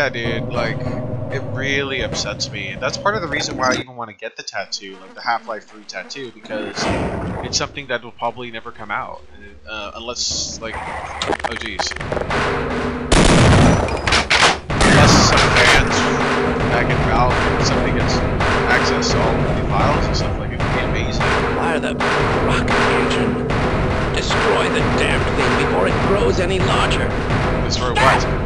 Yeah, dude, like, it really upsets me. That's part of the reason why I even want to get the tattoo, like the Half-Life 3 tattoo, because it's something that will probably never come out. Uh, unless, like, oh jeez. Unless some fans back in Valve and somebody gets access to all the files and stuff, like, it would be amazing. Fire the rocket engine. Destroy the damned thing before it grows any larger. Destroy what?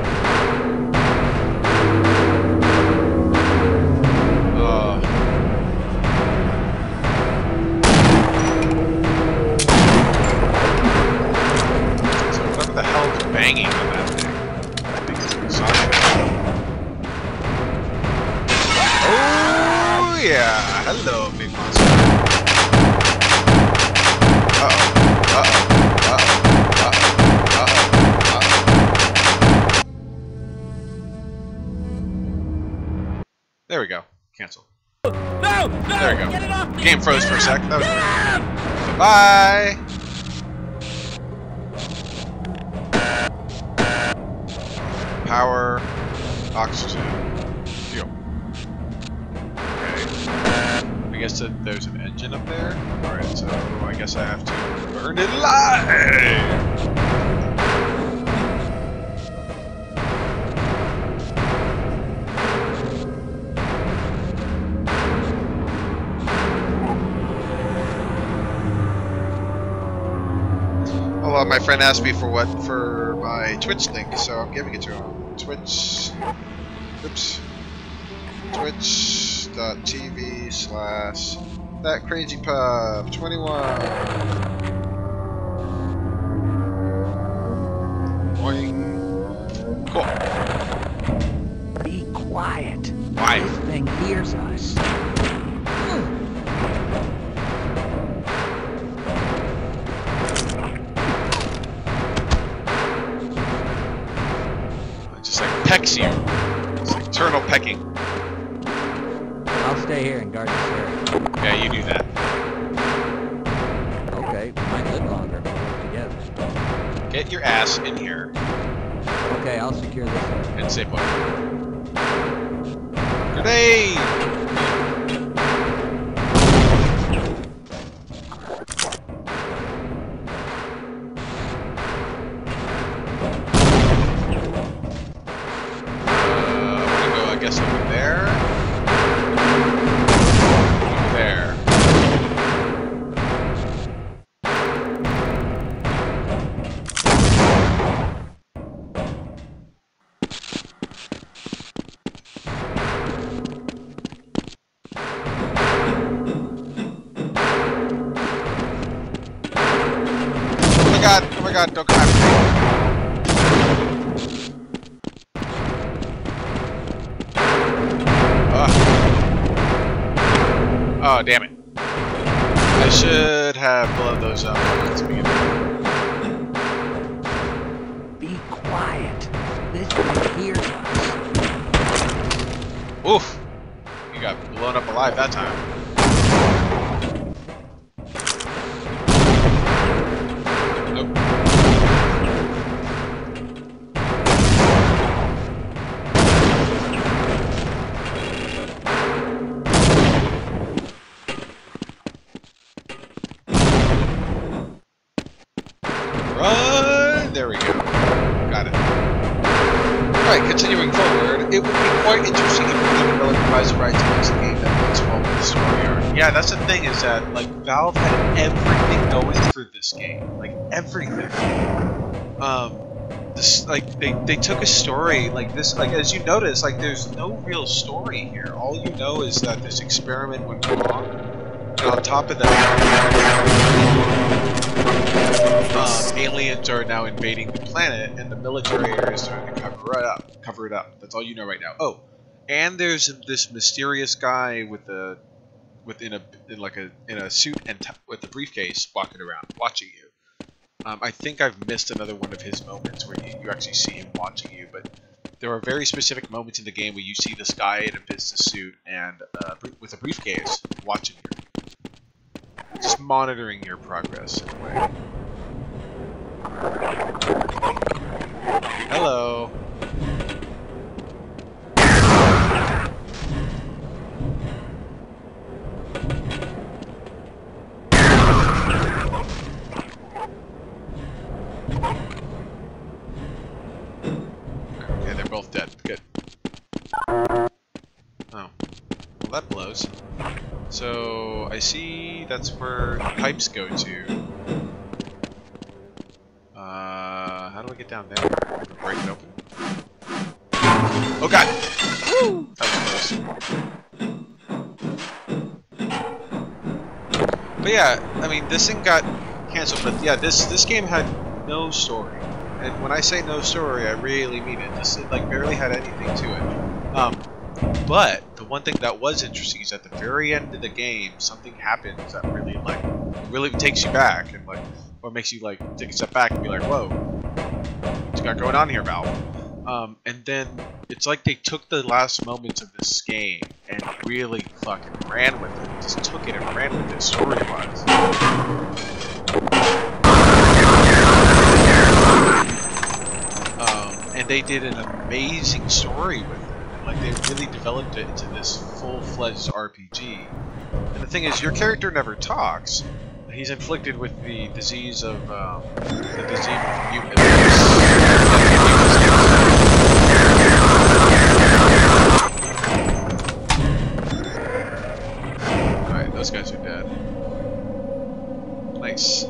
Cancel. No! No! There we go. Get it off me! Game froze for a sec. That was weird. Bye. Power, oxygen, fuel. Okay. I guess that there's an engine up there. All right, so I guess I have to burn it alive. Friend asked me for what for my Twitch link, so I'm giving it to him. Twitch. Oops. Twitch.tv slash that krazy pup 21. Boing. Cool. Be quiet. Why? This thing hears us. Pecks you. It's turtle pecking. I'll stay here and guard this area. Yeah, you do that. Okay, we might live longer if we work together. Get your ass in here Okay, I'll secure this area. and say what? Grenade! Damn it. They took a story like this, like as you notice, like there's no real story here. All you know is that this experiment went wrong, and on top of that. Um, aliens are now invading the planet, and the military is trying to cover it up. Cover it up. That's all you know right now. Oh, and there's this mysterious guy with a, within a in like a in a suit and with a briefcase walking around, watching you. Um, I think I've missed another one of his moments where you, you actually see him watching you, but there are very specific moments in the game where you see this guy in a business suit and uh, with a briefcase watching you. just monitoring your progress in a way. Hello. Okay, they're both dead. Good. Oh. Well, that blows. So, I see that's where pipes go to. Uh, how do I get down there? Break it open. Oh god! That was close. But yeah, I mean, this thing got canceled, but yeah, this this game had no story. And when I say no story, I really mean it. This it, like barely had anything to it. Um, but the one thing that was interesting is at the very end of the game, something happens that really like really takes you back and like or makes you like take a step back and be like, whoa, what's got going on here, Valve? Um, and then it's like they took the last moments of this game and really fucking ran with it. Just took it and ran with it story-wise. Um, and they did an amazing story with it. Like they really developed it into this full-fledged RPG. And the thing is, your character never talks. He's inflicted with the disease of um, the disease of mutant. Alright, those guys are dead. Nice.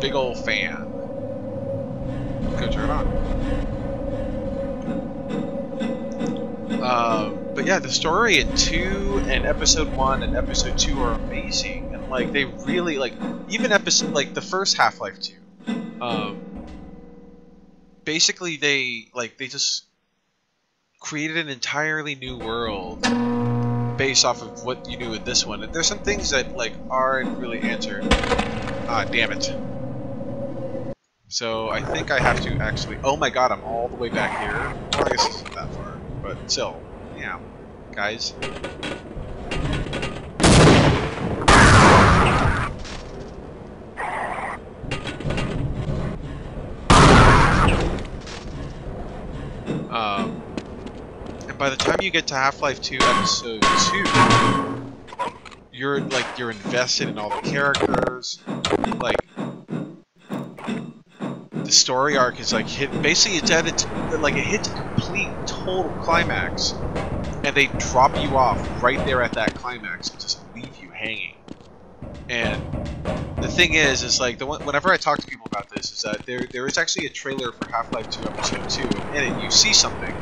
Big old fan. Go turn it on. Um, but yeah, the story in two and episode one and episode two are amazing, and like they really like even episode like the first Half Life two. Um, basically, they like they just created an entirely new world based off of what you do in this one. And there's some things that like aren't really answered. Ah, damn it. So I think I have to actually. Oh my god, I'm all the way back here. I guess it's not that far, but still, yeah, guys. Um, and by the time you get to Half-Life 2 Episode 2, you're like you're invested in all the characters. Like the story arc is like hit. Basically, it's at its like it hits complete total climax, and they drop you off right there at that climax and just leave you hanging. And the thing is, is like the one, whenever I talk to people about this, is that there there is actually a trailer for Half-Life 2 Episode 2, and in it you see something,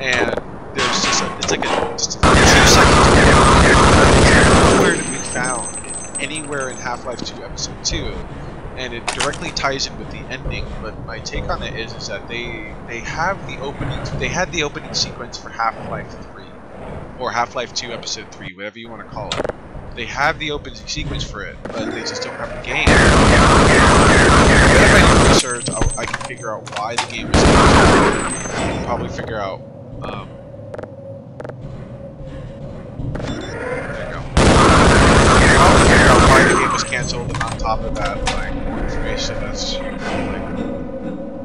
and there's just a, it's like a just a two second nowhere to be found anywhere in Half-Life 2 Episode 2, and it directly ties in with the ending. But my take on it is is that they they have the opening they had the opening sequence for Half-Life 3 or Half-Life 2 Episode 3, whatever you want to call it. They have the opening sequence for it, but they just don't have the game. If I do research, I'll, I can figure out why the game was canceled. I can probably figure out. Um, there you go. I'll figure out why the game was canceled, and on top of that, like information as to like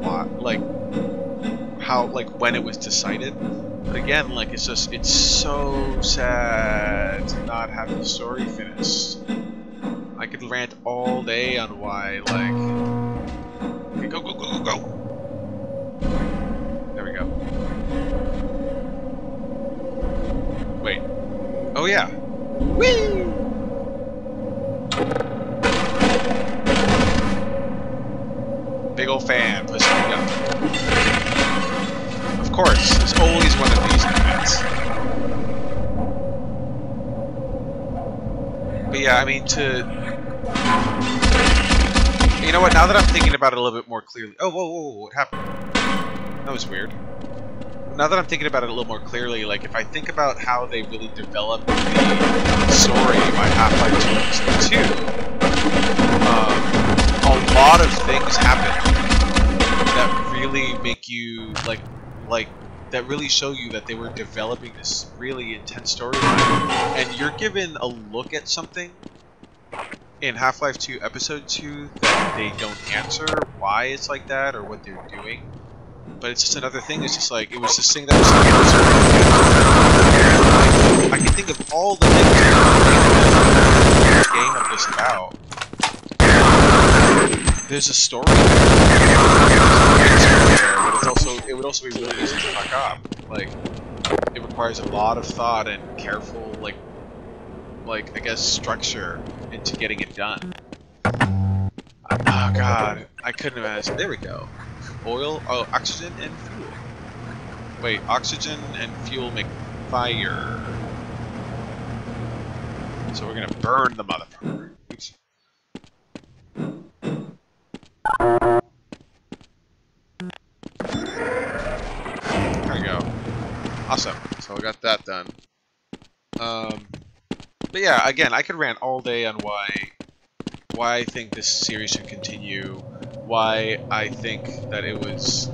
why, like how, like when it was decided. But again, like it's just it's so sad to not have the story finished. I could rant all day on why, like. Okay, go, go, go, go, go! There we go. Wait. Oh, yeah. Whee! Big old fan, pushing me up. Of course, there's always one of these events. But yeah, I mean, to you know what? Now that I'm thinking about it a little bit more clearly. Oh, whoa, whoa, whoa, what happened? That was weird. Now that I'm thinking about it a little more clearly, like if I think about how they really developed the story by Half-Life 2 Episode 2, um, a lot of things happen that really make you like, like, that really show you that they were developing this really intense storyline, and you're given a look at something in Half-Life 2 Episode 2 that they don't answer why it's like that or what they're doing. But it's just another thing. It's just like it was this thing that was. I can think of all the things that game of this about. There's a story there, but it's also it would also be really easy to fuck up. Like it requires a lot of thought and careful, like like I guess structure into getting it done. Oh god, I couldn't imagine. There we go. Oil, oh, oxygen and fuel. Wait, oxygen and fuel make fire. So we're gonna burn the motherfucker. Oops. There we go. Awesome. So we got that done. Um, but yeah, again, I could rant all day on why why I think this series should continue, why I think that it was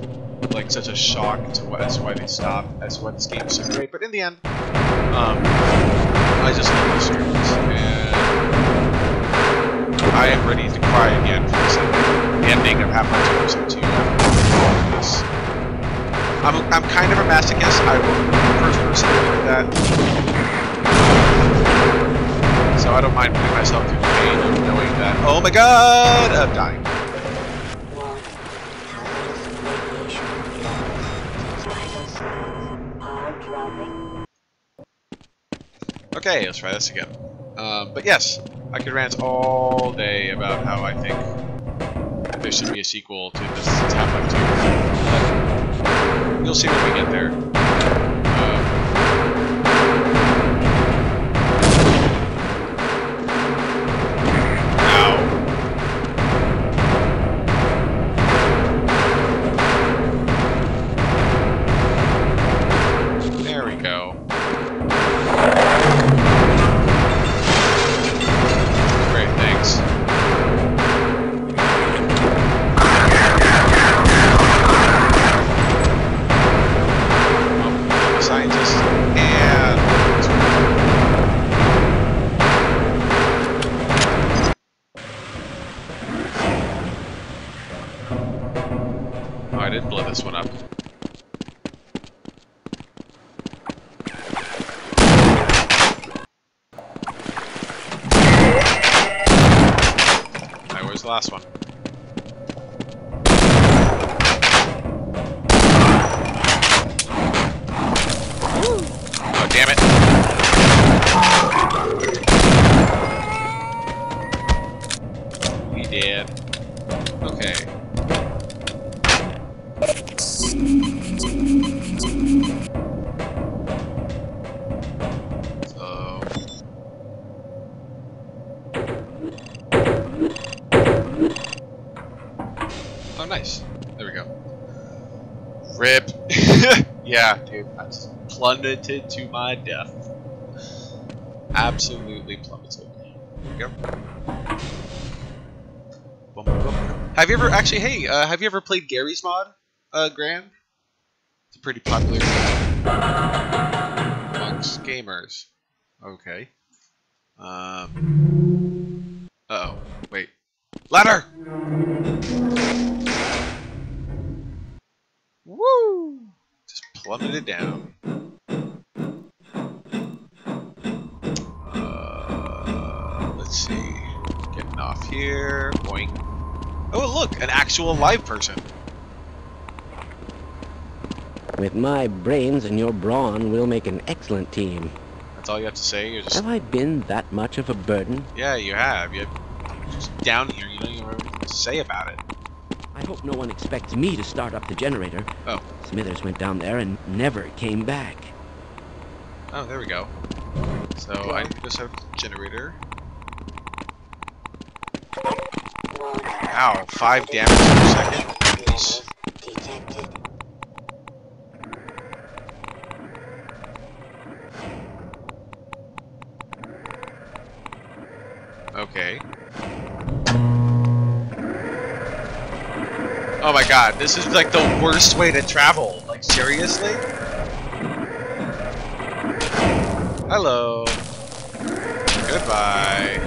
like such a shock to what, as why they stopped, as why this game is so great. But in the end, um, I just love the series, and I am ready to cry again for the second ending of Half-Life 2 Episode 2 after this. I'm, I'm kind of a masochist. I will first person admit that. So I don't mind putting myself through the pain of knowing that, oh my god, I'm dying. Okay, let's try this again. Um, but yes, I could rant all day about how I think there should be a sequel to this Half-Life 2. But you'll see when we get there. I just plummeted to my death. Absolutely plummeted. Have you ever actually? Hey, uh, have you ever played Garry's Mod, uh, Grand? It's a pretty popular amongst gamers. Okay. Um. Uh oh. Wait. Ladder. Woo! Just it down. Uh, let's see. Getting off here. Boink. Oh, look! An actual live person. With my brains and your brawn, we'll make an excellent team. That's all you have to say? You're just... Have I been that much of a burden? Yeah, you have. You're just down here. You don't even have anything to say about it. I hope no one expects me to start up the generator. Oh. Smithers went down there and never came back. Oh, there we go. So I just have generator. Ow, five damage per second. Jeez. Okay. God, this is like the worst way to travel. Like seriously? Hello. Goodbye.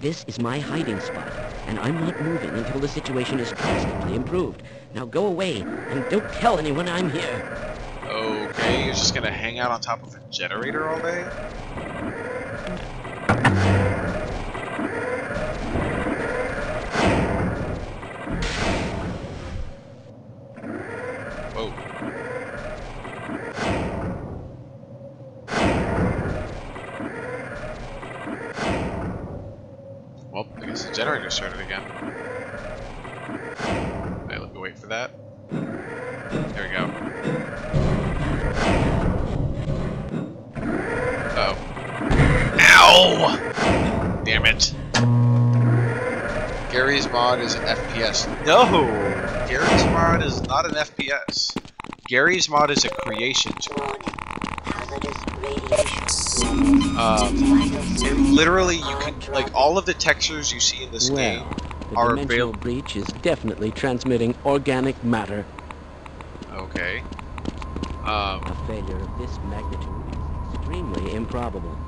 This is my hiding spot, and I'm not moving until the situation is drastically improved. Now go away, and don't tell anyone I'm here. Okay, you're just gonna hang out on top of a generator all day? Garry's Mod is a creation tool. Um, and literally, you can like all of the textures you see in this game Well, the are dimensional available. breach is definitely transmitting organic matter. Okay. Um, A failure of this magnitude is extremely improbable.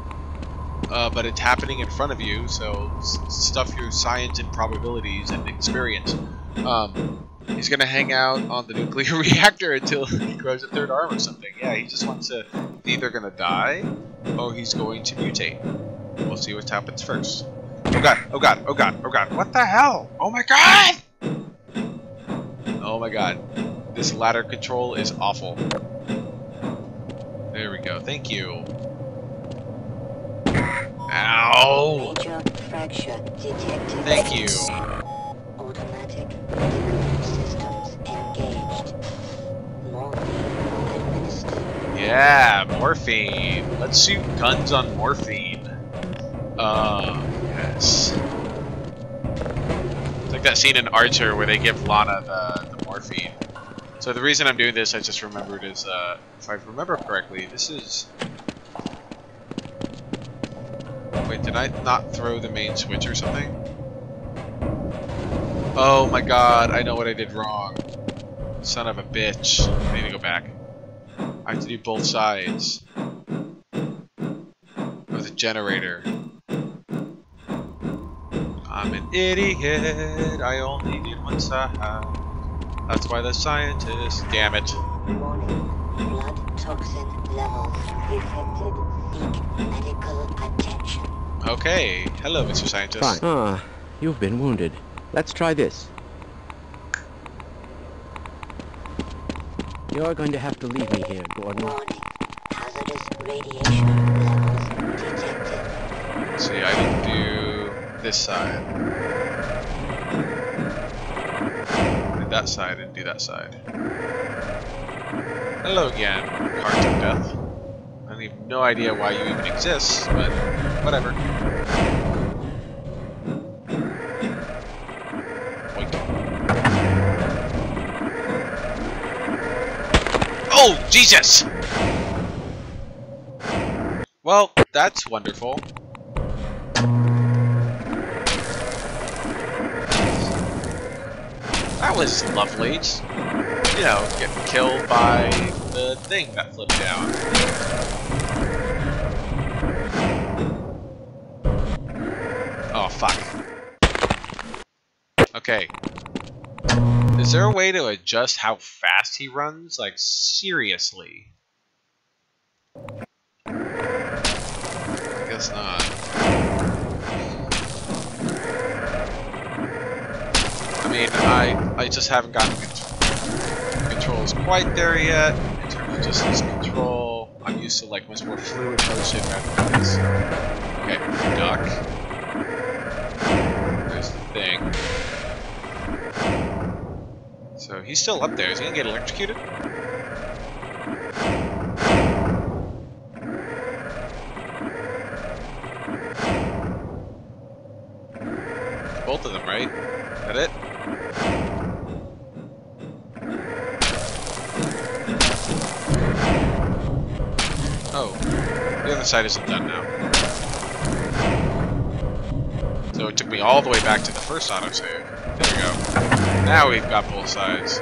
uh, but it's happening in front of you, so stuff your science and probabilities and experience. Um, he's gonna hang out on the nuclear reactor until he grows a third arm or something. Yeah, he just wants to either gonna die or he's going to mutate. We'll see what happens first. Oh god! Oh god! Oh god! Oh god! What the hell? Oh my god! Oh my god! This ladder control is awful. There we go. Thank you. Ow! Major fracture detected. Thank you. Yeah, morphine. Let's shoot guns on morphine. Uh, yes. It's like that scene in Archer where they give Lana the, the morphine. So the reason I'm doing this, I just remembered, is, uh, if I remember correctly, this is... Wait, did I not throw the main switch or something? Oh my god, I know what I did wrong. Son of a bitch. I need to go back. I have to do both sides With the generator. I'm an idiot. I only need one side. That's why the scientist. Damn it. Warning. Blood toxin levels detected. Seek medical attention. Okay. Hello, Mr. Scientist. Fine. Ah, you've been wounded. Let's try this. You're going to have to leave me here, Gordon. Warning. Hazardous radiation levels detected. See, I didn't do this side. Did that side and do that side. Hello again, Cards of Death. I have no idea why you even exist, but whatever. Oh, Jesus! Well, that's wonderful. That was lovely. Just, you know, getting killed by the thing that flipped down. Oh, fuck. Okay. Is there a mm. way to adjust how fast he runs? Like, seriously. I guess not. I mean, I I just haven't gotten cont- controls quite there yet in terms of just this control. I'm used to like much more fluid motion rather than this. Okay, duck. There's the thing. So he's still up there. Is he gonna get electrocuted? Both of them, right? That it? Oh, the other side isn't done now. So it took me all the way back to the first autosave. There we go. Now we've got both sides.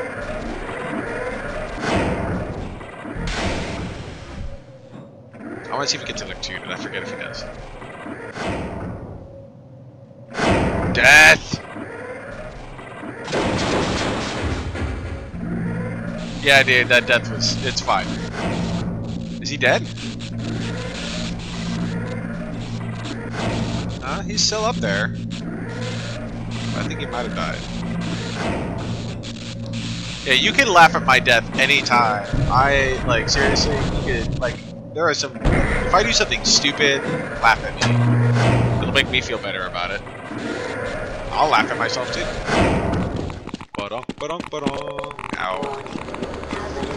I want to see if he gets electrocuted. I forget if he does. Death! Yeah, dude, that death was. It's fine. Is he dead? Uh, he's still up there. I think he might have died. Yeah, you can laugh at my death anytime. I, like, seriously, you could, like, there are some. If I do something stupid, laugh at me. It'll make me feel better about it. I'll laugh at myself too. Ba-dum, ba-dum, ba-dum. Ow.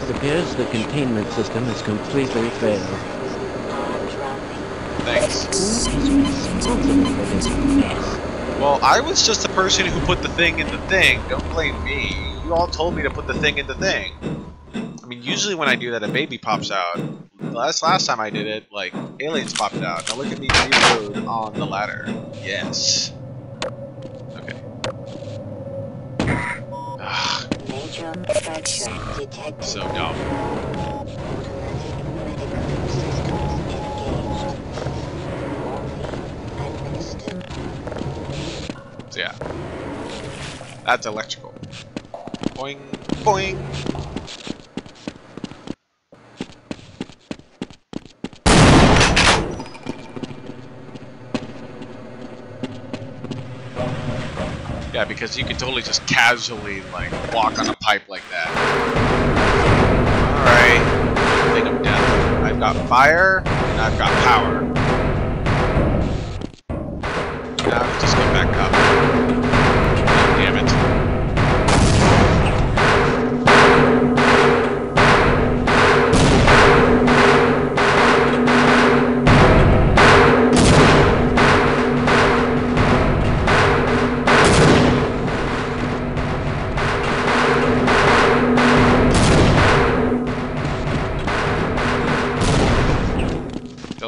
It appears the containment system has completely failed. Thanks. Well, I was just the person who put the thing in the thing. Don't blame me. All told me to put the thing in the thing. I mean, usually when I do that, a baby pops out. Last last time I did it, like aliens popped out. Now look at me reload on the ladder. Yes. Okay. So dumb. So yeah. That's electrical. Boing, boing. Yeah, because you could totally just casually, like, walk on a pipe like that. Alright. I think I'm dead. I've got fire, and I've got power. Now, just get back up.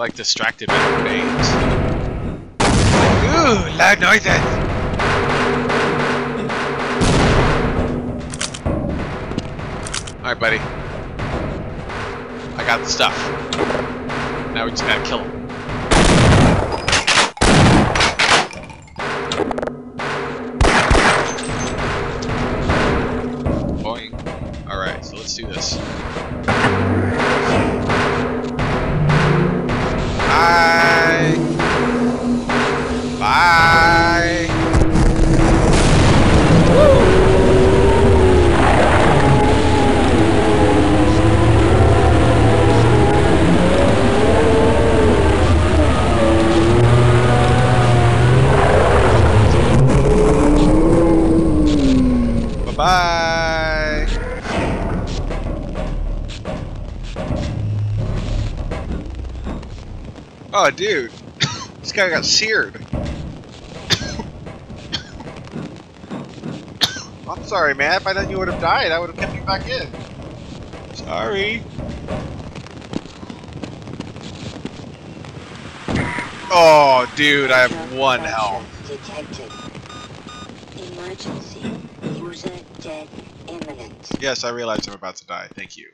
Like distracted by the grenades. Ooh, loud noises! Alright, buddy. I got the stuff. Now we just gotta kill him. Got seared. I'm sorry, man. If I thought you would have died, I would have kept you back in. Sorry. Oh, dude, I have one health. Detected. Emergency. User dead imminent. Yes, I realize I'm about to die. Thank you.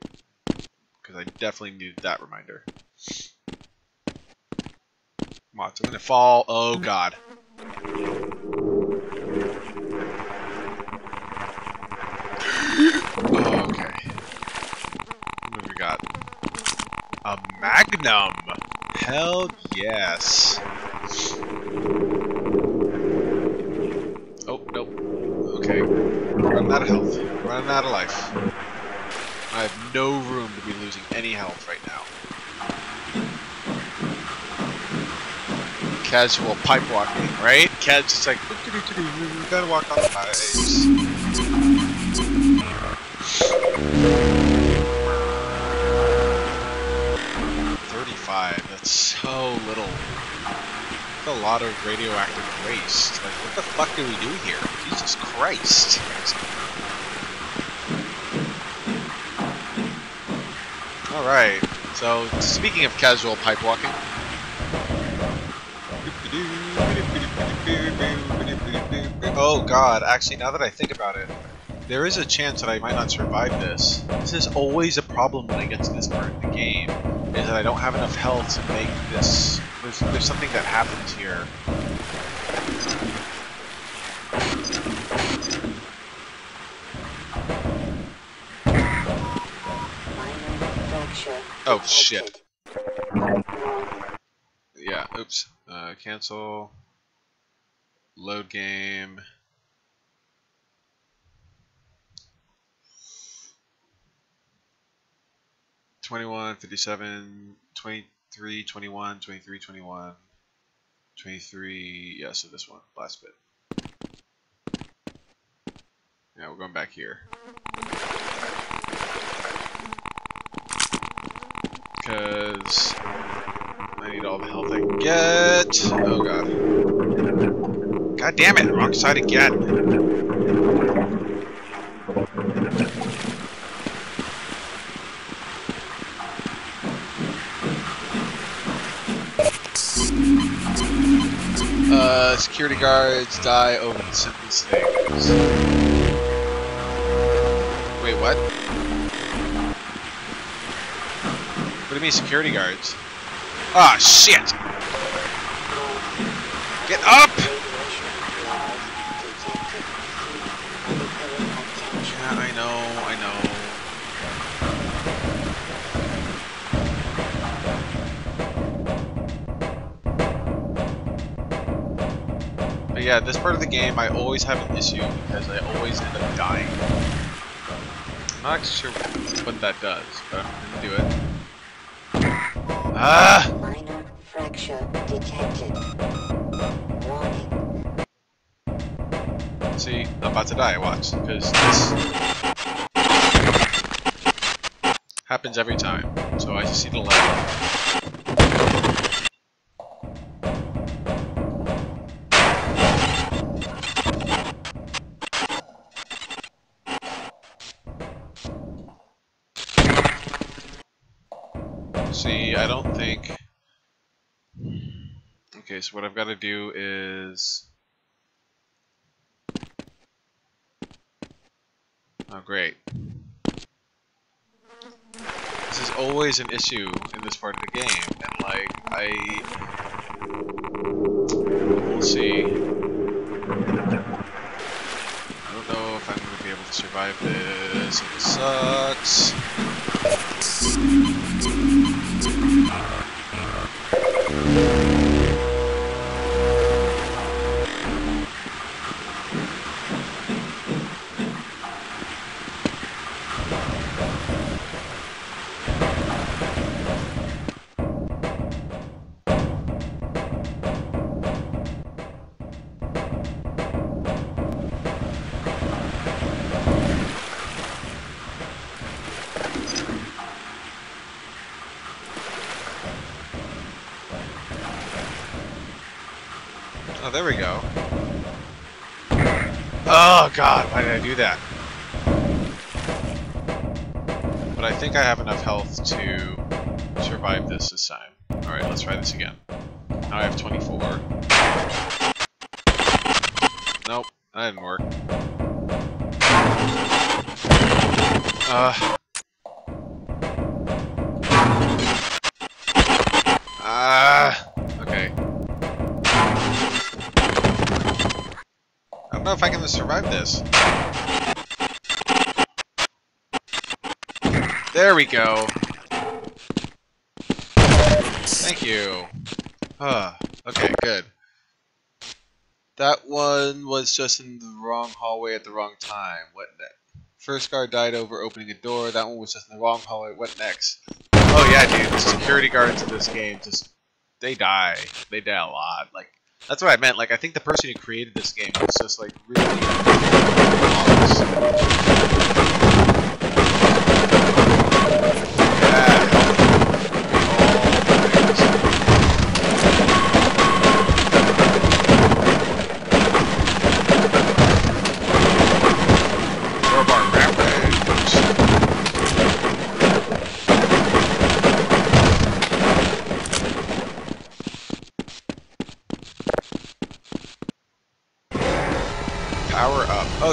Because I definitely needed that I'm gonna fall. Oh god. Oh, okay. What we got? A Magnum! Hell yes. Oh, nope. Okay. Running out of health. Running out of life. I have no room to be losing any health right now. Casual pipe walking, right? Cad's just like, "Doo-doo-doo-doo, gotta walk on the pipes. Thirty-five. That's so little. That's a lot of radioactive waste. Like, what the fuck do we do here? Jesus Christ. Alright, so speaking of casual pipe walking. Oh god, actually now that I think about it, there is a chance that I might not survive this. This is always a problem when I get to this part of the game, is that I don't have enough health to make this... There's, there's something that happens here. Oh shit. Yeah, oops. Uh, cancel. Load game. Twenty-one, fifty-seven, twenty-three, twenty-one, twenty-three, twenty-one, twenty-three. Yeah, so this one, last bit. Yeah, we're going back here. Because I need all the health I can get. Oh god. God damn it, wrong side again. Uh, security guards die over the simplest things. Wait, what? What do you mean security guards? Ah, shit! Get up! But yeah, this part of the game, I always have an issue because I always end up dying. I'm not sure what that does, but I'm gonna do it. Ah! Minor fracture detected. Warning. See, I'm about to die, watch, because this happens every time. So I just see the light. I don't think... Okay, so what I've got to do is... Oh, great. This is always an issue in this part of the game, and like, I... We'll see. I don't know if I'm going to be able to survive this. It sucks. Oh, do that? But I think I have enough health to survive this this time. Alright, let's try this again. Now I have 24. Nope, that didn't work. Uh. Ah. okay. I don't know if I can survive this. There we go. Thank you. Ah, okay, good. That one was just in the wrong hallway at the wrong time. What next? First guard died over opening a door. That one was just in the wrong hallway. What next? Oh yeah, dude. The security guards in this game just they die. They die a lot. Like that's what I meant. Like I think the person who created this game was just like really.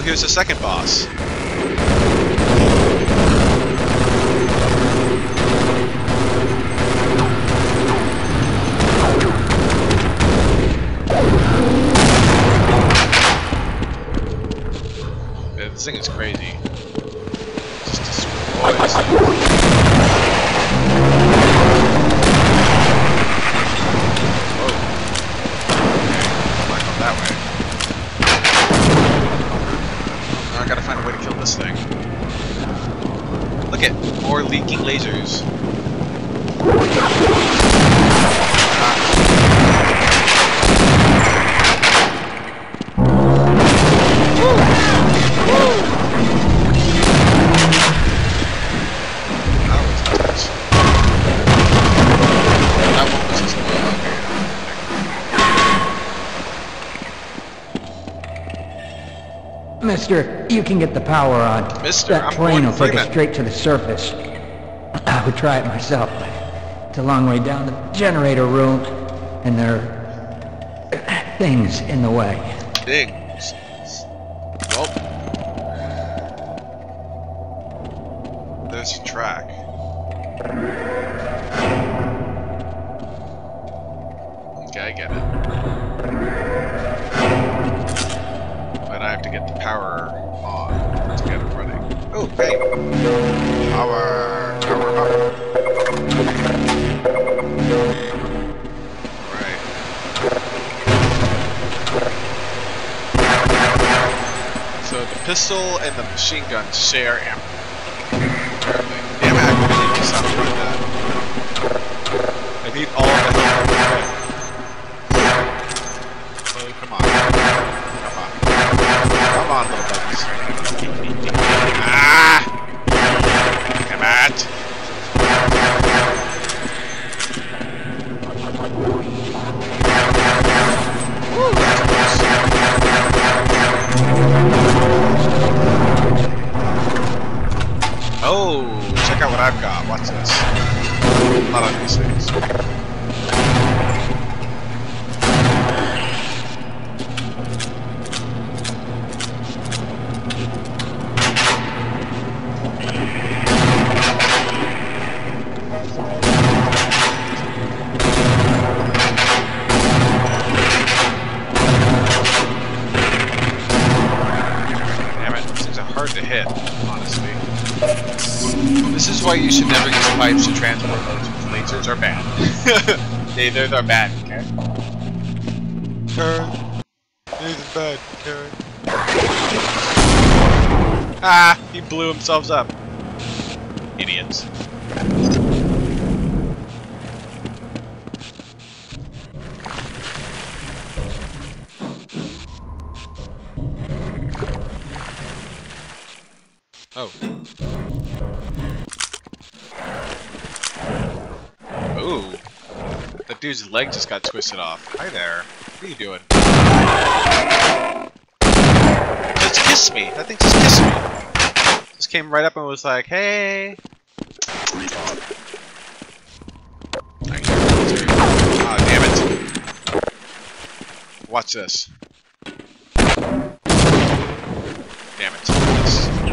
Here's the second boss. Mister, you can get the power on. Mister, that plane will take us straight to the surface. I would try it myself, but it's a long way down the generator room, and there are things in the way. Things. Machine gun share they're, they're bad, okay? Karen. Lasers bad, Karen. Ah! He blew himself up. Idiots. Oh. Ooh. That dude's leg just got twisted off. Hi there. What are you doing? Just kissed me. That thing just kissed me. Just came right up and was like, hey. Ah, damn it. Watch this. Damn it. This-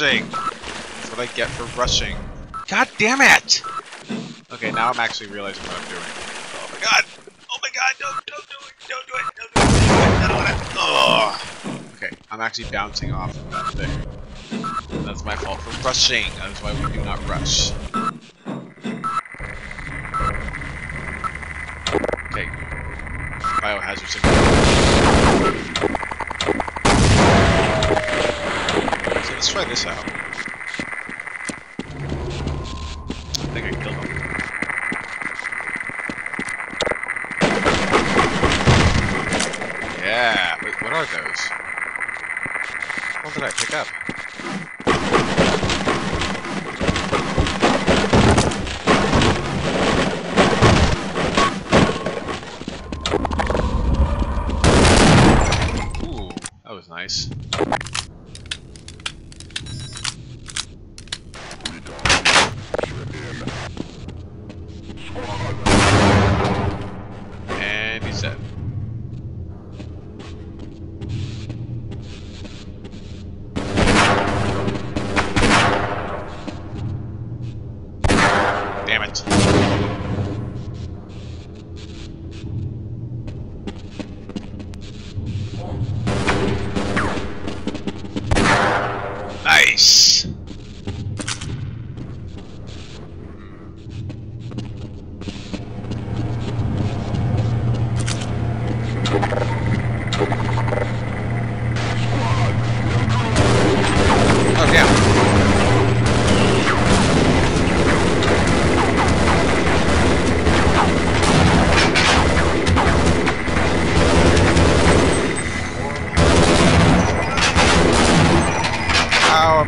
rushing. That's what I get for rushing. God damn it! Okay, now I'm actually realizing what I'm doing. Oh my god! Oh my god! Don't, don't do it! Don't do it! Don't do it! Don't want to. Oh. Okay, I'm actually bouncing off of that thing. That's my fault for rushing. That's why we do not rush.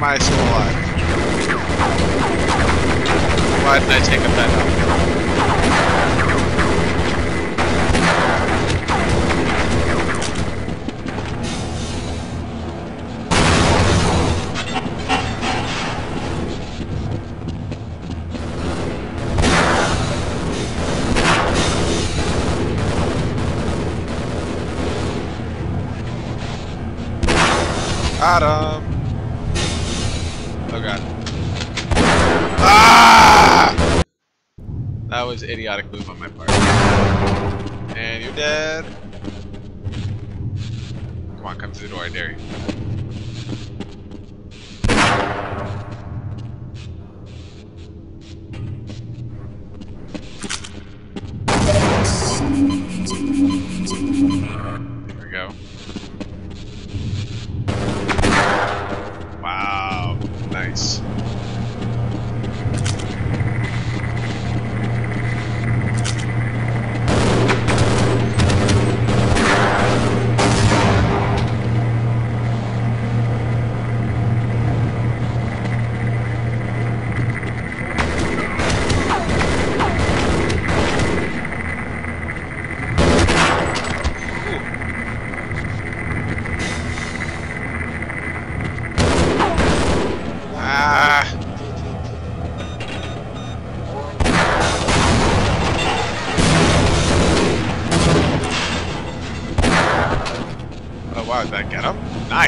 How am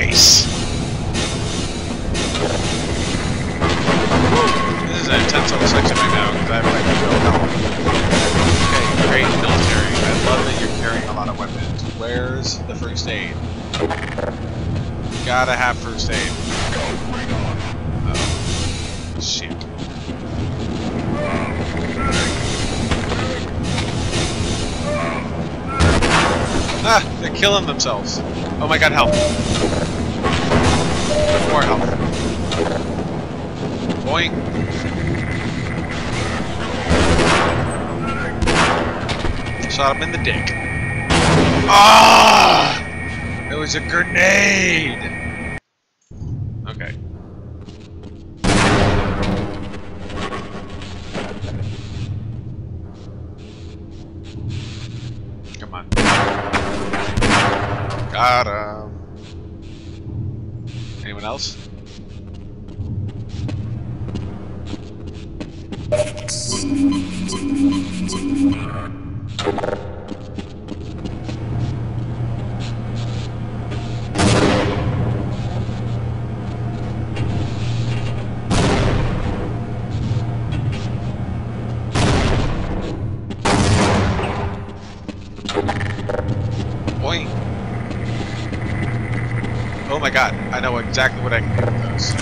Nice! This is an intense little section right now because I have like no health. Okay, great military. I love that you're carrying a lot of weapons. Where's the first aid? Gotta have first aid. Oh. Shit. Ah, they're killing themselves. Oh my god, help. Shot him in the dick. Ah! It was a grenade! Oh my god, I know exactly what I can do with those.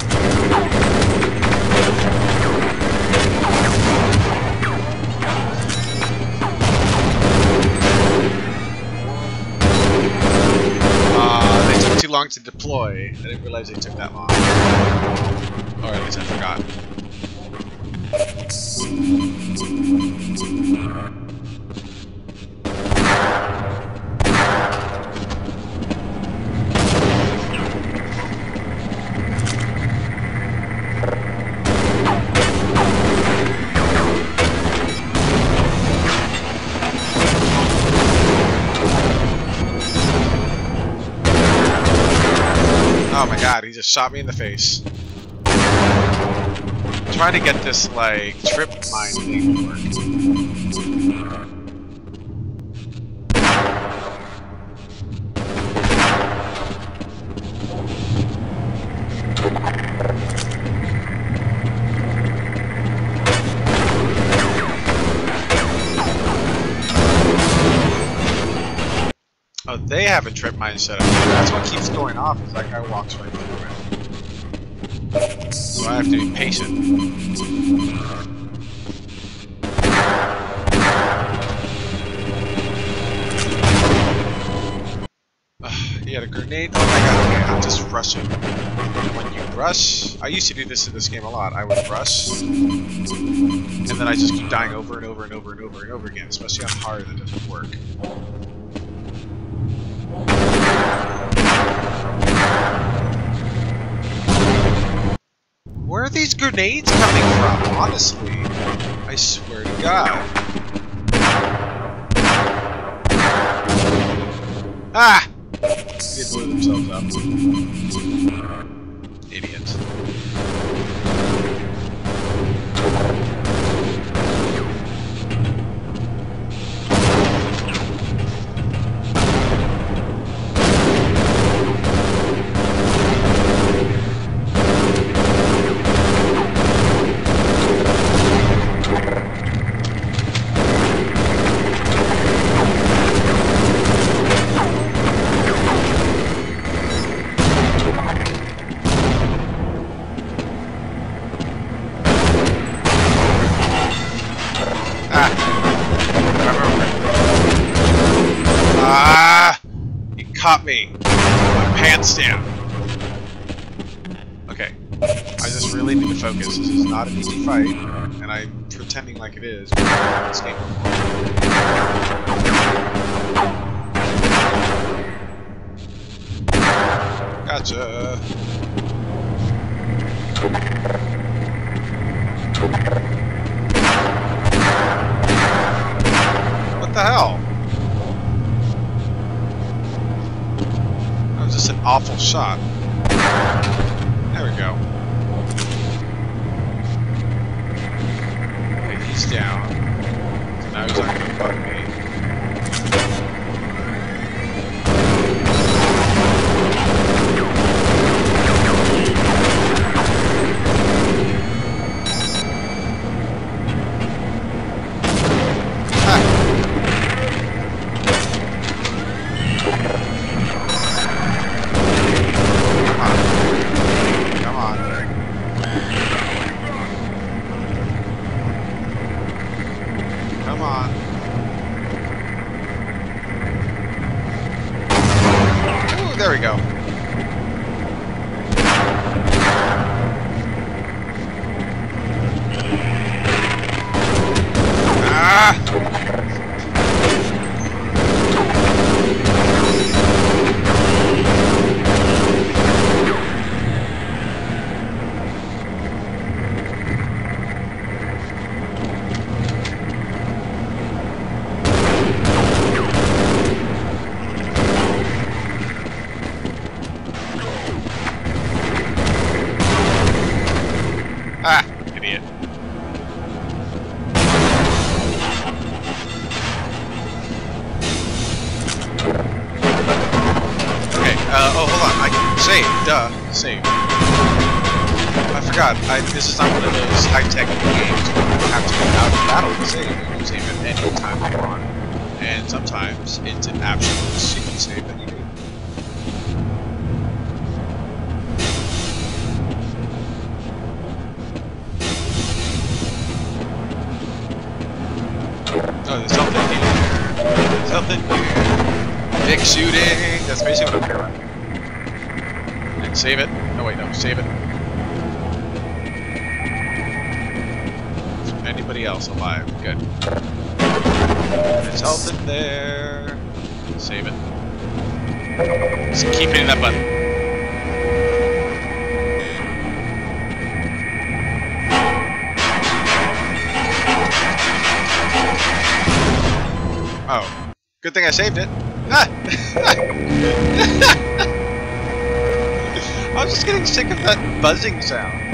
Uh, they took too long to deploy. I didn't realize they took that long. Or at least I forgot. Just shot me in the face. I'm trying to get this, like, trip mine thing to work. Oh, they have a trip mine set up. That's what keeps going off. Is that guy walks right I have to be patient. A grenade. Oh my god, okay, I'm just rushing. When you rush, I used to do this in this game a lot. I would rush, and then I just keep dying over and over and over and over and over again, especially on hard that doesn't work. These grenades coming from? Honestly, I swear to God. Ah! They blew themselves up. Like it is. Gotcha. What the hell? That was just an awful shot. why this is not one of those high-tech games where you have to go out of battle to save. You save at any time you want, and sometimes it's an absolute secret save that. Oh, there's something here. There's something here. Dick shooting! That's basically what I'm doing. And save it. No, wait, no. Save it. Else alive? Good. There's health in there. Save it. Just keep hitting that button. Oh. Good thing I saved it. Ah! I was just getting sick of that buzzing sound.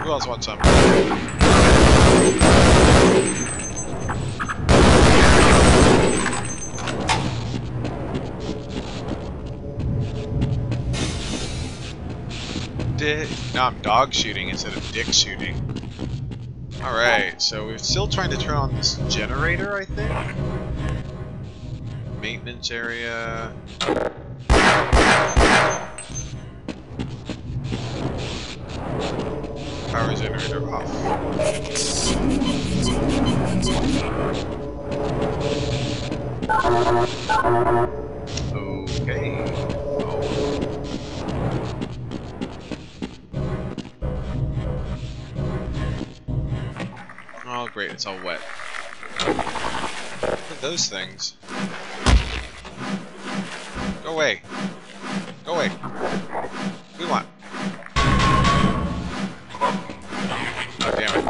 Who else wants some? Dick. No, I'm dog shooting instead of dick shooting. Alright, so we're still trying to turn on this generator, I think? Maintenance area. Those things. Go away. Go away. We want. Oh damn it.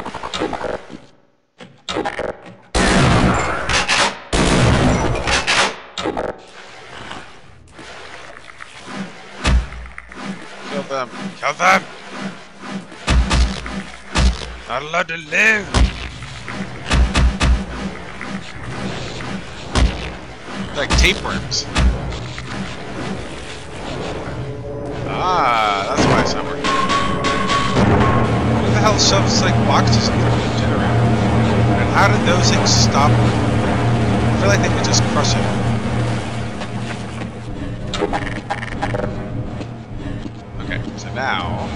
Kill them. Kill them! Not allowed to live! Tapeworms. Ah, that's why it's not working. Who the hell shoves like boxes in front of the generator? And how did those things stop? I feel like they could just crush it. Okay, so now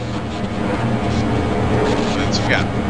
let's go.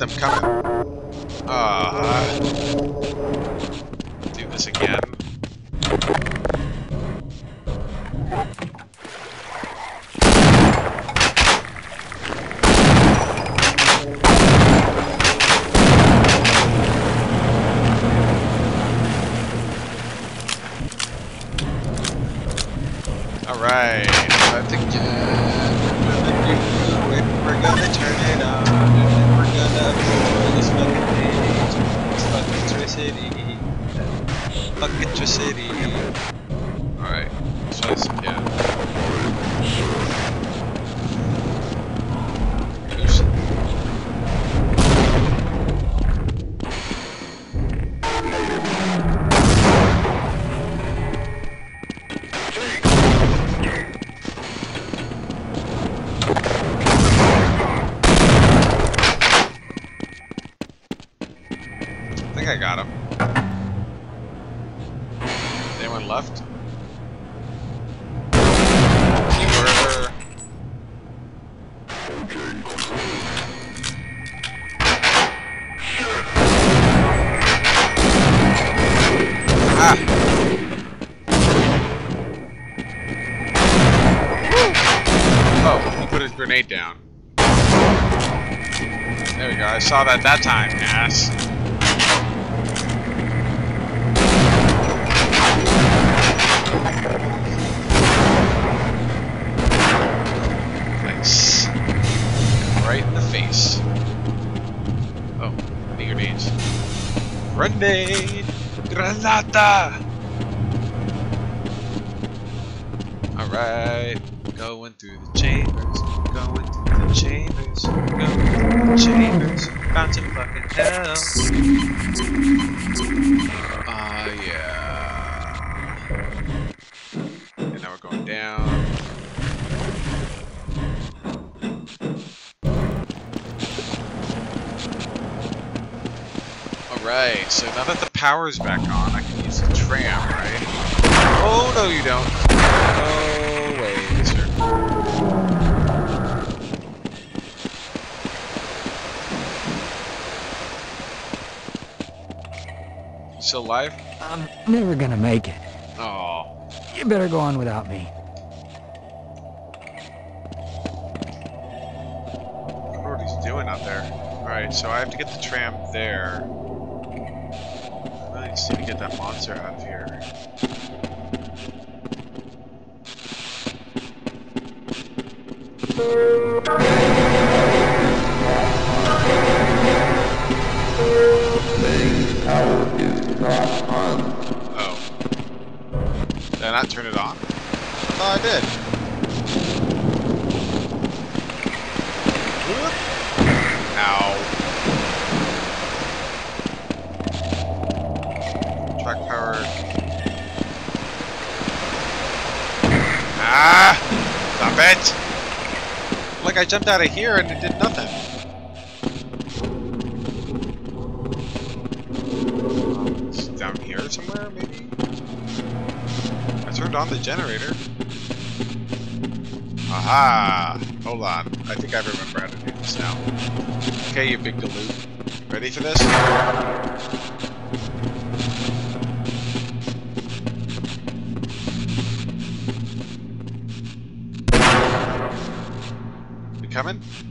Them coming. Saw that that time, ass. Nice. Right in the face. Oh, I need grenades. Grenade! Granata! Power's back on, I can use the tram, right? Oh, no you don't. No way, sir. Still alive? I'm never gonna make it. Oh. You better go on without me. Jumped out of here and it did nothing. It's down here somewhere, maybe? I turned on the generator. Aha! Hold on. I think I remember how to do this now. Okay, you big galoot. Ready for this? Coming?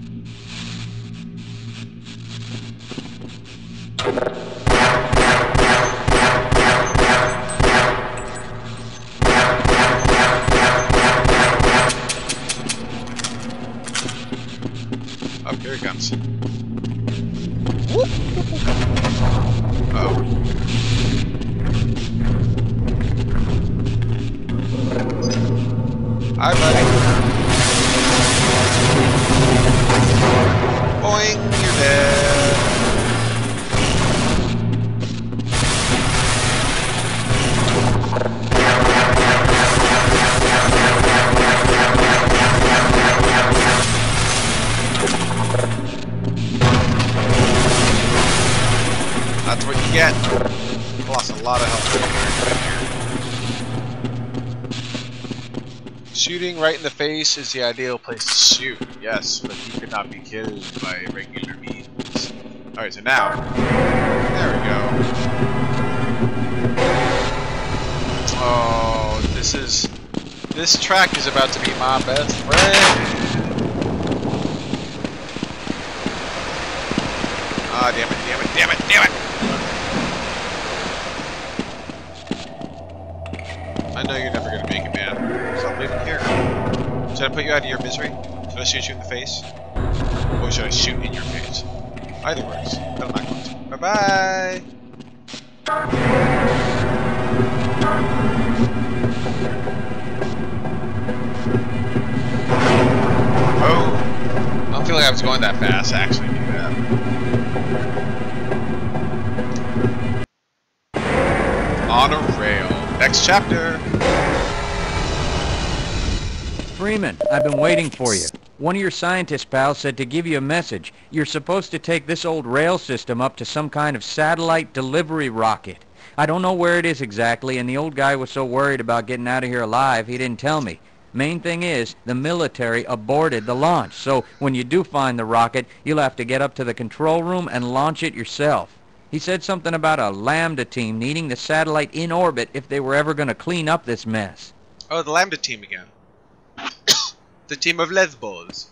Face is the ideal place to shoot, yes, but he could not be killed by regular means. Alright, so now, there we go. Oh, this is, this track is about to be my best friend. Ah, damn it, damn it, damn it, damn it! Should I put you out of your misery? Should I shoot you in the face? Or should I shoot in your face? Either works, but I'm not going to. Bye bye! Oh! I don't feel like I was going that fast, actually. Yeah. On a rail. Next chapter! Freeman, I've been waiting for you. One of your scientist pals said to give you a message. You're supposed to take this old rail system up to some kind of satellite delivery rocket. I don't know where it is exactly, and the old guy was so worried about getting out of here alive, he didn't tell me. Main thing is, the military aborted the launch, so when you do find the rocket, you'll have to get up to the control room and launch it yourself. He said something about a Lambda team needing the satellite in orbit if they were ever going to clean up this mess. Oh, the Lambda team again the team of Lesbos.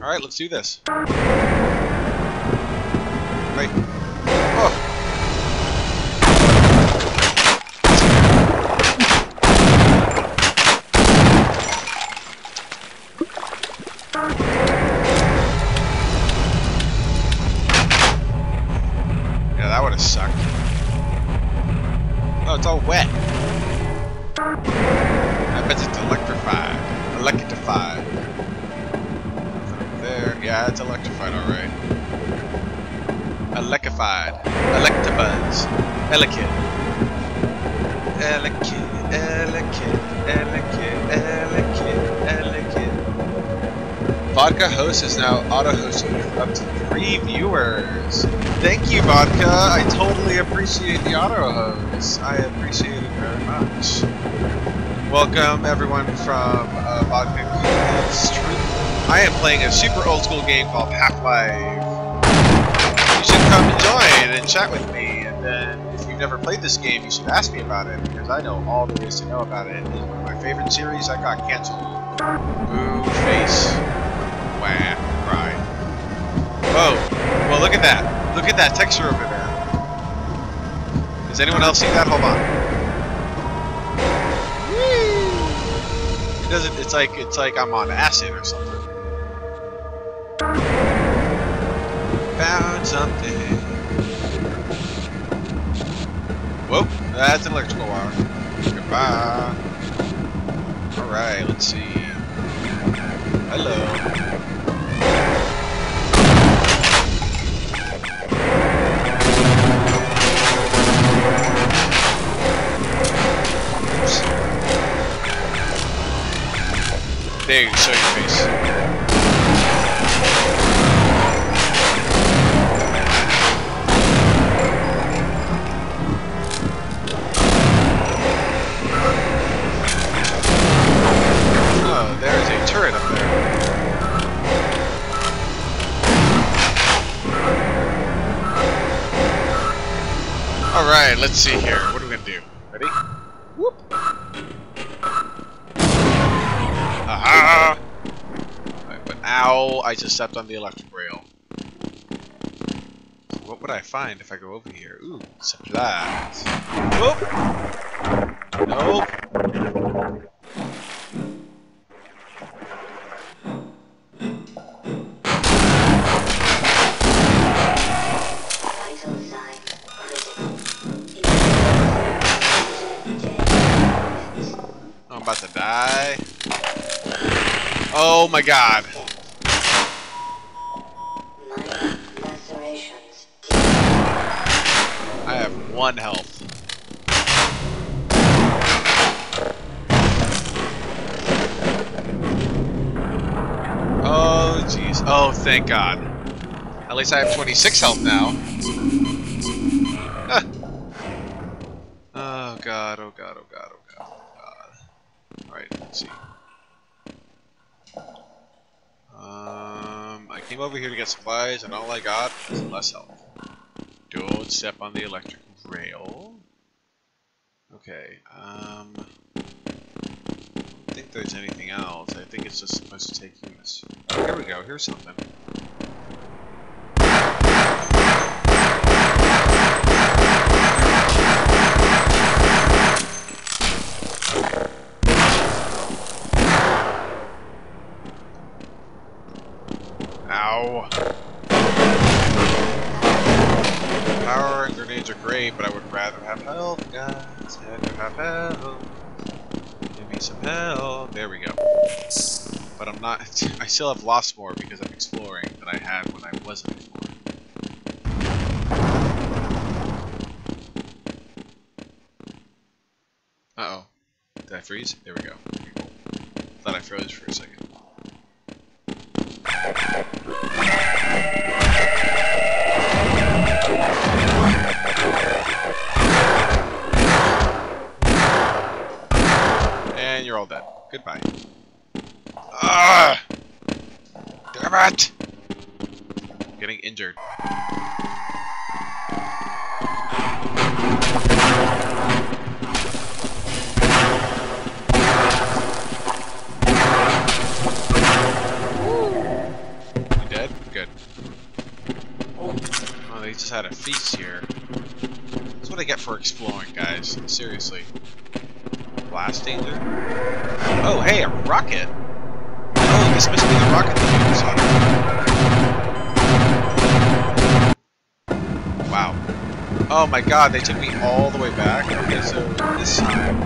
Alright, let's do this. Elekid. Vodka Host is now auto-hosting with up to three viewers. Thank you, Vodka. I totally appreciate the auto-host. I appreciate it very much. Welcome, everyone from uh, Vodka Street. I am playing a super old-school game called Half-Life. You should come join and chat with me. You've never played this game, you should ask me about it because I know all there is to know about it. It's one of my favorite series. I got canceled. Boo face. Wah. Cry. Whoa. Well, look at that. Look at that texture over there. Does anyone else see that? Hold on. It doesn't. It's like it's like I'm on acid or something. Found something. That's an electrical wire. Goodbye. Alright, let's see. Hello. There you show your face. Alright, let's see here. What are we gonna do? Ready? Whoop! Aha! Alright, but ow, I just stepped on the electric rail. What would I find if I go over here? Ooh, supplies. Whoop! Nope. My god. I have one health. Oh jeez. Oh thank god. At least I have 26 health now. Ah. Oh god, oh god, oh god, oh god, oh god. Alright, let's see. Um, I came over here to get supplies, and all I got was less health. Don't step on the electric rail. Okay, um... I don't think there's anything else. I think it's just supposed to take you. Oh, here we go. Here's something. I still have lost more because I'm exploring than I had when I wasn't exploring. Uh oh. Did I freeze? There we go. God, they took me all the way back. This time...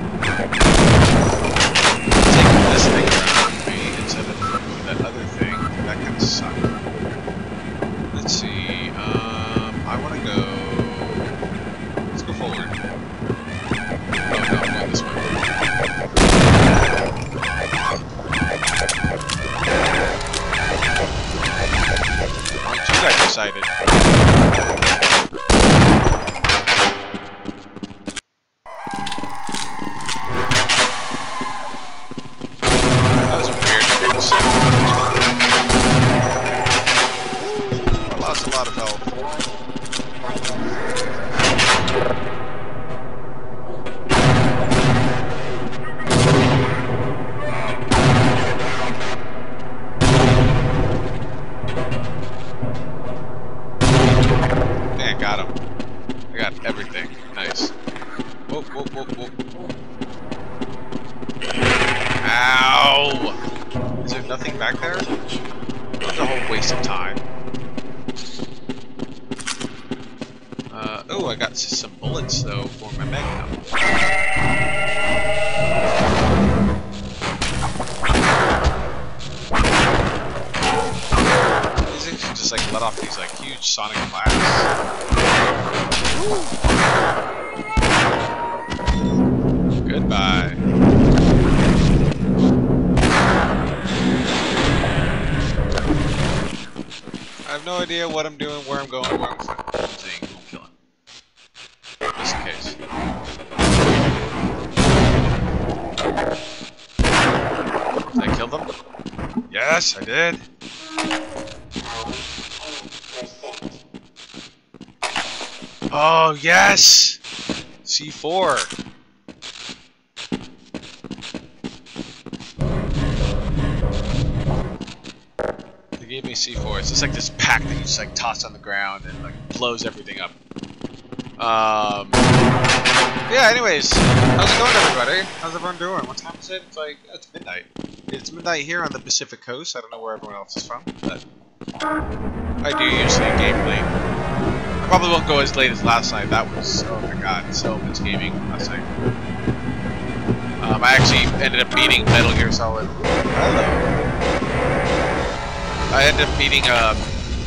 I did. Oh, yes! C4. They gave me C4. It's just like this pack that you just like toss on the ground and like blows everything up. Um. Yeah. Anyways, how's it going, everybody? How's everyone doing? What time is it? It's like it's midnight. It's midnight here on the Pacific Coast. I don't know where everyone else is from, but I do usually game late. I probably won't go as late as last night. That was oh my god, so much gaming last night. Um, I actually ended up beating Metal Gear Solid. Hello. I ended up beating uh,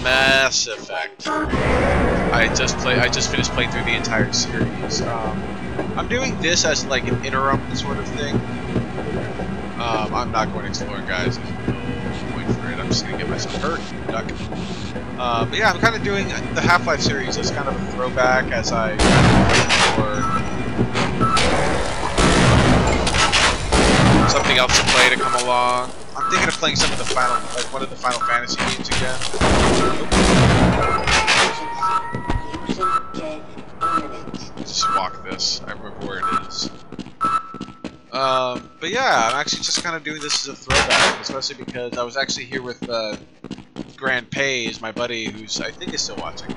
Mass Effect. I just play. I just finished playing through the entire series. Um, I'm doing this as like an interim sort of thing. I'm not going exploring, guys. Point for it. I'm just gonna get myself hurt. Duck. Uh, but yeah, I'm kind of doing the Half-Life series as kind of a throwback as I for something else to play to come along. I'm thinking of playing some of the final, like one of the Final Fantasy games again. Just walk this. I remember where it is. Yeah, I'm actually just kind of doing this as a throwback, especially because I was actually here with uh, Grand Pays, my buddy, who's I think is still watching.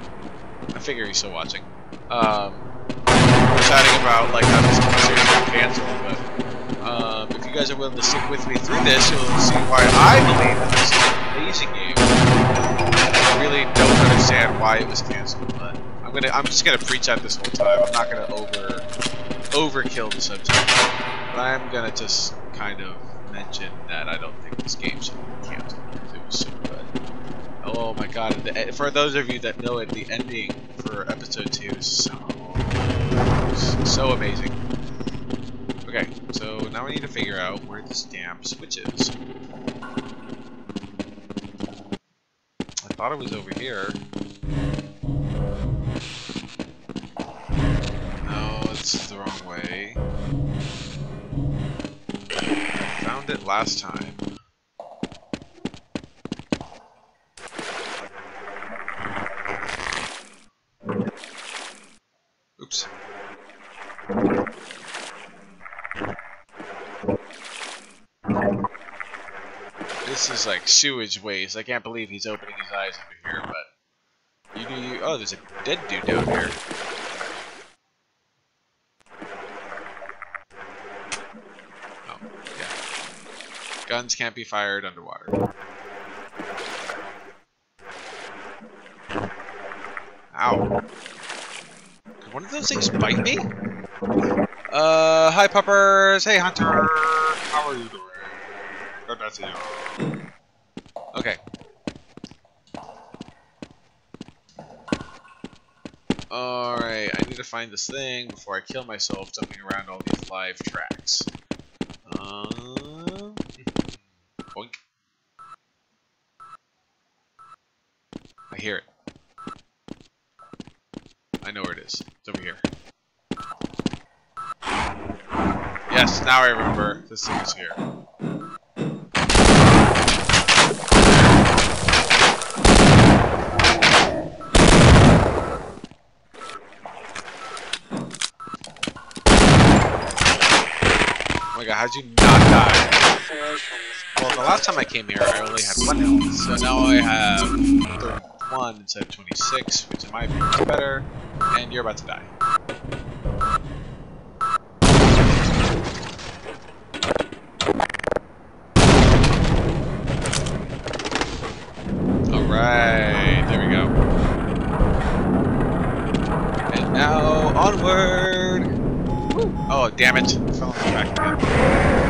I figure he's still watching. Um, chatting about like how this series got canceled, but um, if you guys are willing to stick with me through this, you'll see why I believe that this is an amazing game. I really don't understand why it was canceled, but I'm gonna I'm just gonna preach at this whole time. I'm not gonna over overkill the subject. But I'm gonna just kind of mention that I don't think this game should be canceled because it was so good. Oh my god, the, eh, for those of you that know it, the ending for episode 2 is so, so amazing. Okay, so now we need to figure out where this damn switch is. I thought it was over here. No, it's the wrong way. I found it last time. Oops. This is like sewage waste. I can't believe he's opening his eyes over here, but You do you. Oh, there's a dead dude down here. Oh, yeah. Guns can't be fired underwater. Ow. Could one of those things bite me? Uh, hi puppers! Hey Hunter! How are you doing? Good to see you. Okay. Alright, I need to find this thing before I kill myself jumping around all these live tracks. Um, boink. I hear it. I know where it is. It's over here. Yes, now I remember. This thing is here. Oh my god, how'd you not die? Well, the last time I came here, I only had one health, so now I have 31 instead of 26, which in my opinion is better, and you're about to die. Alright, there we go. And now, onward! Oh, damn it. Fell on the again.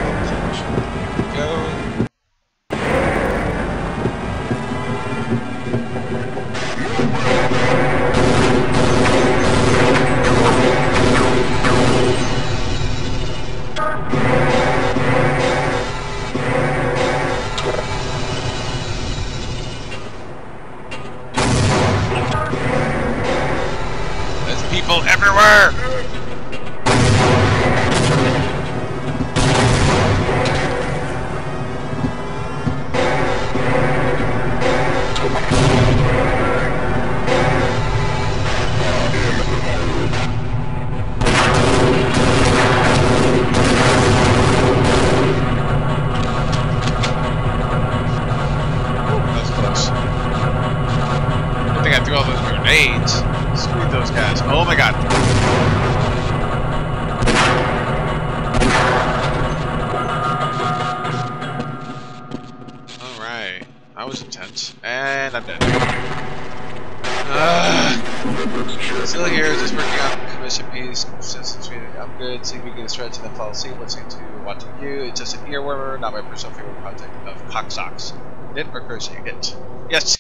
Or crochet? Knit. Yes.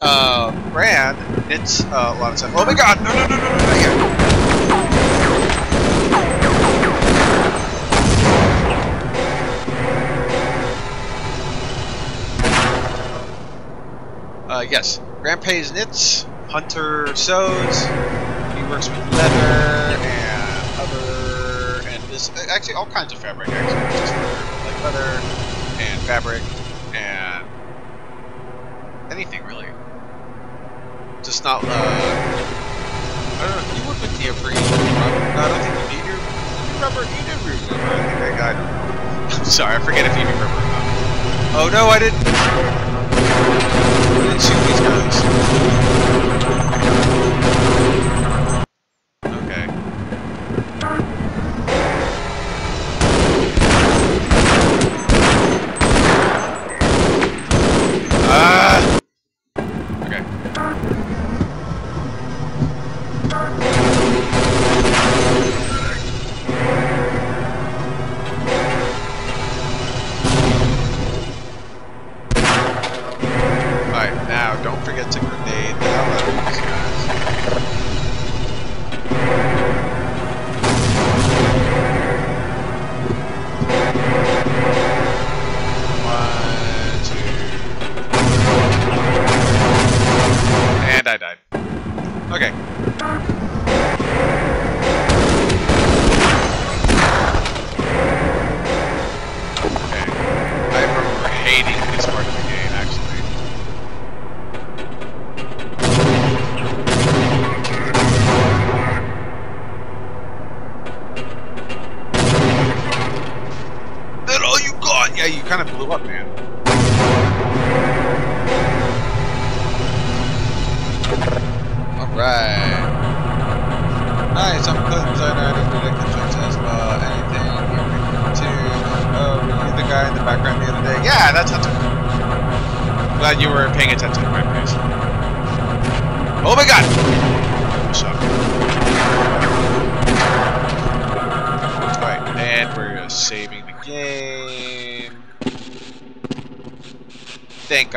Uh, Brand knits uh, a lot of stuff. Oh my god! No, no, no, no, no, not here! Uh, yes. Grant pays knits, Hunter sews, he works with leather and other, and this, actually all kinds of fabric, actually, just leather, like leather and fabric and anything really. Not, uh, I don't know, you work with no, I don't think you need your, you you do I think I, I don't. I'm sorry, I forget if you rubber or not. Oh no, I didn't, I didn't shoot these guys.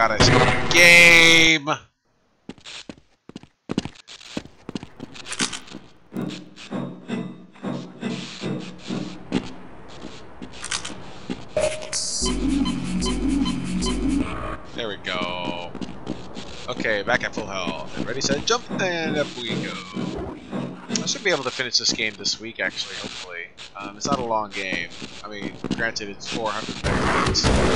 Game! There we go. Okay, back at full health. Ready, set, jump, and up we go. I should be able to finish this game this week, actually, hopefully. Um, it's not a long game. I mean, granted, it's 400 megabytes.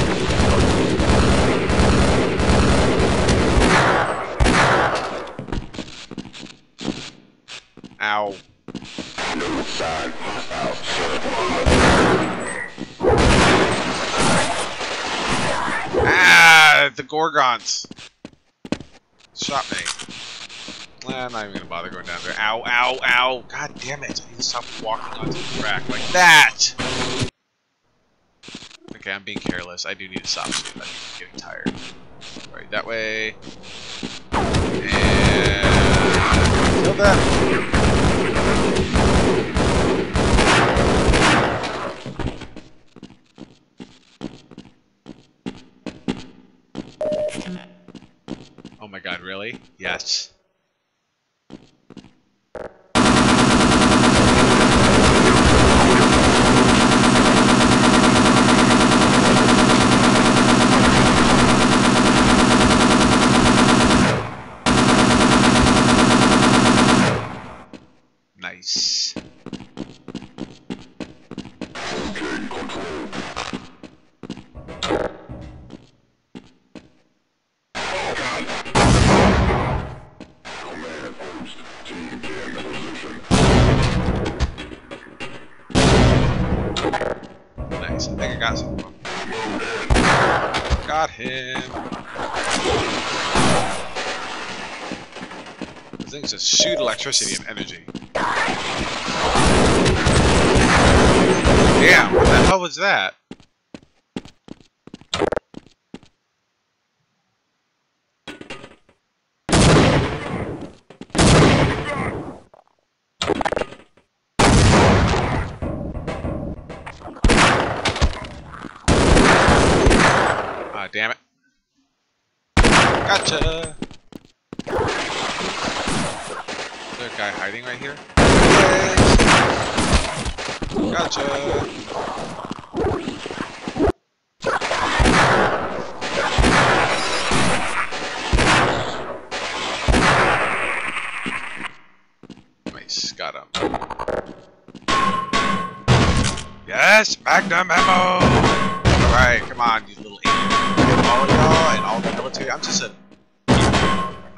Shot me. I'm not even gonna bother going down there. Ow, ow, ow. God damn it. I need to stop walking onto the track like that. Electricity and energy. Damn, what the hell was that? Ah, damn it. Gotcha! Is there a guy hiding right here? Gotcha! Nice, got him. Yes, Magnum ammo! Alright, come on, you little idiot. All y'all and all the military, I'm just a...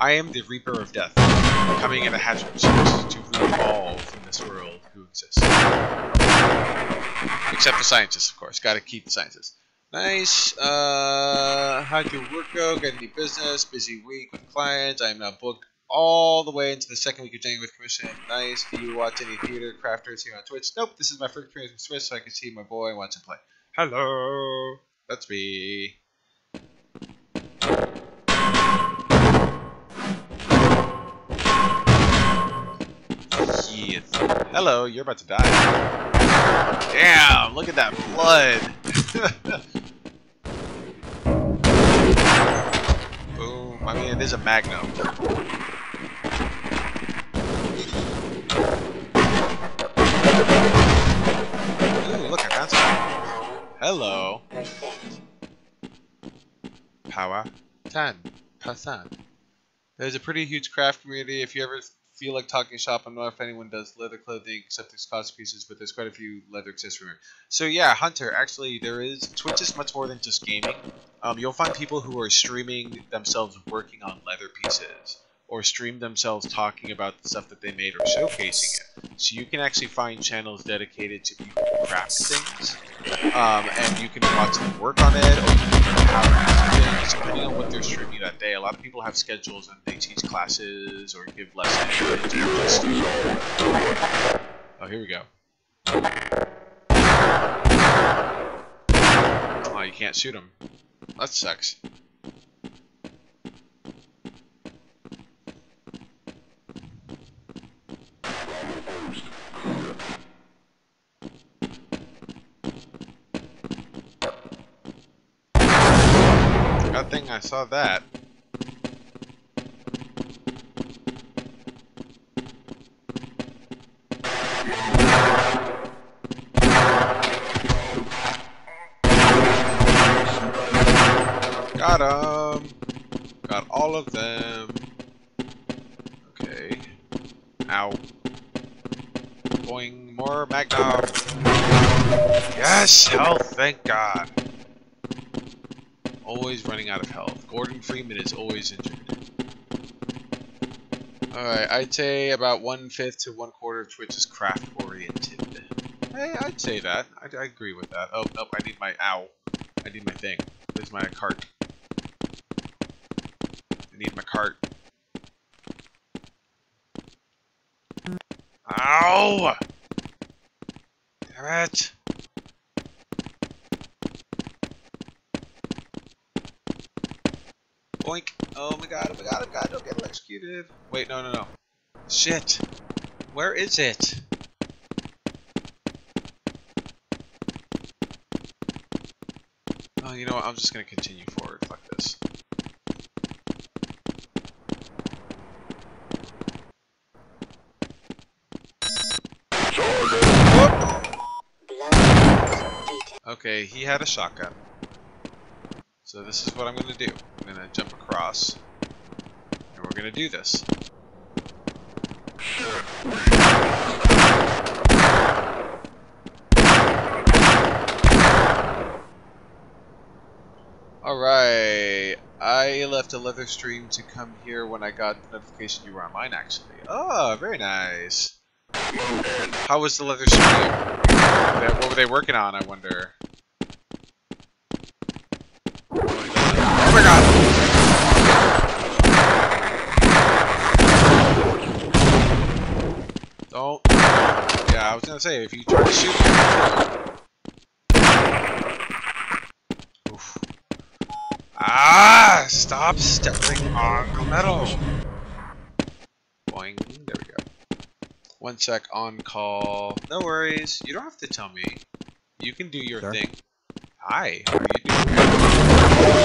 I am the Reaper of Death, coming in a hatchet to remove all from this world who exists. Except the scientists, of course. Gotta keep the scientists. Nice. Uh, how'd your work go? Got any business? Busy week with clients. I am now booked all the way into the second week of January with commission. Nice. Do you watch any theater crafters here on Twitch? Nope. This is my first experience with Twitch, so I can see my boy watch him play. Hello. That's me. Hello, you're about to die. Damn, look at that blood. Boom. I mean, it is a magnum. Ooh, look, I found something. Hello. Power 10%. There's a pretty huge craft community. If you ever feel like talking shop, I'm not if anyone does leather clothing except these cost pieces, but there's quite a few leather accessories. So yeah, Hunter, actually there is, Twitch is much more than just gaming. Um, you'll find people who are streaming themselves working on leather pieces, or stream themselves talking about the stuff that they made or showcasing it. So you can actually find channels dedicated to people who craft things, um, and you can watch them work on it, or you can learn how to do things, depending on what they're streaming that day. A lot of people have schedules and they teach classes or give lessons. Oh, here we go. Oh, you can't shoot him. That sucks. Good thing I saw that. Got 'em. Got all of them. Okay. Ow. Boing. More Magnum. Yes! Health, thank God. Always running out of health. Gordon Freeman is always injured. Alright, I'd say about one fifth to one quarter of Twitch is craft oriented. Hey, I'd say that. I, I agree with that. Oh, nope, I need my ow. I need my thing. Where's my cart? I need my cart. Ow! Damn it! Boink! Oh my god, oh my god, oh my god, don't get electrocuted! Wait, no, no, no. Shit! Where is it? Oh, you know what, I'm just gonna continue forward, fuck this. Okay, he had a shotgun. So this is what I'm gonna do. Gonna jump across. And we're gonna do this. Alright. I left a leather stream to come here when I got the notification you were online actually. Oh, very nice. How was the leather stream? What were they working on, I wonder? Oh my god! Don't. Yeah, I was gonna say, if you try to shoot me. Oof. Ah! Stop stepping on the metal! Boing. There we go. One sec on call. No worries. You don't have to tell me. You can do your Sure. thing. Hi. How are you doing?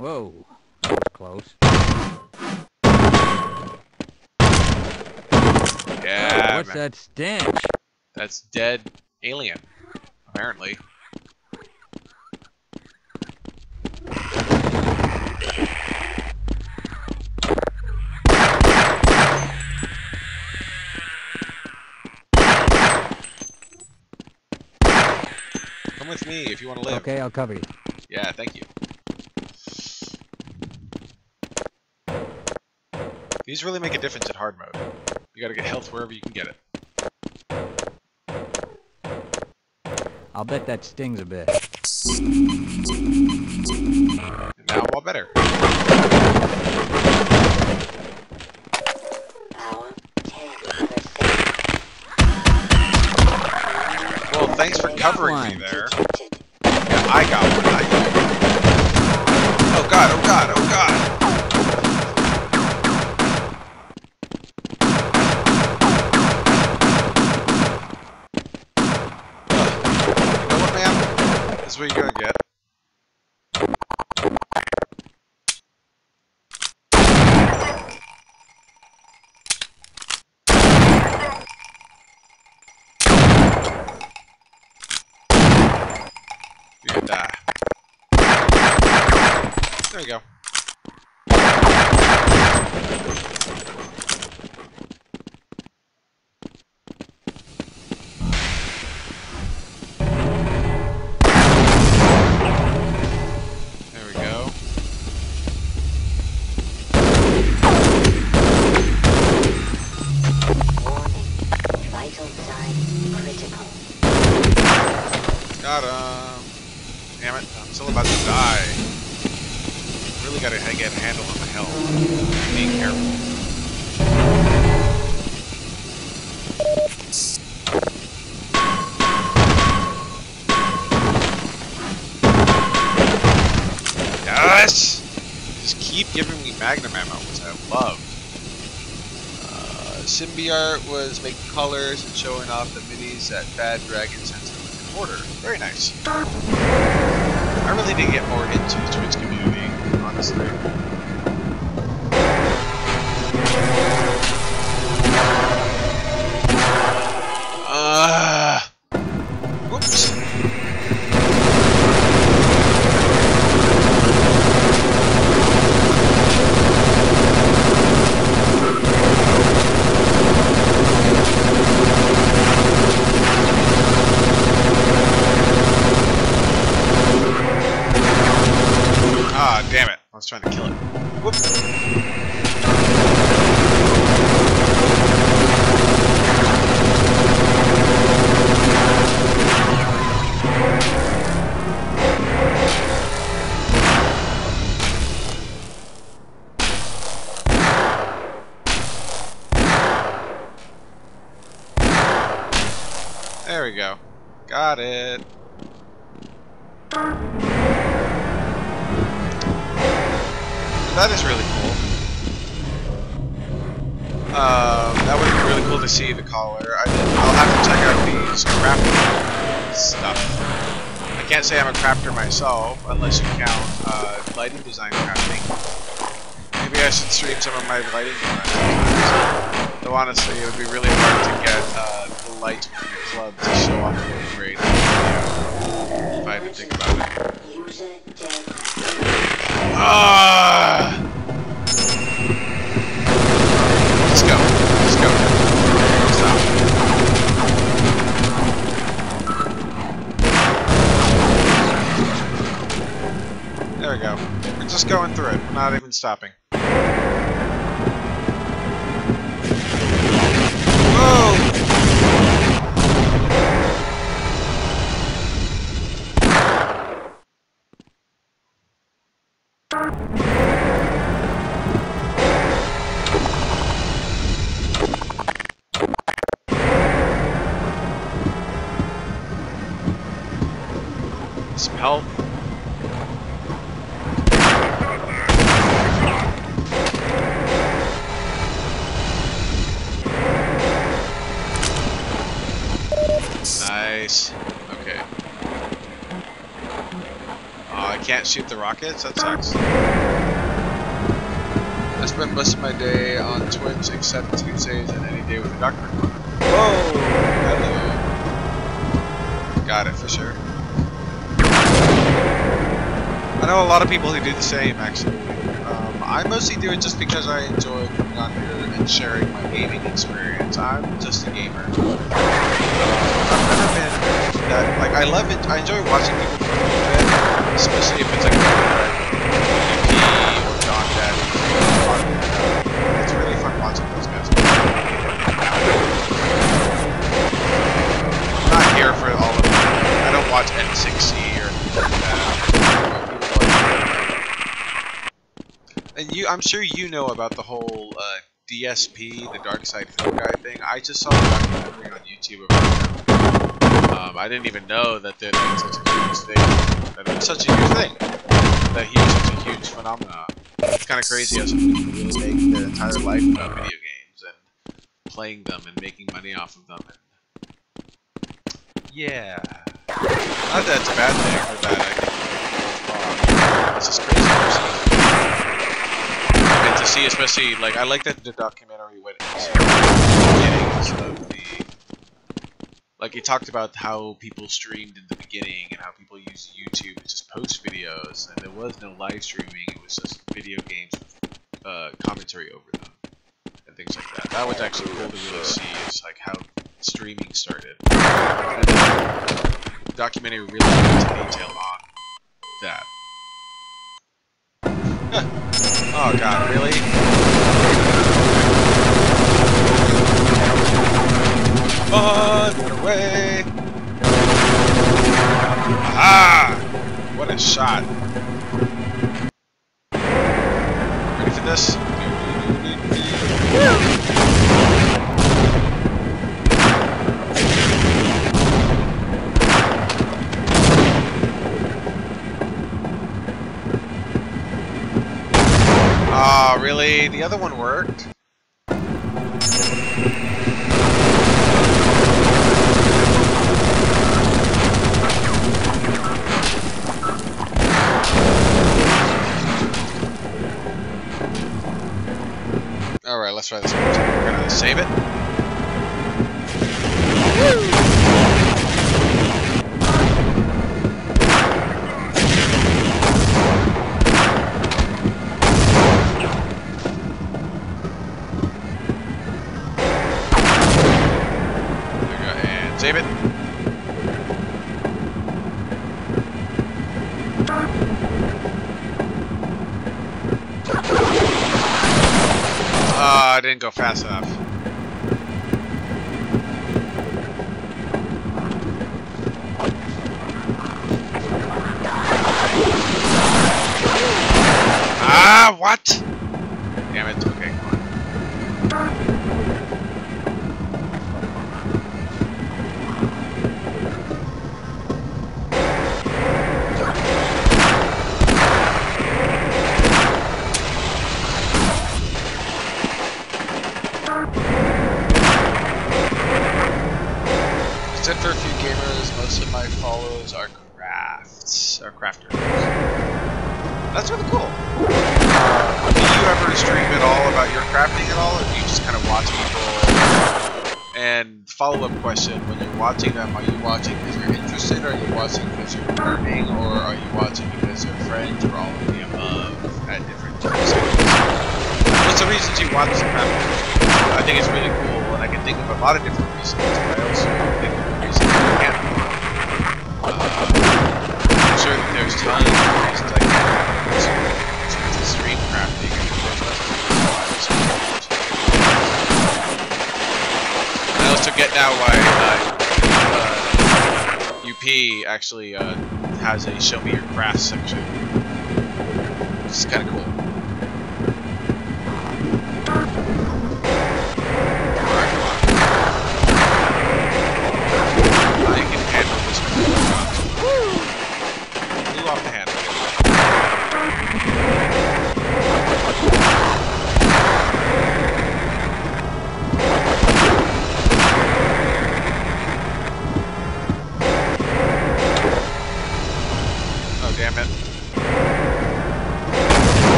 Whoa. Close. Yeah. Oh, what's man. that stench? That's dead alien. Apparently. Come with me if you want to live. Okay, I'll cover you. Yeah, thank you. These really make a difference in hard mode. Gotta get health wherever you can get it. I'll bet that stings a bit. Was making colors and showing off the minis that Bad Dragon sent in order. Very nice. I really need to get more into Twitch community, honestly. Trying to kill myself, unless you count uh, lighting design crafting. Maybe I should stream some of my lighting design. Though honestly, it would be really hard to get uh, the lights from the club to show off the grade if I had to think about it. Ah! Not even stopping. Shoot the rockets? That sucks. I spend most of my day on Twitch except Tuesdays and any day with the doctor. Whoa! Hello. Got it for sure. I know a lot of people who do the same, actually. Um, I mostly do it just because I enjoy coming on here and sharing my gaming experience. I'm just a gamer. Um, I've never been that, like, I love it, I enjoy watching people play a especially if it's like EP or Dom Daddy. It's really fun watching those guys. I'm not here for all of it. I don't watch N6C or anything. And you, I'm sure you know about the whole uh, DSP, the Dark Side Guy thing. I just saw a documentary on YouTube about him. Um, I didn't even know that that was such a huge thing. That it was such a huge thing. That he was such a huge phenomenon. It's kind of crazy how some people make their entire life about video games and playing them and making money off of them. And yeah. Not that it's a bad thing or that I think it's just crazy. And to see, especially, like, I like that the documentary went into the beginnings of the. Like, it talked about how people streamed in the beginning and how people used YouTube to just post videos, and there was no live streaming, it was just video games with uh, commentary over them and things like that. That was actually cool to really see, is like how streaming started. Documentary really went into detail on that. oh god, really? shot. Ready for this? Ah, really? The other one worked? pass off. guys, hey, show me your graphs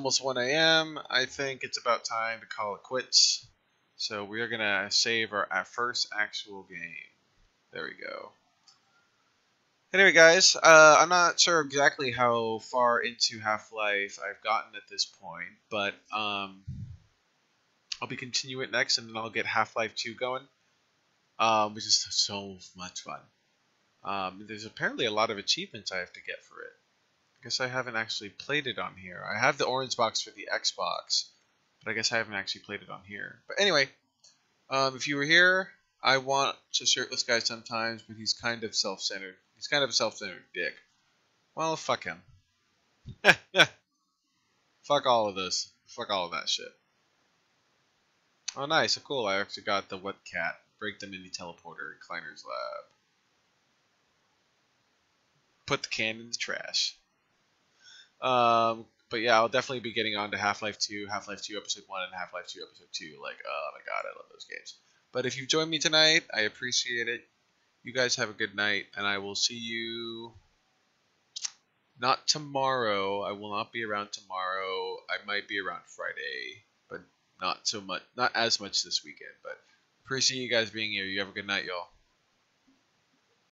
almost 1 a.m. I think it's about time to call it quits. So we are going to save our, our first actual game. There we go. Anyway, guys, uh, I'm not sure exactly how far into Half-Life I've gotten at this point, but um, I'll be continuing it next, and then I'll get Half-Life 2 going, um, which is so much fun. Um, there's apparently a lot of achievements I have to get for it. I guess I haven't actually played it on here. I have the orange box for the Xbox, but I guess I haven't actually played it on here. But anyway, um, if you were here, I want a shirtless guy sometimes, but he's kind of self-centered. He's kind of a self-centered dick. Well, fuck him. fuck all of this. Fuck all of that shit. Oh, nice. Oh, cool. I actually got the wet cat. Break the mini teleporter in Kleiner's lab. Put the can in the trash. Um, but yeah, I'll definitely be getting on to Half-Life 2, Half-Life 2 Episode 1, and Half-Life 2 Episode 2. Like, oh my god, I love those games. But if you've joined me tonight, I appreciate it. You guys have a good night, and I will see you not tomorrow. I will not be around tomorrow. I might be around Friday, but not so much, not as much this weekend. But appreciate you guys being here. You have a good night, y'all.